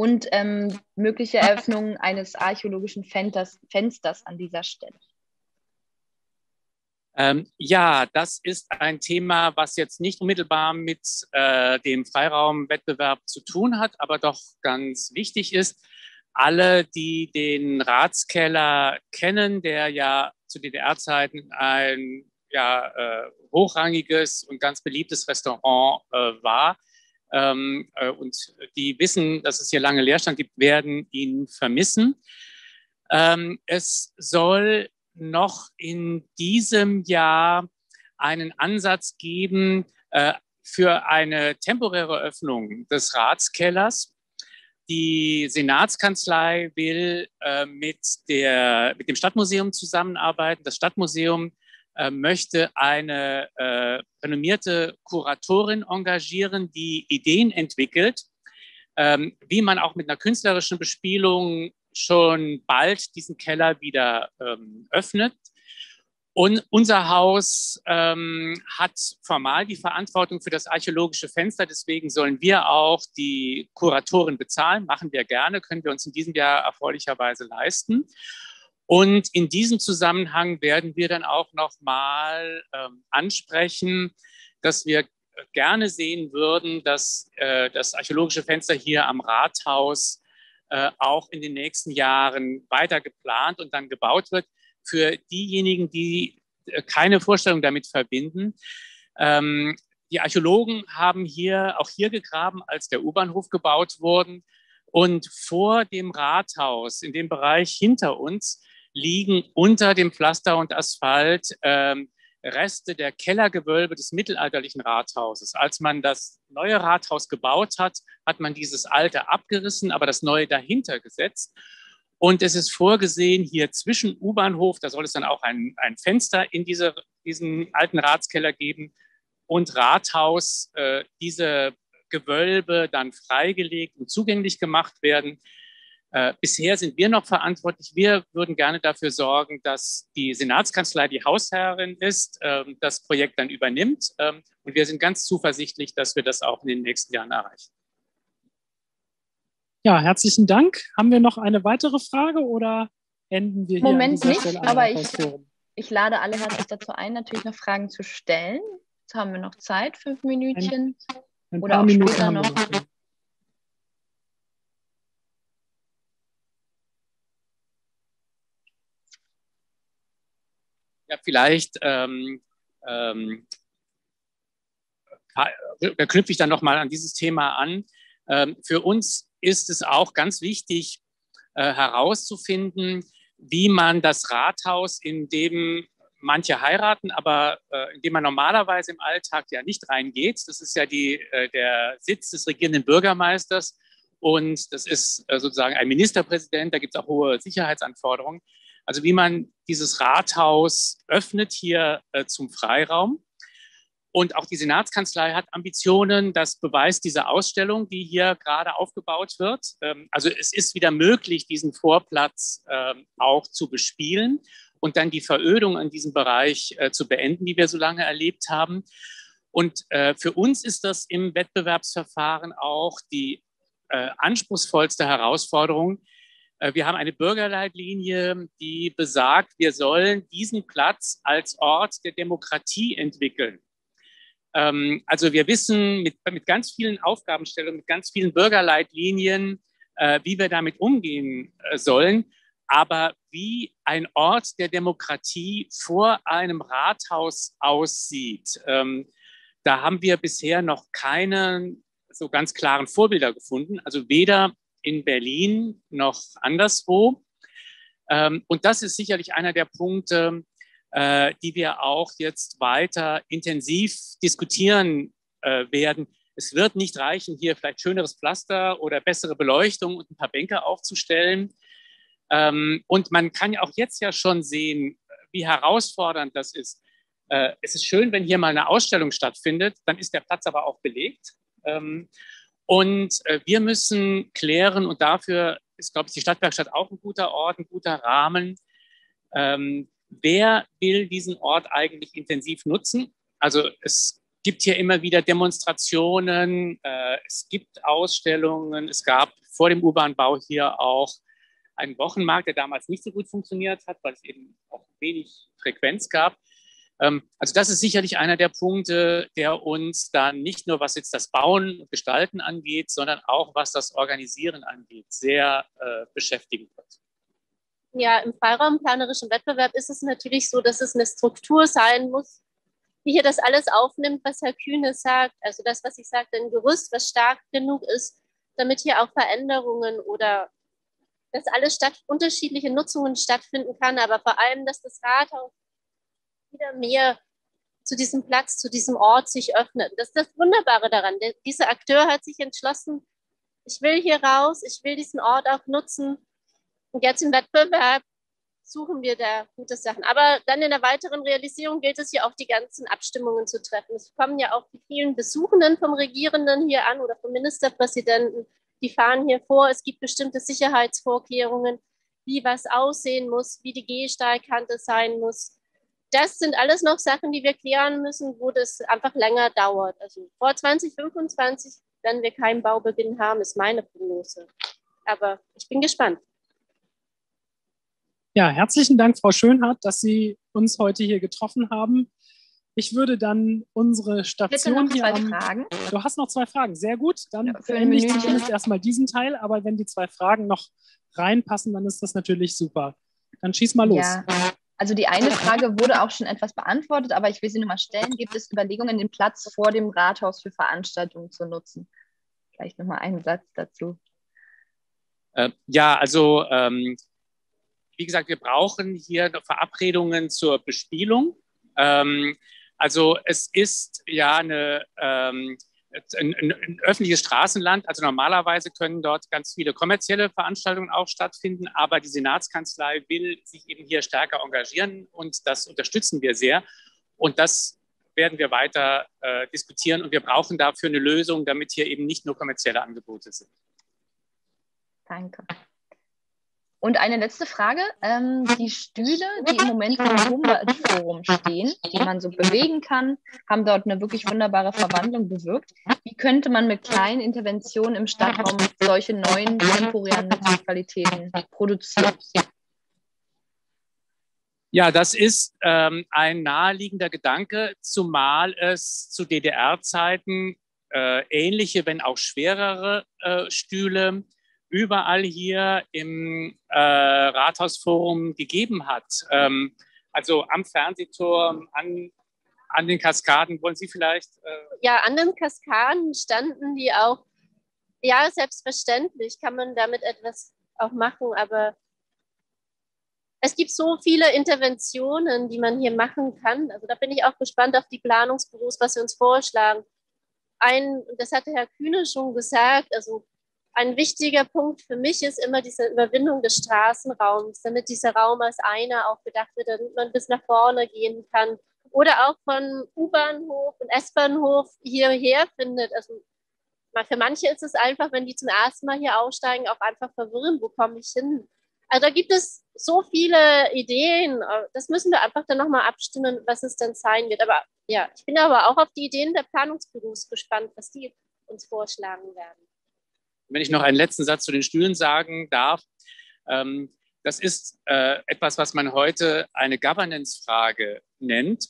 und ähm, mögliche Eröffnung eines archäologischen Fensters, Fensters an dieser Stelle. Ähm, ja, das ist ein Thema, was jetzt nicht unmittelbar mit äh, dem Freiraumwettbewerb zu tun hat, aber doch ganz wichtig ist. Alle, die den Ratskeller kennen, der ja zu DDR-Zeiten ein ja, äh, hochrangiges und ganz beliebtes Restaurant äh, war, ähm, äh, und die wissen, dass es hier lange Leerstand gibt, werden ihn vermissen. Ähm, es soll noch in diesem Jahr einen Ansatz geben äh, für eine temporäre Öffnung des Ratskellers. Die Senatskanzlei will äh, mit, der, mit dem Stadtmuseum zusammenarbeiten. Das Stadtmuseum äh, möchte eine äh, renommierte Kuratorin engagieren, die Ideen entwickelt, ähm, wie man auch mit einer künstlerischen Bespielung schon bald diesen Keller wieder ähm, öffnet. Und unser Haus ähm, hat formal die Verantwortung für das archäologische Fenster. Deswegen sollen wir auch die Kuratorin bezahlen. Machen wir gerne, können wir uns in diesem Jahr erfreulicherweise leisten. Und in diesem Zusammenhang werden wir dann auch nochmal ähm, ansprechen, dass wir gerne sehen würden, dass äh, das archäologische Fenster hier am Rathaus äh, auch in den nächsten Jahren weiter geplant und dann gebaut wird. Für diejenigen, die äh, keine Vorstellung damit verbinden, ähm, die Archäologen haben hier auch hier gegraben, als der U-Bahnhof gebaut wurde. Und vor dem Rathaus, in dem Bereich hinter uns, liegen unter dem Pflaster und Asphalt ähm, Reste der Kellergewölbe des mittelalterlichen Rathauses. Als man das neue Rathaus gebaut hat, hat man dieses alte abgerissen, aber das neue dahinter gesetzt. Und es ist vorgesehen, hier zwischen U-Bahnhof, da soll es dann auch ein, ein Fenster in diese, diesen alten Ratskeller geben, und Rathaus, äh, diese Gewölbe dann freigelegt und zugänglich gemacht werden. Äh, bisher sind wir noch verantwortlich. Wir würden gerne dafür sorgen, dass die Senatskanzlei die Hausherrin ist, ähm, das Projekt dann übernimmt. Ähm, und wir sind ganz zuversichtlich, dass wir das auch in den nächsten Jahren erreichen. Ja, herzlichen Dank. Haben wir noch eine weitere Frage oder enden wir hier? Moment nicht, Stelle aber ich, ich lade alle herzlich dazu ein, natürlich noch Fragen zu stellen. Jetzt haben wir noch Zeit, fünf Minütchen. Ein, ein oder auch Minuten später noch. noch. Ja, vielleicht ähm, ähm, knüpfe ich dann nochmal an dieses Thema an. Ähm, für uns ist es auch ganz wichtig äh, herauszufinden, wie man das Rathaus, in dem manche heiraten, aber äh, in dem man normalerweise im Alltag ja nicht reingeht, das ist ja die, äh, der Sitz des regierenden Bürgermeisters und das ist äh, sozusagen ein Ministerpräsident, da gibt es auch hohe Sicherheitsanforderungen. Also wie man dieses Rathaus öffnet hier äh, zum Freiraum. Und auch die Senatskanzlei hat Ambitionen, das beweist diese Ausstellung, die hier gerade aufgebaut wird. Ähm, also es ist wieder möglich, diesen Vorplatz ähm, auch zu bespielen und dann die Verödung an diesem Bereich äh, zu beenden, die wir so lange erlebt haben. Und äh, für uns ist das im Wettbewerbsverfahren auch die äh, anspruchsvollste Herausforderung, Äh, wir haben eine Bürgerleitlinie, die besagt, wir sollen diesen Platz als Ort der Demokratie entwickeln. Ähm, also wir wissen mit, mit ganz vielen Aufgabenstellungen, mit ganz vielen Bürgerleitlinien, äh, wie wir damit umgehen äh, sollen. Aber wie ein Ort der Demokratie vor einem Rathaus aussieht, ähm, da haben wir bisher noch keine so ganz klaren Vorbilder gefunden. Also weder in Berlin noch anderswo. Ähm, und das ist sicherlich einer der Punkte, äh, die wir auch jetzt weiter intensiv diskutieren äh, werden. Es wird nicht reichen, hier vielleicht schöneres Pflaster oder bessere Beleuchtung und ein paar Bänke aufzustellen. Ähm, und man kann auch jetzt ja schon sehen, wie herausfordernd das ist. Äh, es ist schön, wenn hier mal eine Ausstellung stattfindet, dann ist der Platz aber auch belegt. Und äh, wir müssen klären, und dafür ist, glaube ich, die Stadtwerkstatt auch ein guter Ort, ein guter Rahmen. Ähm, wer will diesen Ort eigentlich intensiv nutzen? Also es gibt hier immer wieder Demonstrationen, äh, es gibt Ausstellungen, es gab vor dem U-Bahn-Bau hier auch einen Wochenmarkt, der damals nicht so gut funktioniert hat, weil es eben auch wenig Frequenz gab. Ähm, also das ist sicherlich einer der Punkte, der uns dann nicht nur was jetzt das Bauen und Gestalten angeht, sondern auch was das Organisieren angeht, sehr äh, beschäftigen wird. Ja, im freiraumplanerischen Wettbewerb ist es natürlich so, dass es eine Struktur sein muss, die hier das alles aufnimmt, was Herr Kühne sagt. Also das, was ich sagte, ein Gerüst, was stark genug ist, damit hier auch Veränderungen oder dass alles statt, unterschiedliche Nutzungen stattfinden kann, aber vor allem, dass das Rathaus wieder mehr zu diesem Platz, zu diesem Ort sich öffnet. Das ist das Wunderbare daran. Der, dieser Akteur hat sich entschlossen, ich will hier raus, ich will diesen Ort auch nutzen. Und jetzt im Wettbewerb suchen wir da gute Sachen. Aber dann in der weiteren Realisierung gilt es ja auch, die ganzen Abstimmungen zu treffen. Es kommen ja auch die vielen Besuchenden vom Regierenden hier an oder vom Ministerpräsidenten. Die fahren hier vor. Es gibt bestimmte Sicherheitsvorkehrungen, wie was aussehen muss, wie die Gehsteigkante sein muss das sind alles noch Sachen, die wir klären müssen, wo das einfach länger dauert. Also vor 2025 werden wir keinen Baubeginn haben, ist meine Prognose. Aber ich bin gespannt. Ja, herzlichen Dank, Frau Schönhardt, dass Sie uns heute hier getroffen haben. Ich würde dann unsere Station Bitte noch hier. zwei Am, Fragen. du hast noch zwei Fragen. Sehr gut. Dann Ja, beende ich zumindest erstmal diesen Teil. Aber wenn die zwei Fragen noch reinpassen, dann ist das natürlich super. Dann schieß mal los. Ja, also die eine Frage wurde auch schon etwas beantwortet, aber ich will sie nochmal stellen. Gibt es Überlegungen, den Platz vor dem Rathaus für Veranstaltungen zu nutzen? Vielleicht nochmal einen Satz dazu. Äh, ja, also ähm, wie gesagt, wir brauchen hier Verabredungen zur Bespielung. Ähm, also es ist ja eine, ähm, ein, ein, öffentliches Straßenland. Also normalerweise können dort ganz viele kommerzielle Veranstaltungen auch stattfinden, aber die Senatskanzlei will sich eben hier stärker engagieren und das unterstützen wir sehr. Und das werden wir weiter äh, diskutieren und wir brauchen dafür eine Lösung, damit hier eben nicht nur kommerzielle Angebote sind. Danke. Und eine letzte Frage. Ähm, die Stühle, die im Moment vom Humboldt-Forum stehen, die man so bewegen kann, haben dort eine wirklich wunderbare Verwandlung bewirkt. Wie könnte man mit kleinen Interventionen im Stadtraum solche neuen temporären Nutzungsqualitäten produzieren? Ja, das ist ähm, ein naheliegender Gedanke, zumal es zu DDR-Zeiten äh, ähnliche, wenn auch schwerere äh, Stühle überall hier im äh, Rathausforum gegeben hat. Ähm, also am Fernsehturm, an, an den Kaskaden. Wollen Sie vielleicht? Äh Ja, an den Kaskaden standen die auch. Ja, selbstverständlich kann man damit etwas auch machen, aber es gibt so viele Interventionen, die man hier machen kann. Also da bin ich auch gespannt auf die Planungsbüros, was sie uns vorschlagen. Ein, das hatte Herr Kühne schon gesagt, also ein wichtiger Punkt für mich ist immer diese Überwindung des Straßenraums, damit dieser Raum als einer auch gedacht wird, damit man bis nach vorne gehen kann. Oder auch von U-Bahnhof und S-Bahnhof hierher findet. Also für manche ist es einfach, wenn die zum ersten Mal hier aussteigen, auch einfach verwirrend, wo komme ich hin? Also da gibt es so viele Ideen. Das müssen wir einfach dann nochmal abstimmen, was es dann sein wird. Aber ja, ich bin aber auch auf die Ideen der Planungsbüros gespannt, was die uns vorschlagen werden. Wenn ich noch einen letzten Satz zu den Stühlen sagen darf. Ähm, das ist äh, etwas, was man heute eine Governance-Frage nennt.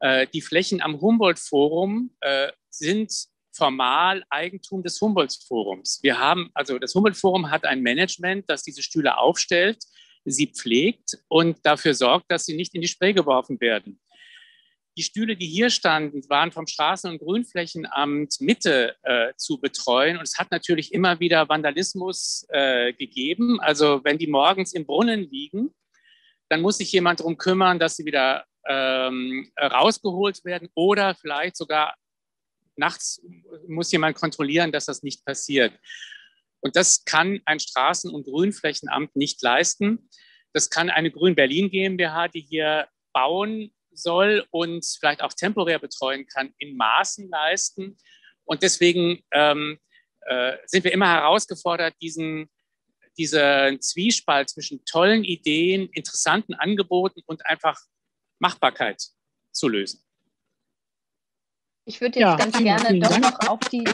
Äh, die Flächen am Humboldt-Forum äh, sind formal Eigentum des Humboldt-Forums. Wir haben, also das Humboldt-Forum hat ein Management, das diese Stühle aufstellt, sie pflegt und dafür sorgt, dass sie nicht in die Spree geworfen werden. Die Stühle, die hier standen, waren vom Straßen- und Grünflächenamt Mitte äh, zu betreuen. Und es hat natürlich immer wieder Vandalismus äh, gegeben. Also wenn die morgens im Brunnen liegen, dann muss sich jemand darum kümmern, dass sie wieder ähm, rausgeholt werden oder vielleicht sogar nachts muss jemand kontrollieren, dass das nicht passiert. Und das kann ein Straßen- und Grünflächenamt nicht leisten. Das kann eine Grün Berlin GmbH, die hier bauen soll und vielleicht auch temporär betreuen kann, in Maßen leisten. Und deswegen ähm, äh, sind wir immer herausgefordert, diesen, diesen Zwiespalt zwischen tollen Ideen, interessanten Angeboten und einfach Machbarkeit zu lösen. Ich würde jetzt ja, ganz gerne doch noch auf die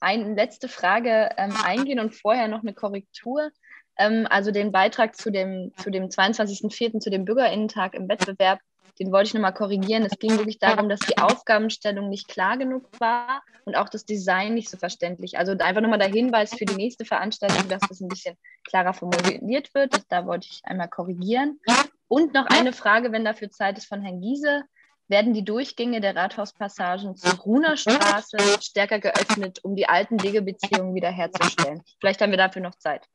eine letzte Frage ähm, eingehen und vorher noch eine Korrektur. Ähm, also den Beitrag zu dem, zu dem 22.04., zu dem Bürgerinnentag im Wettbewerb, den wollte ich nochmal korrigieren. Es ging wirklich darum, dass die Aufgabenstellung nicht klar genug war und auch das Design nicht so verständlich. Also einfach nochmal der Hinweis für die nächste Veranstaltung, dass das ein bisschen klarer formuliert wird. Das, da wollte ich einmal korrigieren. Und noch eine Frage, wenn dafür Zeit ist, von Herrn Giese werden die Durchgänge der Rathauspassagen zur Gruner Straße stärker geöffnet, um die alten Wegebeziehungen wiederherzustellen. Vielleicht haben wir dafür noch Zeit.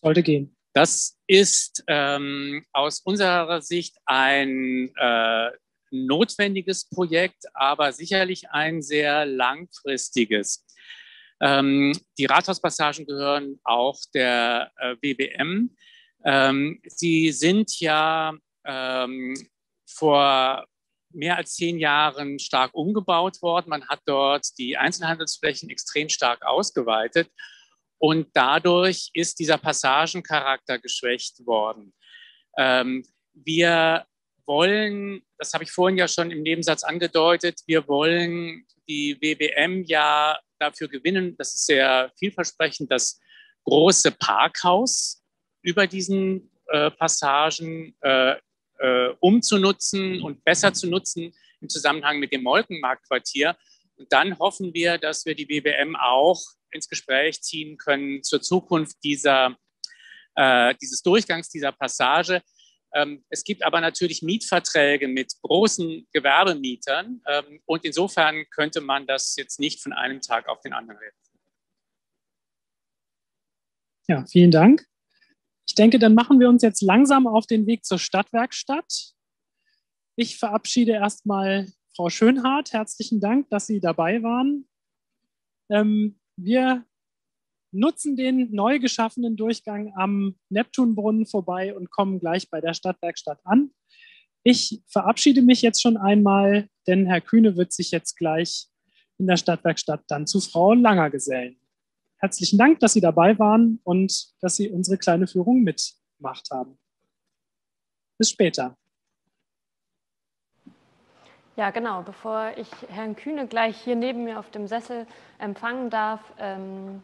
Sollte gehen. Das ist ähm, aus unserer Sicht ein äh, notwendiges Projekt, aber sicherlich ein sehr langfristiges. Ähm, die Rathauspassagen gehören auch der äh, WBM. Ähm, sie sind ja ähm, vor mehr als zehn Jahren stark umgebaut worden. Man hat dort die Einzelhandelsflächen extrem stark ausgeweitet und dadurch ist dieser Passagencharakter geschwächt worden. Ähm, wir wollen, das habe ich vorhin ja schon im Nebensatz angedeutet, wir wollen die WBM ja dafür gewinnen, das ist sehr vielversprechend, das große Parkhaus über diesen äh, Passagen äh, äh, umzunutzen und besser zu nutzen im Zusammenhang mit dem Molkenmarktquartier. Und dann hoffen wir, dass wir die BBM auch ins Gespräch ziehen können zur Zukunft dieser, äh, dieses Durchgangs, dieser Passage. Ähm, es gibt aber natürlich Mietverträge mit großen Gewerbemietern ähm, und insofern könnte man das jetzt nicht von einem Tag auf den anderen reden. Ja, vielen Dank. Ich denke, dann machen wir uns jetzt langsam auf den Weg zur Stadtwerkstatt. Ich verabschiede erstmal Frau Schönhardt. Herzlichen Dank, dass Sie dabei waren. Ähm, wir nutzen den neu geschaffenen Durchgang am Neptunbrunnen vorbei und kommen gleich bei der Stadtwerkstatt an. Ich verabschiede mich jetzt schon einmal, denn Herr Kühne wird sich jetzt gleich in der Stadtwerkstatt dann zu Frau Langer gesellen herzlichen Dank, dass Sie dabei waren und dass Sie unsere kleine Führung mitgemacht haben. Bis später. Ja, genau. Bevor ich Herrn Kühne gleich hier neben mir auf dem Sessel empfangen darf, ähm,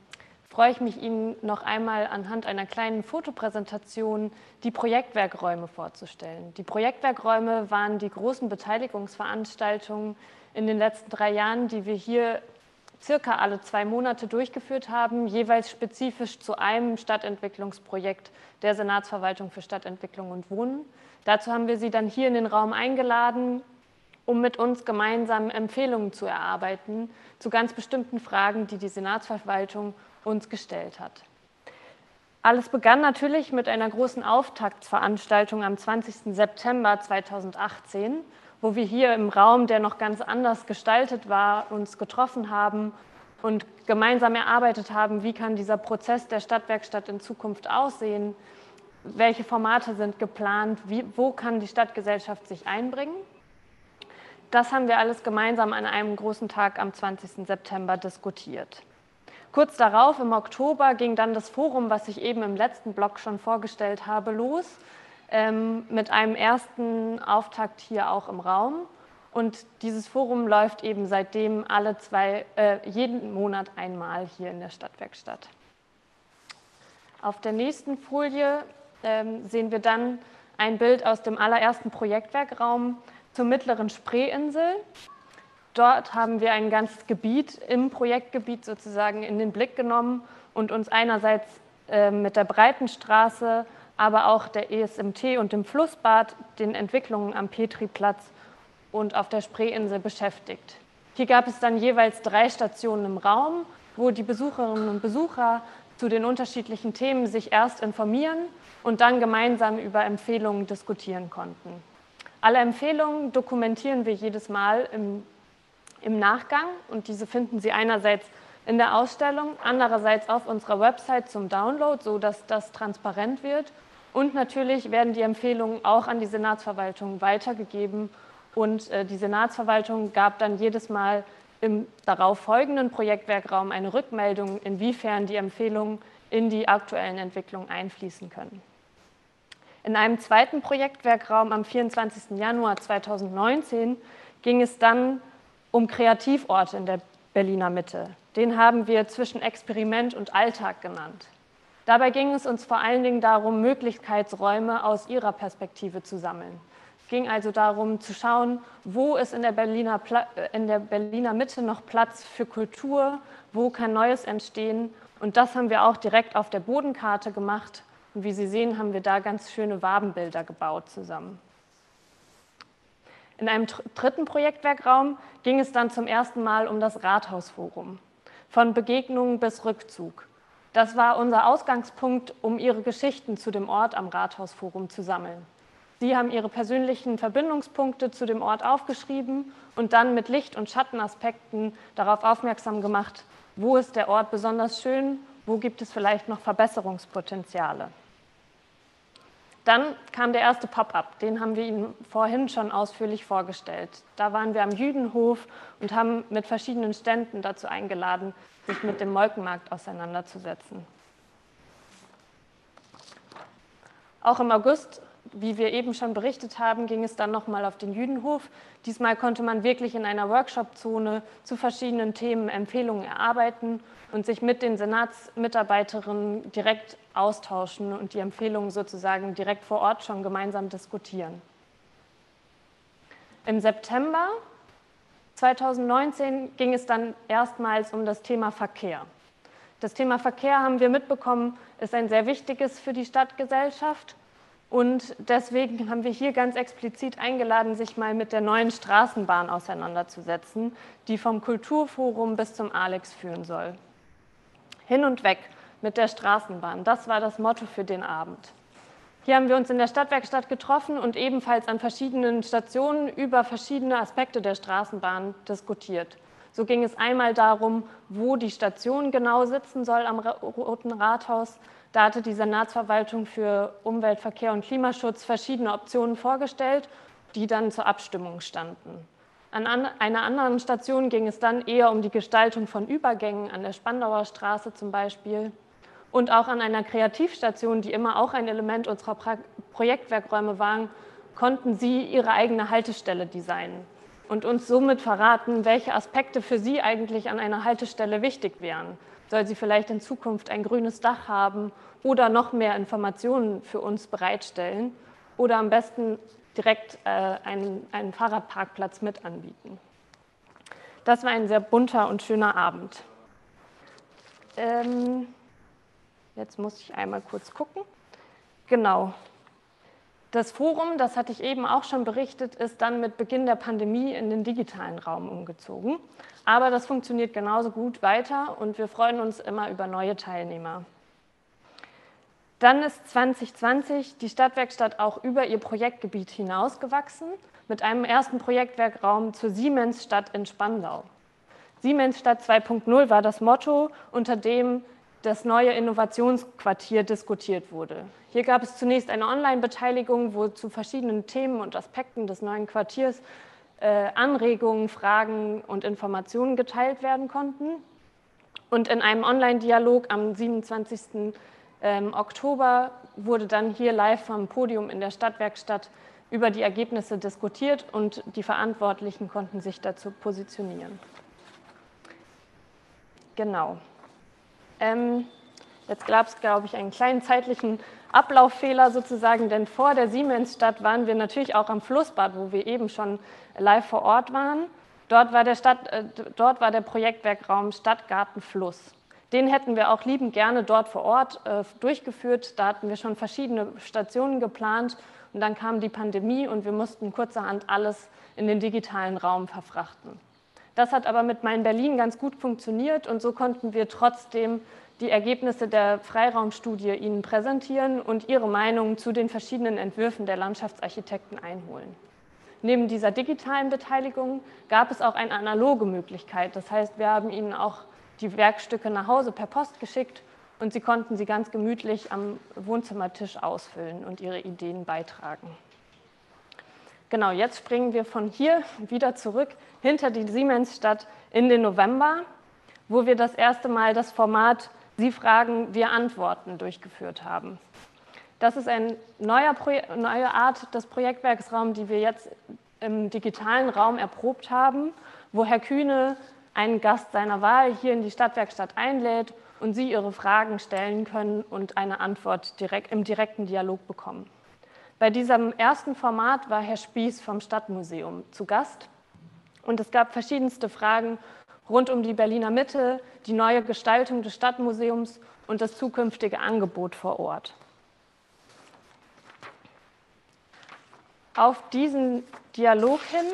freue ich mich, Ihnen noch einmal anhand einer kleinen Fotopräsentation die Projektwerkräume vorzustellen. Die Projektwerkräume waren die großen Beteiligungsveranstaltungen in den letzten drei Jahren, die wir hier circa alle zwei Monate durchgeführt haben, jeweils spezifisch zu einem Stadtentwicklungsprojekt der Senatsverwaltung für Stadtentwicklung und Wohnen. Dazu haben wir Sie dann hier in den Raum eingeladen, um mit uns gemeinsam Empfehlungen zu erarbeiten zu ganz bestimmten Fragen, die die Senatsverwaltung uns gestellt hat. Alles begann natürlich mit einer großen Auftaktsveranstaltung am 20. September 2018 wo wir hier im Raum, der noch ganz anders gestaltet war, uns getroffen haben und gemeinsam erarbeitet haben, wie kann dieser Prozess der Stadtwerkstatt in Zukunft aussehen, welche Formate sind geplant, wie, wo kann die Stadtgesellschaft sich einbringen. Das haben wir alles gemeinsam an einem großen Tag am 20. September diskutiert. Kurz darauf, im Oktober, ging dann das Forum, was ich eben im letzten Blog schon vorgestellt habe, los ähm, mit einem ersten Auftakt hier auch im Raum. Und dieses Forum läuft eben seitdem alle zwei, äh, jeden Monat einmal hier in der Stadtwerkstatt. Auf der nächsten Folie ähm, sehen wir dann ein Bild aus dem allerersten Projektwerkraum zur mittleren Spreeinsel. Dort haben wir ein ganzes Gebiet im Projektgebiet sozusagen in den Blick genommen und uns einerseits äh, mit der Breitenstraße, aber auch der ESMT und dem Flussbad, den Entwicklungen am Petriplatz und auf der Spreeinsel beschäftigt. Hier gab es dann jeweils drei Stationen im Raum, wo die Besucherinnen und Besucher zu den unterschiedlichen Themen sich erst informieren und dann gemeinsam über Empfehlungen diskutieren konnten. Alle Empfehlungen dokumentieren wir jedes Mal im, im Nachgang und diese finden Sie einerseits in der Ausstellung, andererseits auf unserer Website zum Download, sodass das transparent wird. Und natürlich werden die Empfehlungen auch an die Senatsverwaltung weitergegeben und äh, die Senatsverwaltung gab dann jedes Mal im darauf folgenden Projektwerkraum eine Rückmeldung, inwiefern die Empfehlungen in die aktuellen Entwicklungen einfließen können. In einem zweiten Projektwerkraum am 24. Januar 2019 ging es dann um Kreativorte in der Berliner Mitte. Den haben wir zwischen Experiment und Alltag genannt. Dabei ging es uns vor allen Dingen darum, Möglichkeitsräume aus ihrer Perspektive zu sammeln. Es ging also darum zu schauen, wo ist in der, Berliner, äh, in der Berliner Mitte noch Platz für Kultur, wo kann Neues entstehen. Und das haben wir auch direkt auf der Bodenkarte gemacht und wie Sie sehen, haben wir da ganz schöne Wabenbilder gebaut zusammen. In einem dritten Projektwerkraum ging es dann zum ersten Mal um das Rathausforum. Von Begegnungen bis Rückzug. Das war unser Ausgangspunkt, um Ihre Geschichten zu dem Ort am Rathausforum zu sammeln. Sie haben Ihre persönlichen Verbindungspunkte zu dem Ort aufgeschrieben und dann mit Licht- und Schattenaspekten darauf aufmerksam gemacht, wo ist der Ort besonders schön, wo gibt es vielleicht noch Verbesserungspotenziale. Dann kam der erste Pop-up, den haben wir Ihnen vorhin schon ausführlich vorgestellt. Da waren wir am Jüdenhof und haben mit verschiedenen Ständen dazu eingeladen, sich mit dem Molkenmarkt auseinanderzusetzen. Auch im August, wie wir eben schon berichtet haben, ging es dann nochmal auf den Jüdenhof. Diesmal konnte man wirklich in einer Workshop-Zone zu verschiedenen Themen Empfehlungen erarbeiten und sich mit den Senatsmitarbeiterinnen direkt austauschen und die Empfehlungen sozusagen direkt vor Ort schon gemeinsam diskutieren. Im September 2019 ging es dann erstmals um das Thema Verkehr. Das Thema Verkehr haben wir mitbekommen, ist ein sehr wichtiges für die Stadtgesellschaft. Und deswegen haben wir hier ganz explizit eingeladen, sich mal mit der neuen Straßenbahn auseinanderzusetzen, die vom Kulturforum bis zum Alex führen soll. Hin und weg mit der Straßenbahn. Das war das Motto für den Abend. Hier haben wir uns in der Stadtwerkstatt getroffen und ebenfalls an verschiedenen Stationen über verschiedene Aspekte der Straßenbahn diskutiert. So ging es einmal darum, wo die Station genau sitzen soll am Roten Rathaus. Da hatte die Senatsverwaltung für Umwelt, Verkehr und Klimaschutz verschiedene Optionen vorgestellt, die dann zur Abstimmung standen. An einer anderen Station ging es dann eher um die Gestaltung von Übergängen an der Spandauer Straße zum Beispiel und auch an einer Kreativstation, die immer auch ein Element unserer Projektwerkräume waren, konnten Sie Ihre eigene Haltestelle designen und uns somit verraten, welche Aspekte für Sie eigentlich an einer Haltestelle wichtig wären. Soll sie vielleicht in Zukunft ein grünes Dach haben oder noch mehr Informationen für uns bereitstellen oder am besten direkt äh, einen, einen Fahrradparkplatz mit anbieten. Das war ein sehr bunter und schöner Abend. Ähm, jetzt muss ich einmal kurz gucken. Genau. Das Forum, das hatte ich eben auch schon berichtet, ist dann mit Beginn der Pandemie in den digitalen Raum umgezogen. Aber das funktioniert genauso gut weiter und wir freuen uns immer über neue Teilnehmer. Dann ist 2020 die Stadtwerkstatt auch über ihr Projektgebiet hinausgewachsen mit einem ersten Projektwerkraum zur Siemensstadt in Spandau. Siemensstadt 2.0 war das Motto, unter dem das neue Innovationsquartier diskutiert wurde. Hier gab es zunächst eine Online-Beteiligung, wo zu verschiedenen Themen und Aspekten des neuen Quartiers äh, Anregungen, Fragen und Informationen geteilt werden konnten. Und in einem Online-Dialog am 27 ähm, Oktober wurde dann hier live vom Podium in der Stadtwerkstatt über die Ergebnisse diskutiert und die Verantwortlichen konnten sich dazu positionieren. Genau. Ähm, Jetzt gab es, glaube ich, einen kleinen zeitlichen Ablauffehler sozusagen, denn vor der Siemensstadt waren wir natürlich auch am Flussbad, wo wir eben schon live vor Ort waren. Dort war der, Stadt, äh, dort war der Projektwerkraum Stadtgarten Fluss. Den hätten wir auch liebend gerne dort vor Ort äh, durchgeführt. Da hatten wir schon verschiedene Stationen geplant und dann kam die Pandemie und wir mussten kurzerhand alles in den digitalen Raum verfrachten. Das hat aber mit Mein Berlin ganz gut funktioniert und so konnten wir trotzdem die Ergebnisse der Freiraumstudie Ihnen präsentieren und Ihre Meinung zu den verschiedenen Entwürfen der Landschaftsarchitekten einholen. Neben dieser digitalen Beteiligung gab es auch eine analoge Möglichkeit. Das heißt, wir haben Ihnen auch die Werkstücke nach Hause per Post geschickt und Sie konnten sie ganz gemütlich am Wohnzimmertisch ausfüllen und Ihre Ideen beitragen. Genau, jetzt springen wir von hier wieder zurück hinter die Siemensstadt in den November, wo wir das erste Mal das Format Sie fragen, wir antworten durchgeführt haben. Das ist eine neue Art des Projektwerksraums, die wir jetzt im digitalen Raum erprobt haben, wo Herr Kühne einen Gast seiner Wahl hier in die Stadtwerkstatt einlädt und Sie Ihre Fragen stellen können und eine Antwort direkt, im direkten Dialog bekommen. Bei diesem ersten Format war Herr Spieß vom Stadtmuseum zu Gast und es gab verschiedenste Fragen rund um die Berliner Mitte, die neue Gestaltung des Stadtmuseums und das zukünftige Angebot vor Ort. Auf diesen Dialog hin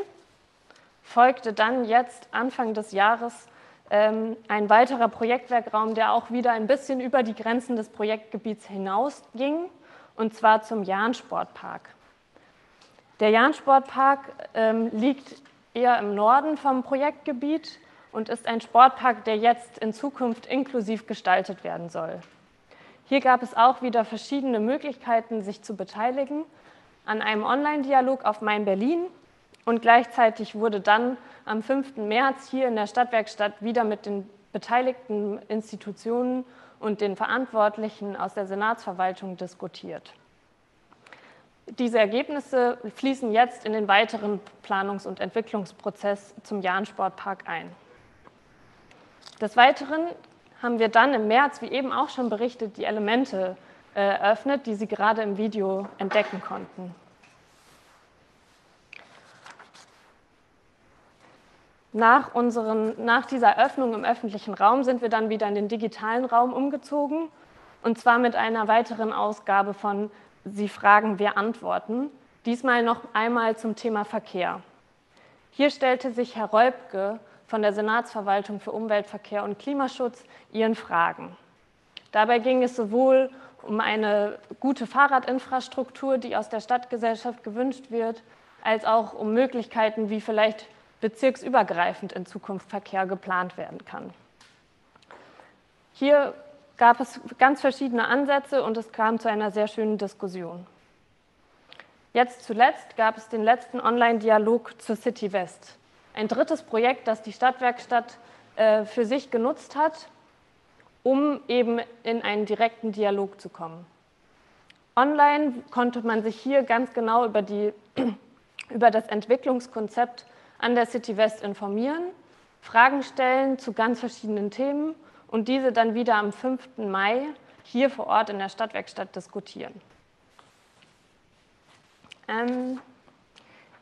folgte dann jetzt Anfang des Jahres ähm, ein weiterer Projektwerkraum, der auch wieder ein bisschen über die Grenzen des Projektgebiets hinausging, und zwar zum Jahn-Sportpark. Der Jahn-Sportpark ähm, liegt eher im Norden vom Projektgebiet und ist ein Sportpark, der jetzt in Zukunft inklusiv gestaltet werden soll. Hier gab es auch wieder verschiedene Möglichkeiten, sich zu beteiligen an einem Online-Dialog auf Mein Berlin und gleichzeitig wurde dann am 5. März hier in der Stadtwerkstatt wieder mit den beteiligten Institutionen und den Verantwortlichen aus der Senatsverwaltung diskutiert. Diese Ergebnisse fließen jetzt in den weiteren Planungs- und Entwicklungsprozess zum Jahn-Sportpark ein. Des Weiteren haben wir dann im März, wie eben auch schon berichtet, die Elemente äh, eröffnet, die Sie gerade im Video entdecken konnten. Nach, unseren, nach dieser Öffnung im öffentlichen Raum sind wir dann wieder in den digitalen Raum umgezogen und zwar mit einer weiteren Ausgabe von Sie fragen, wir antworten, diesmal noch einmal zum Thema Verkehr. Hier stellte sich Herr Reubke von der Senatsverwaltung für Umwelt, Verkehr und Klimaschutz ihren Fragen. Dabei ging es sowohl um eine gute Fahrradinfrastruktur, die aus der Stadtgesellschaft gewünscht wird, als auch um Möglichkeiten, wie vielleicht bezirksübergreifend in Zukunft Verkehr geplant werden kann. Hier gab es ganz verschiedene Ansätze und es kam zu einer sehr schönen Diskussion. Jetzt zuletzt gab es den letzten Online-Dialog zur City West ein drittes Projekt, das die Stadtwerkstatt äh, für sich genutzt hat, um eben in einen direkten Dialog zu kommen. Online konnte man sich hier ganz genau über, die, über das Entwicklungskonzept an der City West informieren, Fragen stellen zu ganz verschiedenen Themen und diese dann wieder am 5. Mai hier vor Ort in der Stadtwerkstatt diskutieren. Ähm,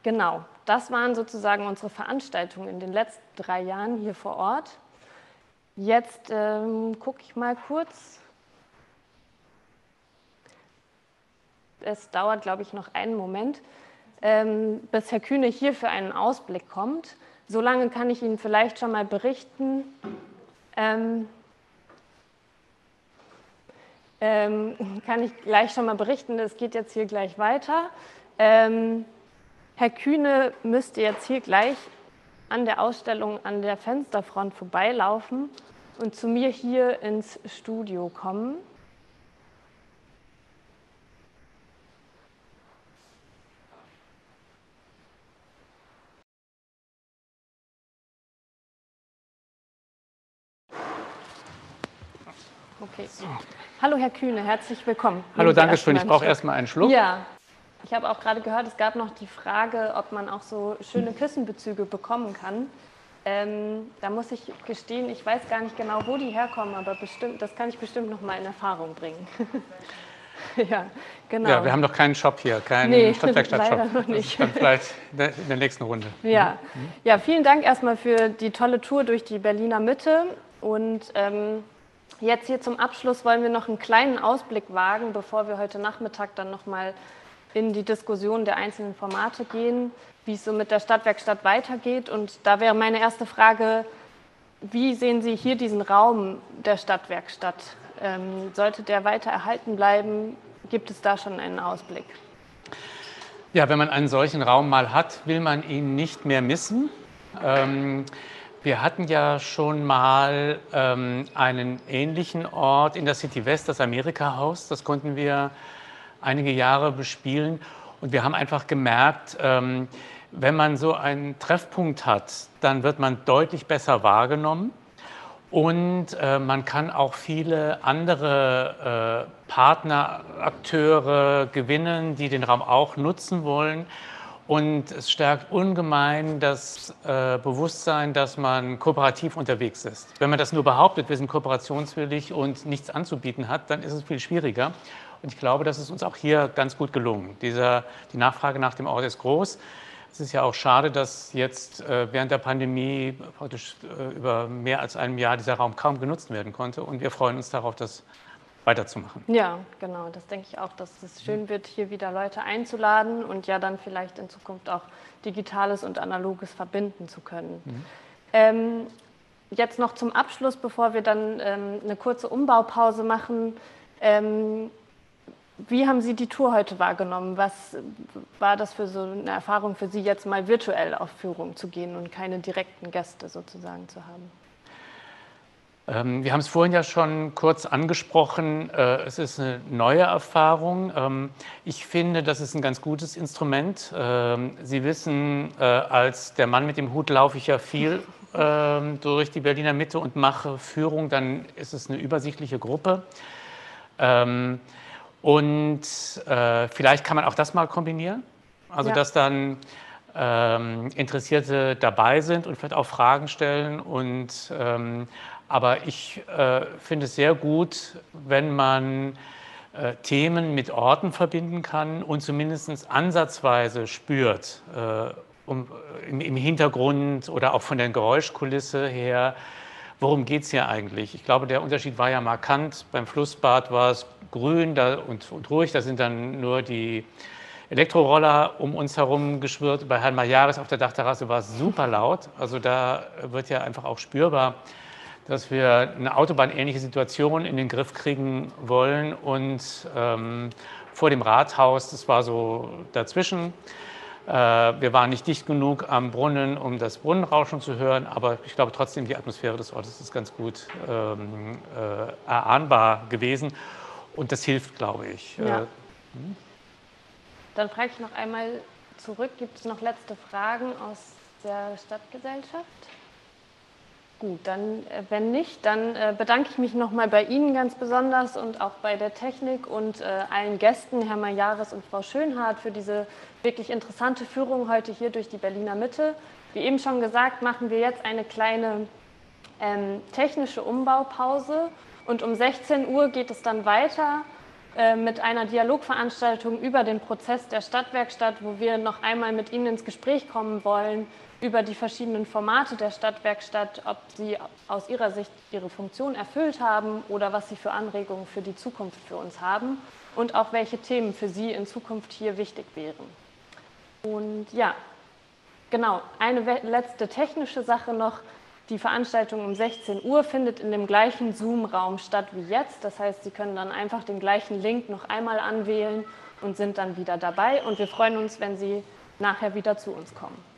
genau, das waren sozusagen unsere Veranstaltungen in den letzten drei Jahren hier vor Ort. Jetzt ähm, gucke ich mal kurz. Es dauert, glaube ich, noch einen Moment, bis Herr Kühne hier für einen Ausblick kommt. Solange kann ich Ihnen vielleicht schon mal berichten. Ähm, ähm, kann ich gleich schon mal berichten, es geht jetzt hier gleich weiter. Ähm, Herr Kühne müsste jetzt hier gleich an der Ausstellung an der Fensterfront vorbeilaufen und zu mir hier ins Studio kommen. Okay. Hallo Herr Kühne, herzlich willkommen. Hallo, danke schön. Ich brauche erstmal einen Schluck. Ja, ich habe auch gerade gehört, es gab noch die Frage, ob man auch so schöne Kissenbezüge bekommen kann. Ähm, da muss ich gestehen, ich weiß gar nicht genau, wo die herkommen, aber bestimmt, das kann ich bestimmt noch mal in Erfahrung bringen. ja, genau. Ja, wir haben noch keinen Shop hier, keinen nee, Stadtwerkstatt-Shop. noch nicht. Dann vielleicht in der nächsten Runde. Ja. Mhm. ja, vielen Dank erstmal für die tolle Tour durch die Berliner Mitte. Und ähm, jetzt hier zum Abschluss wollen wir noch einen kleinen Ausblick wagen, bevor wir heute Nachmittag dann noch mal in die Diskussion der einzelnen Formate gehen, wie es so mit der Stadtwerkstatt weitergeht. Und da wäre meine erste Frage, wie sehen Sie hier diesen Raum der Stadtwerkstatt? Ähm, sollte der weiter erhalten bleiben? Gibt es da schon einen Ausblick? Ja, wenn man einen solchen Raum mal hat, will man ihn nicht mehr missen. Ähm, wir hatten ja schon mal ähm, einen ähnlichen Ort in der City West, das Amerika-Haus. Das konnten wir einige Jahre bespielen. Und wir haben einfach gemerkt, ähm, wenn man so einen Treffpunkt hat, dann wird man deutlich besser wahrgenommen. Und äh, man kann auch viele andere äh, Partner, Akteure gewinnen, die den Raum auch nutzen wollen. Und es stärkt ungemein das äh, Bewusstsein, dass man kooperativ unterwegs ist. Wenn man das nur behauptet, wir sind kooperationswillig und nichts anzubieten hat, dann ist es viel schwieriger. Und ich glaube, das ist uns auch hier ganz gut gelungen. Dieser, die Nachfrage nach dem Ort ist groß. Es ist ja auch schade, dass jetzt äh, während der Pandemie praktisch äh, über mehr als einem Jahr dieser Raum kaum genutzt werden konnte. Und wir freuen uns darauf, das weiterzumachen. Ja, genau. Das denke ich auch, dass es schön wird, hier wieder Leute einzuladen und ja dann vielleicht in Zukunft auch Digitales und Analoges verbinden zu können. Mhm. Ähm, jetzt noch zum Abschluss, bevor wir dann ähm, eine kurze Umbaupause machen. Ähm, wie haben Sie die Tour heute wahrgenommen? Was war das für so eine Erfahrung für Sie, jetzt mal virtuell auf Führung zu gehen und keine direkten Gäste sozusagen zu haben? Ähm, wir haben es vorhin ja schon kurz angesprochen. Äh, es ist eine neue Erfahrung. Ähm, ich finde, das ist ein ganz gutes Instrument. Ähm, Sie wissen, äh, als der Mann mit dem Hut laufe ich ja viel durch die Berliner Mitte und mache Führung. Dann ist es eine übersichtliche Gruppe. Und äh, vielleicht kann man auch das mal kombinieren. Also, ja. dass dann Interessierte dabei sind und vielleicht auch Fragen stellen. Und, aber ich äh, finde es sehr gut, wenn man äh, Themen mit Orten verbinden kann und zumindest ansatzweise spürt, äh, um, im, im, Hintergrund oder auch von der Geräuschkulisse her, worum geht es hier eigentlich? Ich glaube, der Unterschied war ja markant. Beim Flussbad war es grün da und, und ruhig, da sind dann nur die Elektroroller um uns herum geschwirrt. Bei Herrn Majaris auf der Dachterrasse war es super laut. Also da wird ja einfach auch spürbar, dass wir eine autobahnähnliche Situation in den Griff kriegen wollen. Und ähm, vor dem Rathaus, das war so dazwischen, äh, wir waren nicht dicht genug am Brunnen, um das Brunnenrauschen zu hören, aber ich glaube trotzdem, die Atmosphäre des Ortes ist ganz gut ähm, äh, erahnbar gewesen und das hilft, glaube ich. Ja. Äh, hm? Dann frage ich noch einmal zurück, gibt es noch letzte Fragen aus der Stadtgesellschaft? Gut, dann, äh, wenn nicht, dann äh, bedanke ich mich nochmal bei Ihnen ganz besonders und auch bei der Technik und äh, allen Gästen, Herr Majares und Frau Schönhardt, für diese wirklich interessante Führung heute hier durch die Berliner Mitte. Wie eben schon gesagt, machen wir jetzt eine kleine ähm, technische Umbaupause und um 16 Uhr geht es dann weiter mit einer Dialogveranstaltung über den Prozess der Stadtwerkstatt, wo wir noch einmal mit Ihnen ins Gespräch kommen wollen über die verschiedenen Formate der Stadtwerkstatt, ob sie aus Ihrer Sicht ihre Funktion erfüllt haben oder was Sie für Anregungen für die Zukunft für uns haben und auch welche Themen für Sie in Zukunft hier wichtig wären. Und ja, genau, eine letzte technische Sache noch. Die Veranstaltung um 16 Uhr findet in dem gleichen Zoom-Raum statt wie jetzt. Das heißt, Sie können dann einfach den gleichen Link noch einmal anwählen und sind dann wieder dabei. Und wir freuen uns, wenn Sie nachher wieder zu uns kommen.